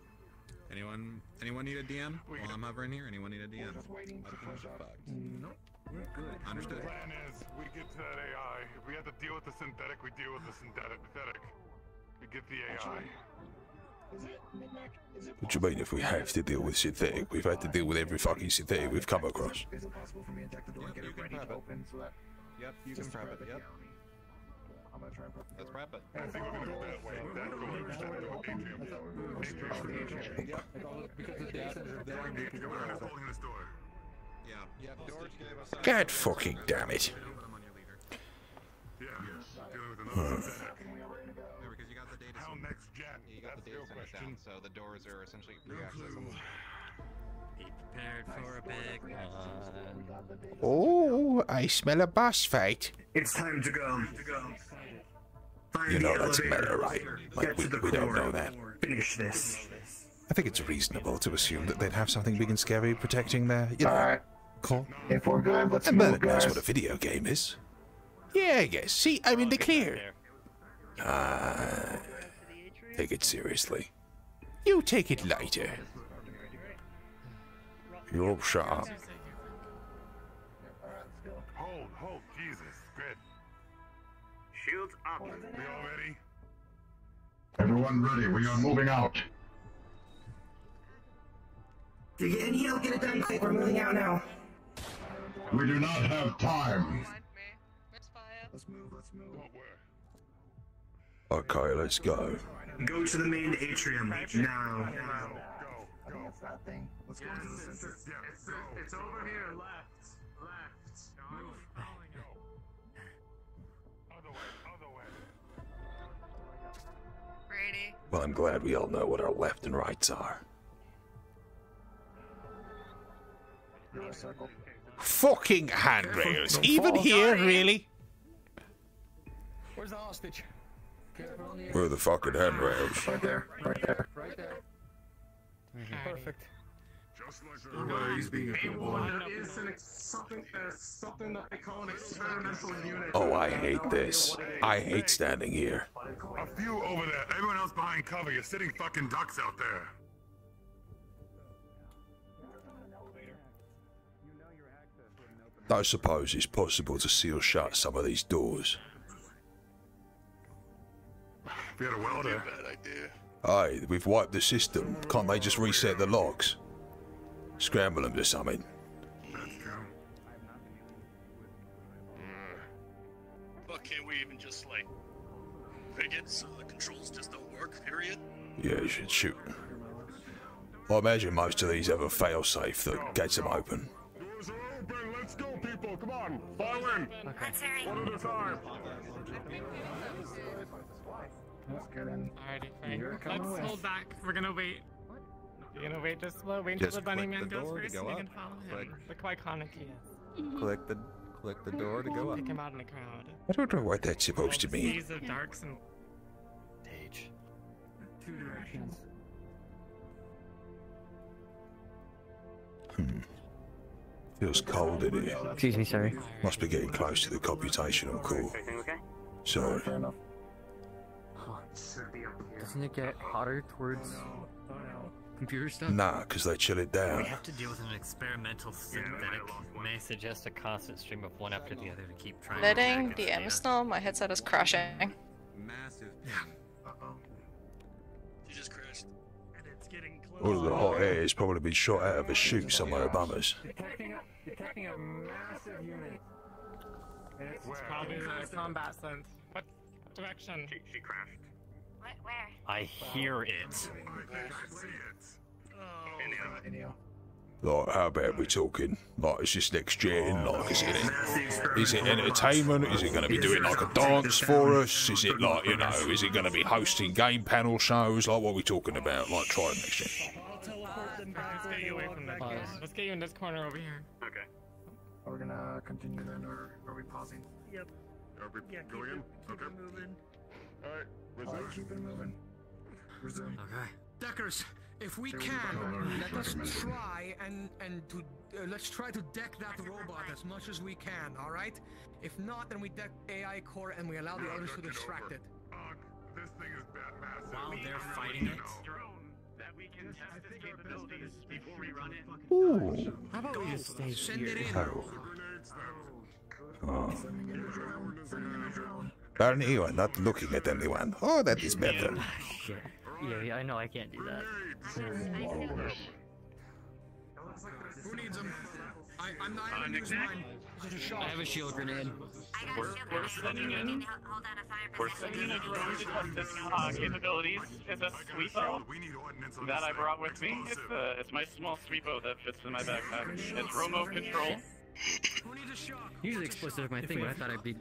Anyone anyone need a DM while I'm hovering here? Anyone need a DM? waiting to push up. No, we're good. Understood. The plan is we get to that AI. If we have to deal with the synthetic, we deal with the synthetic. synthetic. We get the AI. Is it it What do you mean if we have to deal with synthetic? We've had to deal with every fucking synthetic we've come across. Is it possible for me to deck the door and get it ready to open so that? Yep, you can prep it. Yep. I'm gonna try and prep the Let's door. prep it. I think we're gonna go that way. That door. That door. Atrium. Because the data is there. Atrium. Whoever's holding this door. God fucking damn it. Yeah. Dealing with another synthetic. No, because you got the data. How center- next gen? You got That's the the data real center question. down, so the doors are essentially. Be prepared for a big one. Uh, oh, I smell a boss fight. It's time to go. Find You know that's elevator. meta, right? Like, we, we don't know that. Finish this. I think it's reasonable to assume that they'd have something big and scary protecting their, you know, Alright. core. If we're good, let's And move, knows what a video game is. Yeah, I guess. See, I'm in the clear. Ah, take it seriously. You take it lighter. You all shut up. Hold, hold. Jesus. Good. Shields up. We all ready? Everyone ready? We are moving out. If you get any help, get it done quick. We're moving out now. We do not have time. Let's move. Let's move. Okay, let's go. Go to the main atrium now. I think it's that thing. Let's go to the center. It's, it's over here, left. Left. Move. Other way. Other way. Brady. Well, I'm glad we all know what our left and rights are. You're a circle. Fucking handrails. Even here, really? Where's the hostage? Where are the fucking handrails? Right there. Right there. Right there. Perfect. Just like Don't worry, he's being a good boy. An something, uh, something that they call an experimental unit. Oh, I hate this. I hate standing here. A few over there. Everyone else behind cover. You're sitting fucking ducks out there. I suppose it's possible to seal shut some of these doors. If you had a welder. Bad idea. Hey, we've wiped the system. Can't they just reset the locks? Scramble them to something. Hmm. But can't we even just like rig it so the controls just don't work? Period. Yeah, you should shoot. I imagine most of these have a fail-safe that gets them open. Let's go, people. Come on. File in. Okay. One at a time. Let's get in. Alrighty, You're fine. Let's with. hold back. We're gonna wait. You're gonna wait just slow. Wait until the bunny man the goes door to first, go and we can follow Click. him. Look how iconic he is. Click the click the door to go up. Pick him out in the crowd. I don't know what that's supposed to mean. Seas of darks and Stage. two directions. Hmm. Feels cold in here. Excuse me, sorry. Must be getting close to the computational core. So, Doesn't it get hotter towards computer stuff? nah, because they chill it down. We have to deal with an experimental synthetic. May suggest a constant stream of one after the other to keep trying. to Letting the its data. Emisnal, my headset is crashing. Massive. All of the hot air has probably been shot out of a chute somewhere above us. Detecting a, detecting a massive unit. It's probably the combat sense. What direction? She, she crashed. What, where? I hear it. Inio. Like, how bad we talking? Like, it's just next gen? Like, is it, is it entertainment? Is it going to be doing like a dance for us? Is it like, you know, is it going to be hosting game panel shows? Like, what are we talking about? Like, try next gen. Let's get you away from that. corner. Let's get you in this corner over here. Okay. Are we gonna continue then, or are we pausing? Yep. Are we Yeah, keep going it, in? keep Okay. it moving. Alright, Alright, resume. keep it moving. Resume. Okay. Deckers, if we There we can, let us try and and to uh, let's try to deck that robot as much as we can. All right. If not, then we deck AI core and we allow the others to distract it. This thing is bad massive. While they're fighting it. That we can test its capabilities before we run it. Ooh. How about we just stay Send it in. Oh. Oh. Apparently you are not looking at anyone. Oh, that is better. Yeah, yeah, I know I can't do that. Who needs them? I, I'm not gonna use mine. Just a shot. I have a shield grenade. We're, we're sending in. Hold down a fire We're sending in drone to its uh, capabilities. It's a sweepo that I brought with me. It's, uh, it's my small sweepo that fits in my backpack. It's remote control. Usually explicit of my thing, but I thought I'd be.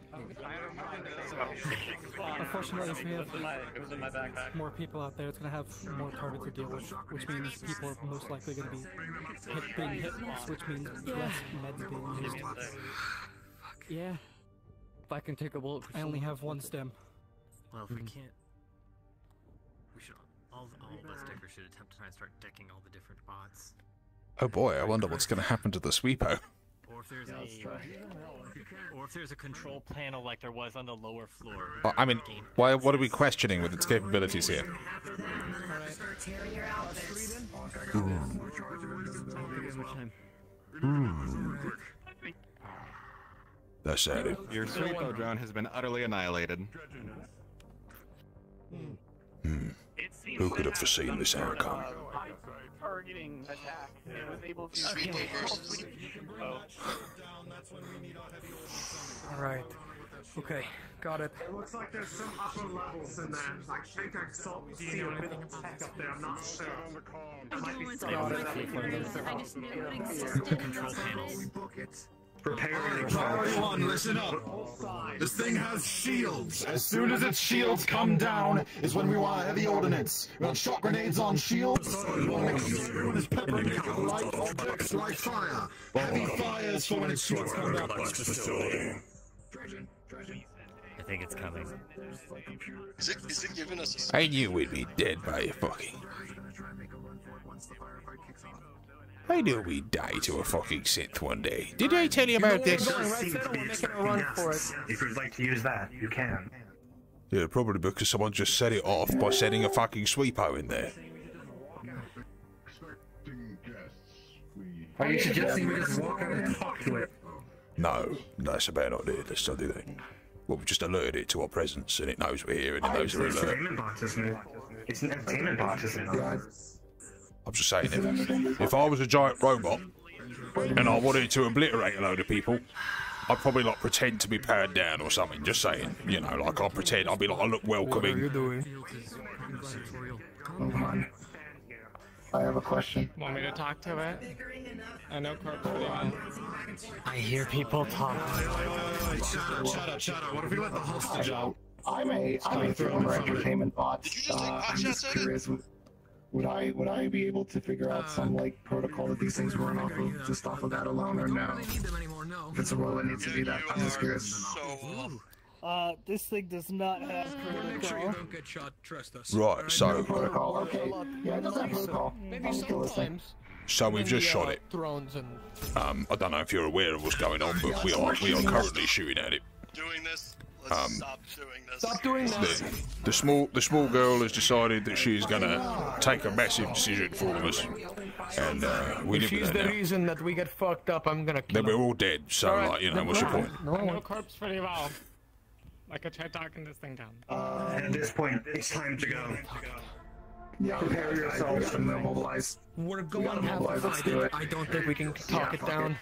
Unfortunately, if we It was in my, have in my backpack. more people out there, it's going to have more targets to deal with, which means people are most likely going to be hit, being hit, which means less meds being used. Yeah. If I can take a bullet I only have one stem. Well, if we Mhm. can't. We should. All, all of us deckers should attempt to try and start decking all the different bots. Oh boy, I wonder what's going to happen to the sweepo. Or if there's a. Or if there's a control panel like there was on the lower floor. Oh, I mean, why? What are we questioning with its capabilities here? That's it. Your sweepo drone has been utterly annihilated. Hmm. Who could have foreseen this outcome? Targeting attack. It was able to. Sweepo versus. Oh. Alright. Okay, got it. It looks like there's some upper levels in there. I think I saw see a bit of tech up there. I'm not sure. It might be something. I just knew it existed. Control panels. Everyone, listen up. This thing has shields. As soon as its shields come down is when we want heavy ordnance. We want shot grenades on shields. We want explosives, peppermint, light objects like fire. Heavy fires for when its shields come down. I think it's coming. Is it, is it giving us a I knew we'd be dead by a fucking. I knew we'd die to a fucking synth one day. Did I tell you about this? If you'd like to use that, you can. Yeah, probably because someone just set it off by sending a fucking sweepo in there. Are you suggesting we just walk out and talk to it? No, that's a bad idea. Let's not do that. Well, we've just alerted it to our presence, and it knows we're here, and it oh, knows we're alert. It's an entertainment bot, isn't it? I'm just saying, if, if I was a giant robot and I wanted to obliterate a load of people, I'd probably like pretend to be powered down or something. Just saying, you know, like I'll pretend I'll be like I look welcoming. What are you doing? Move on. I have a question. Want me to talk to it? I know Corpse pretty. I hear people talk. Shut up, shut up, shut up. What if we let the hostage out? I'm a I'm a thriller entertainment bot. Uh, I'm just Hotshot curious. Would, would I would I be able to figure out some like protocol that these things run off of just off of that alone or no? If it's a role that needs to be that, I'm just curious. Uh, this thing does not have protocol. get shot. Trust us. Right, so Protocol. Okay. Yeah, it doesn't have protocol. Maybe I'm still listening. sometimes. so we've just shot it. Thrones and Um, I don't know if you're aware of what's going on, but we are we are currently shooting at it. Doing this. Let's Um, stop doing this. stop doing this. The, the small the small girl has decided that she's gonna take a massive decision for all of us, and uh, we If live she's with the now. reason that we get fucked up, I'm gonna kill Then her. we're all dead. So Alright, like, you know, what's your point? I know Corpse pretty well. I could try talking this thing down. At this point, it's time to go. Yeah, prepare yourselves and mobilize. We're going to have a mobilize, fight. I don't think we can talk it fuck down.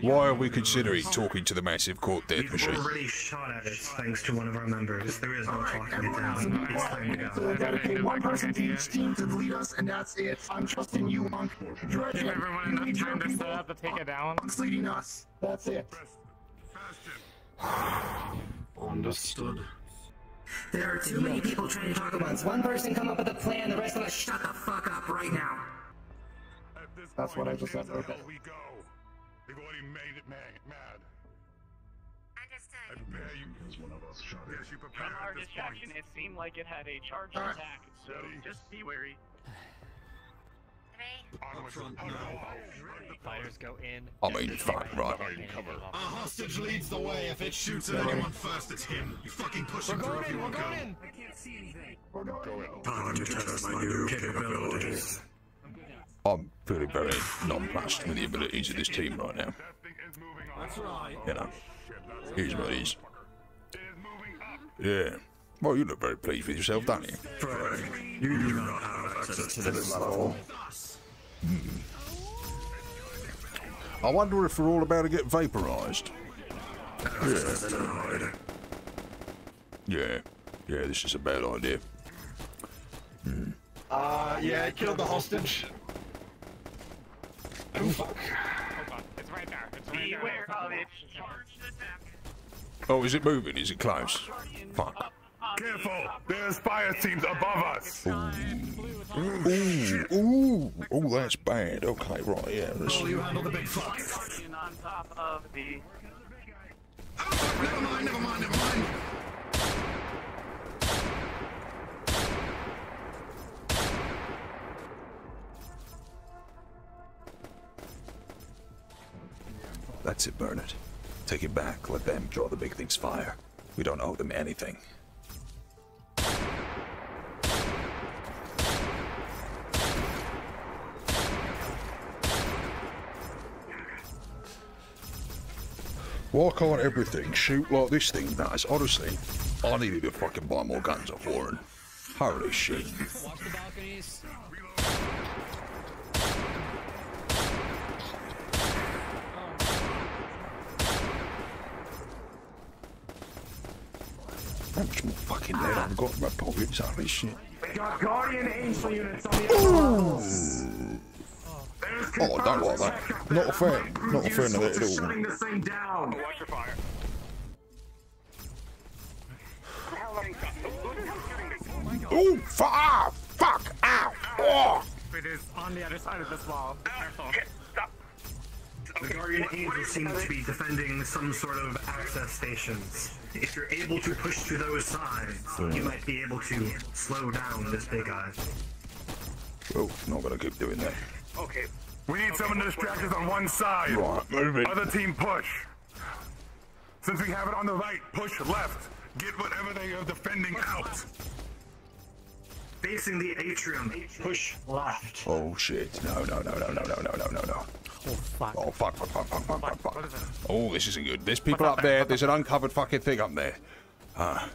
Why are we considering talking to the massive court death We've machine? already shot at it thanks to one of our members. There is no talking it down. It's time to So go. dedicate one person to each team to lead us, and that's it. I'm trusting you, Monk. Dredge Give everyone You enough lead your time to set up to take it down. Monk's leading us. That's it. <sighs> Understood. There are too many people trying to talk at once. One person come up with a plan, the rest of us shut the fuck up right now. That's what I just said. Okay. Yes, you prepare Our distraction, point. it seemed like it had a charged Alright. attack, so just be wary. Oh, fighters go in. I mean, fuck, right. Our hostage leads the way. If it shoots at anyone first, it's him. You fucking push him through if you want to go. Time to test my new capabilities. I'm feeling very nonplussed with the abilities of this team right now. That's right. You know, here's what it is. Yeah. Well, you look very pleased with yourself, don't you? Frank, You do not have access to this level. I wonder if we're all about to get vaporized. Access denied. Yeah. Yeah, this is a bad idea. Hmm. Uh, yeah, I killed the hostage. Oh, fuck. It's right there. It's right there. Beware of its charged attack. Oh, is it moving? Is it close? Fuck. Careful! There's fire teams above us! Ooh, ooh, ooh, that's bad. Okay, right, yeah. Let's... Oh, you handle the big fuck. On top of the Never mind, never mind, never mind. That's it, Bernard. Take it back. Let them draw the big thing's fire. We don't owe them anything. Why can't everything shoot like this thing does? Honestly, I needed to fucking buy more guns off Warren. Holy shit. Watch the balconies. How much more fucking lead I've got in my pockets? Holy shit. We got Guardian Angel units on the other. Oh, don't like that. Not a fan. Not a fan of that at all. Shutting this thing down. watch your fire. Oh, fuck! Ah, fuck! Ow! Oh! It is on the other side of this wall. Careful. The Guardian Angels seem to be defending some sort of access stations. If you're able to push through those sides, you might be able to slow down this big guy. Oh, not gonna keep doing that. Okay. We need someone to distract us on one side. Right, move it. Other team push. Since we have it on the right, push left. Get whatever they are defending out. Facing the atrium, push left. Oh shit. No, no, no, no, no, no, no, no, no, no. Oh fuck. Oh fuck, fuck, fuck, fuck, fuck, fuck, fuck. Oh, this isn't good. There's people up there. There's an uncovered fucking thing up there. Ah,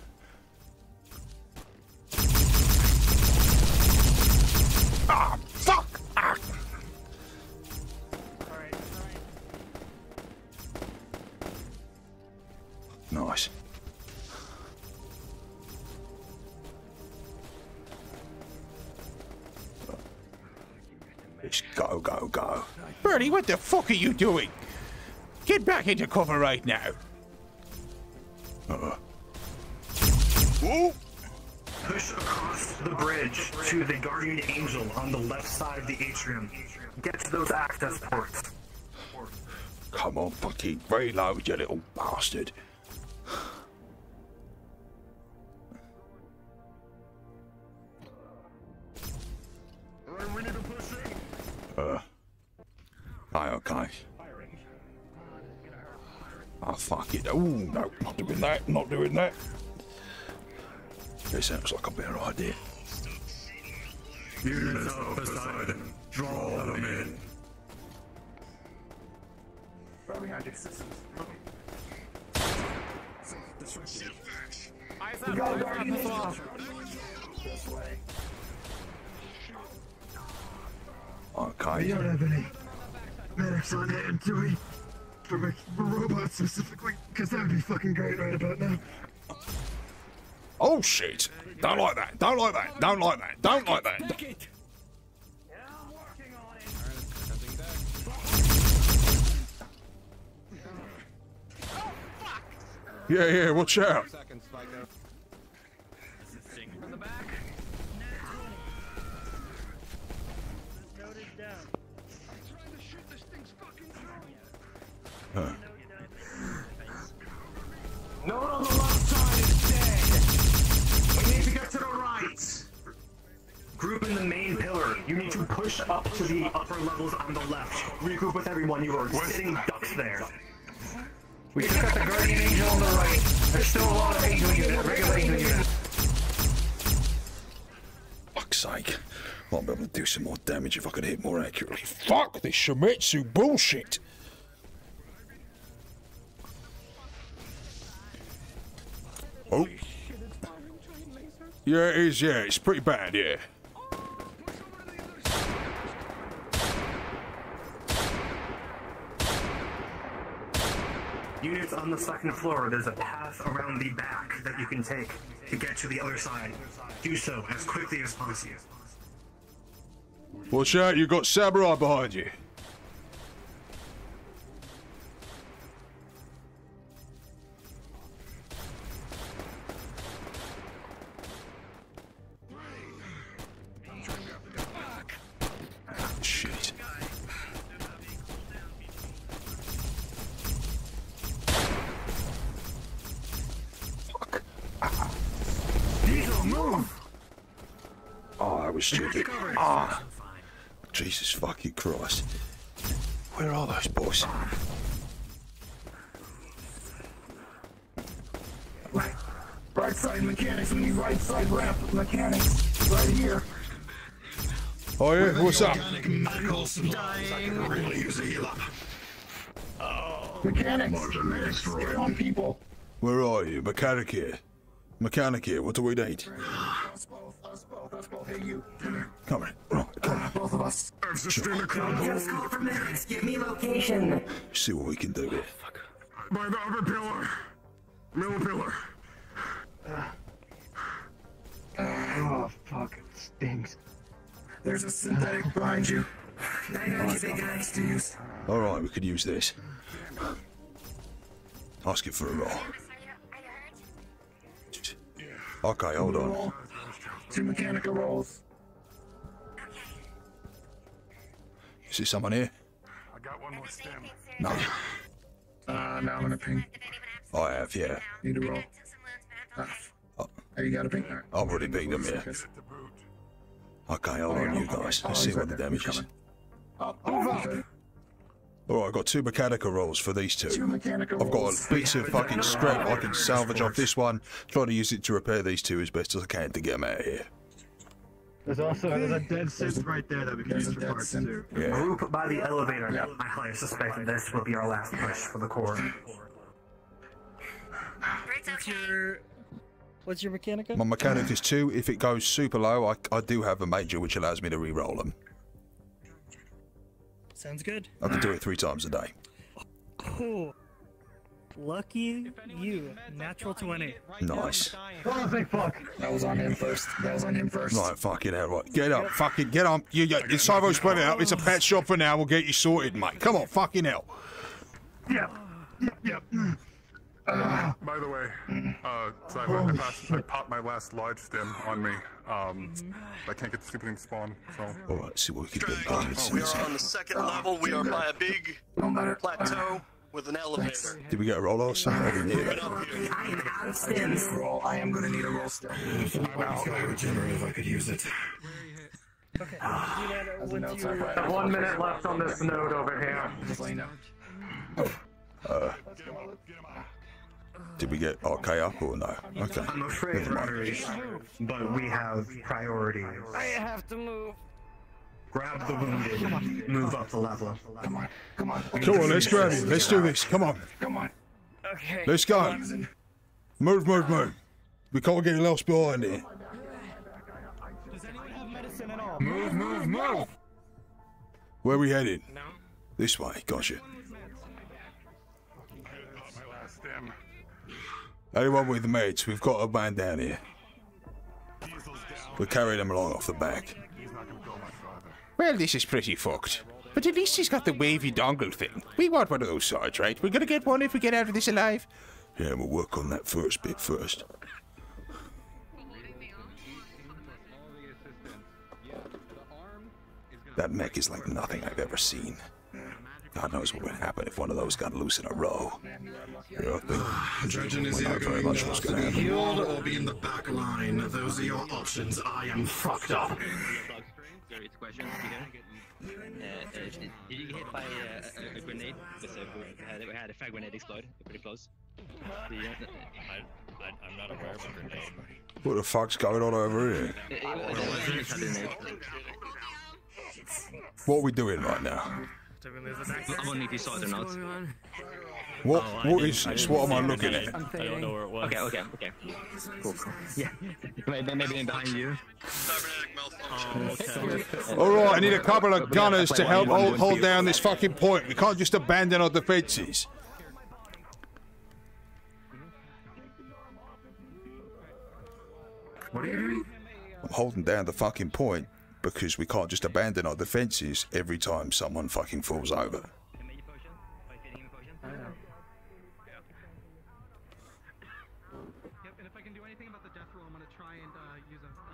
ah. Fuck are you doing? Get back into cover right now. Uh, Whoa! Push across the bridge to the guardian angel on the left side of the atrium. Get to those access ports. come on, fucking reload, you little bastard. Oh, no, not doing that, not doing that. It sounds like a better idea. Units up beside Draw them in. Right behind you. This way. Eyes We up, got a eyes up guardian as well. angel. This way. Okay. We don't have any medics on hand, do we? For, my, for robots specifically? Because that would be fucking great right about now. Oh, shit. Don't like that, don't like that, don't like that, don't like that. Yeah, yeah, watch out. Noted You need to push up to the upper levels on the left. Regroup with everyone. You are sitting ducks there. We took out the guardian angel on the right. There's still a lot of angel units, regular angel units. Fuck's sake. Might be able to do some more damage if I could hit more accurately. Fuck this Shimetsu bullshit. Oh. Yeah, it is, yeah. It's pretty bad, yeah. Units on the second floor, there's a path around the back that you can take to get to the other side. Do so as quickly as possible. Watch out, you've got Samurai behind you. Oh yeah, what's up? Medical supplies. I could really use a heal up. Mechanics, medics, on people. Where are you? Mechanic here. Mechanic here. What do we need? Us both, us both, us both. Hey, you. Come on. Right, come on. Both of us. Just in the crowd. Just call for medics. Give me location. See what we can do here. By the upper pillar. Middle pillar. Oh, fuck. It stinks. There's a synthetic behind you. I know you big guys to use. All right, we could use this. Ask it for a roll. Okay, hold on. Two mechanical rolls. Is there someone here? I got one more stem. No. Uh, now I'm gonna ping. I have, yeah. Need a roll. Ah. Oh, you got a ping. I've already beat them, yeah. Okay, hold on, you guys. Let's see what the damage is. Alright, I've got two mechanical rolls for these two. Two I've got rolls. bits of fucking scrap I can salvage off this one. Try to use it to repair these two as best as I can to get them out of here. There's also there's a dead synth right there that we can use a for dead parts synth. too. Yeah. Group by the elevator. I highly suspect that this will be our last push for the core. What's your What's your mechanica? My mechanic is two. If it goes super low, I, I do have a major which allows me to re-roll them. Sounds good. I can do it three times a day. Cool. Lucky you. Natural 20. Nice. Oh, big fuck. That was on him first. That was on him first. Right, fucking hell, right. Get up, fucking get up. You, you, it's Cybo splitting up. It's a pet shop for now. We'll get you sorted, mate. Come on, fucking hell. Yep. Yep. Mm. Yep. Uh, by the way, uh, so I, I, passed, I popped my last large stem on me. Um, I can't get the stupid thing to spawn, so. All right, see what we can do. Oh, it's- We are on the second level. We are by a big plateau with an elevator. Did we get a roll or something? I didn't hear that. I am out of stems. Roll. I am gonna need a roll still. Wow. Regenerative. I could use it. Okay. As a note, you, sorry. uh, One minute left on this node over here. Just let you know. Uh, did we get RK up or no? Okay. I'm afraid, runners, but we have priority. I have to move. Grab the wounded, move up the level. Come on, come on. Come on, let's grab him. Let's do this. Come on. Come on. Okay. Let's go. Move, move, move. We can't get lost behind here. Move, move, move! Where we headed? This way. Gotcha. Anyone with mates? We've got a man down here. We're carrying him along off the back. Well, this is pretty fucked. But at least he's got the wavy dongle thing. We want one of those swords, right? We're gonna get one if we get out of this alive. Yeah, we'll work on that first bit first. That mech is like nothing I've ever seen. God knows what would happen if one of those got loose in a row. Yeah, I think <sighs> <sighs> Dredgen is we know either very going much what's going to happen. healed or be in the back line. Those are your options. I am fucked up. Sorry, question. You hear? Did did you get hit by uh, a, a grenade? Because uh, we had, a frag grenade explode pretty close. Did you, I, I, I'm not aware of a grenade. What the fuck's going on over here? What are we doing right now? I'm wondering if you saw it or not. What Oh, I what didn't- is I this? What am I looking at? I don't know where it was. Okay, okay, okay. Cool, cool. Yeah. Maybe, maybe behind you. All right, I need a couple of gunners to help hold, hold down this fucking point. We can't just abandon our defences. What are you doing? I'm holding down the fucking point because we can't just abandon our defences every time someone fucking falls over.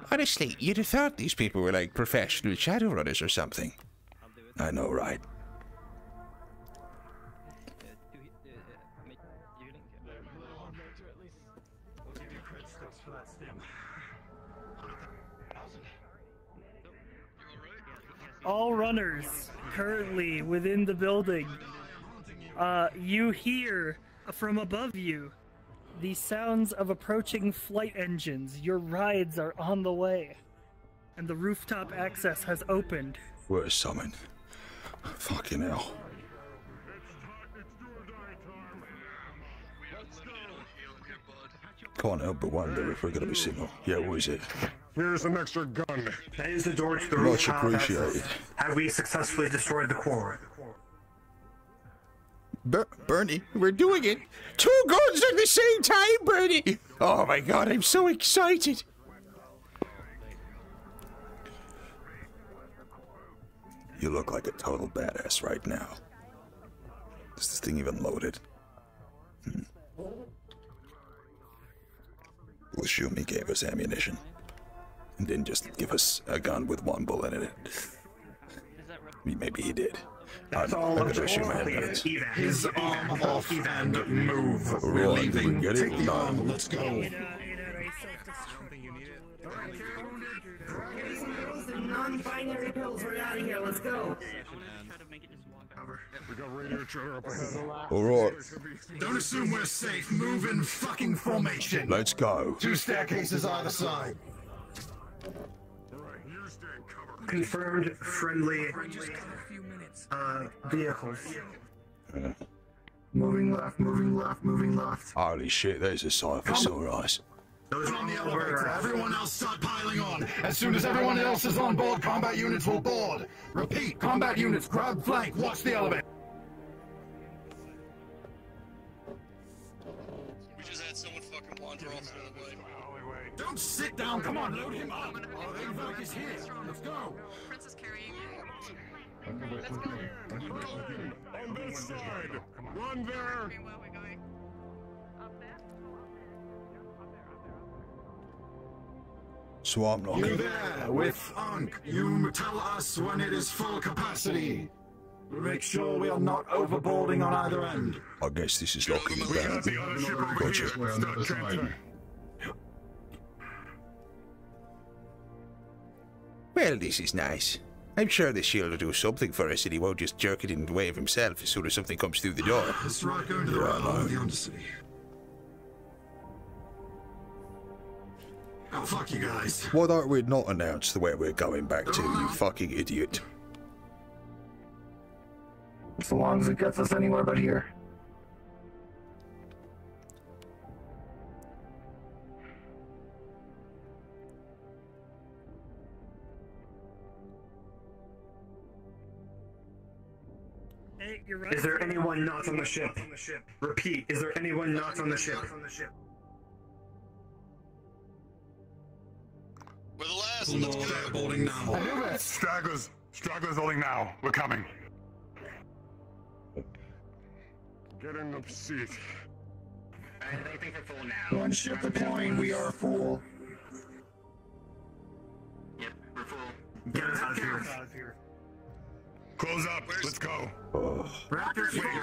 Honestly, you'd have thought these people were like professional shadow runners or something. I know, right? All runners currently within the building. Uh, you hear from above you the sounds of approaching flight engines. Your rides are on the way. And the rooftop access has opened. Where's Summon? Fucking hell. Can't help but wonder if we're gonna be single. Yeah, what is it? Here's an extra gun. That is the door to the Much appreciated. Have we successfully destroyed the core? Ber- Bernie, we're doing it. Two guns at the same time, Bernie. Oh my god, I'm so excited. You look like a total badass right now. Is this thing even loaded? Hmm. Well, Shumi gave us ammunition. And didn't just give us a gun with one bullet in it. Maybe he did. That's I'm, all I'm gonna to shoot my Orly. guns. His arm off and move. We're Right, did we leaving. get it? Take the No. arm. Let's go. Non-binary pills. We're out of here. Let's go. We got radio chatter up ahead. All right, Don't assume we're safe. Move in fucking formation. let's go. Two staircases either side. Confirmed friendly uh, vehicles. Moving left. Moving left. Moving left. Holy shit, there's a sight for sunrise. Those on the elevator, everyone else start piling on. As soon as everyone else is on board, combat units will board. Repeat, combat units, grab flank, watch the elevator. We just had someone fucking wander off the other way. Don't sit down, come on, load him up. Oh, Our evac is here, let's go. Princess carrying On this side! Run there! Swamp knock. You there, with Ankh, you tell us when it is full capacity. Make sure we are not overboarding on either end. I guess this is locking it down. Gotcha. Well, this is nice. I'm sure the shield will do something for us and he won't just jerk it in the way of himself as soon as something comes through the door. <sighs> Let's right going to the right of the Undercity. Oh, fuck you guys. Why don't we not announce the where we're going back to, you ah. fucking idiot? So long as it gets us anywhere but here. Right. Is there anyone not on the ship? Repeat, is there anyone not on the ship? We're the last. Let's go. Boarding now. Stragglers, stragglers holding now. We're coming. Get in the seat. I think we're full now. One ship deploying, we are full. Yep, we're full. Get us out of here. Close up. Let's go.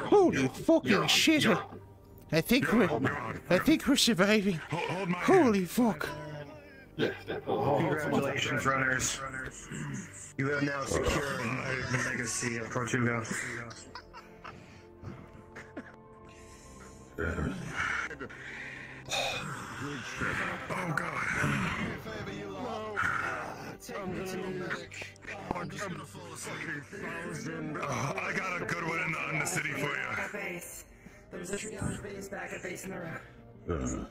Holy fucking shit! I think we're, I think we're surviving. Holy fuck! yeah Congratulations, runners. You have now secured the legacy of Tortuga. Oh god. I'm just gonna fall asleep. Oh, I got a good one in the Undercity for you. There's a triage base back at base in the room.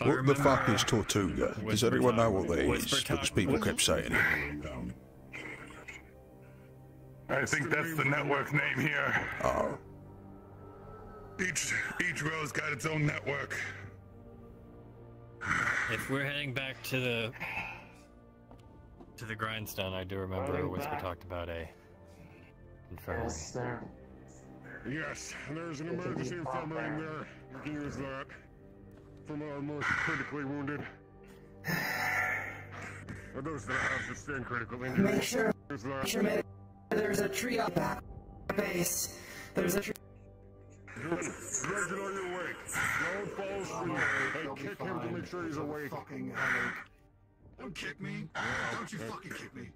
Uh, what the fuck is Tortuga? Does anyone know what that is? Because people kept saying it. I think that's the network name here. Oh. Each each row's got its own network. If we're heading back to the to the grindstone, I do remember Heading Whisper back. talked about a infirmary. Yes, there. Yes, there's an emergency infirmary in there. You can use that. For our most critically wounded. Or those that have sustained critical injury. Make sure, Use make sure there's a tree up back at base. There's a tree. Reginald, you're awake. Don't fall asleep. And kick him to make sure he's awake. Fucking headache. Don't kick me. Don't you fucking kick me.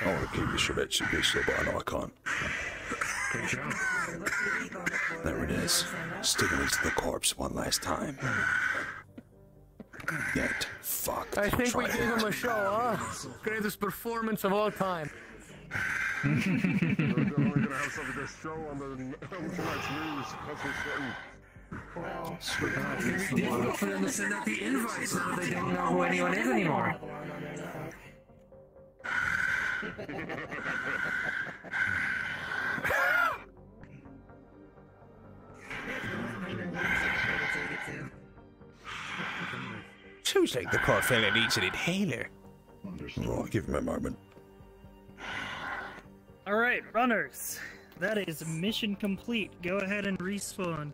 I want to keep this from Etsy pistol, but I know I can't. There it is. Sticking it to the corpse one last time. Yet, fuck. I think we try gave it. him a show, huh? Greatest performance of all time. <laughs> we're definitely gonna have something to show on the <laughs> tonight's news. That's for certain. It's difficult for them to send out the invites now that they don't know who anyone is anymore. Sounds like the poor fella needs an inhaler. Right, give him a moment. All right, runners. That is mission complete. Go ahead and respawn.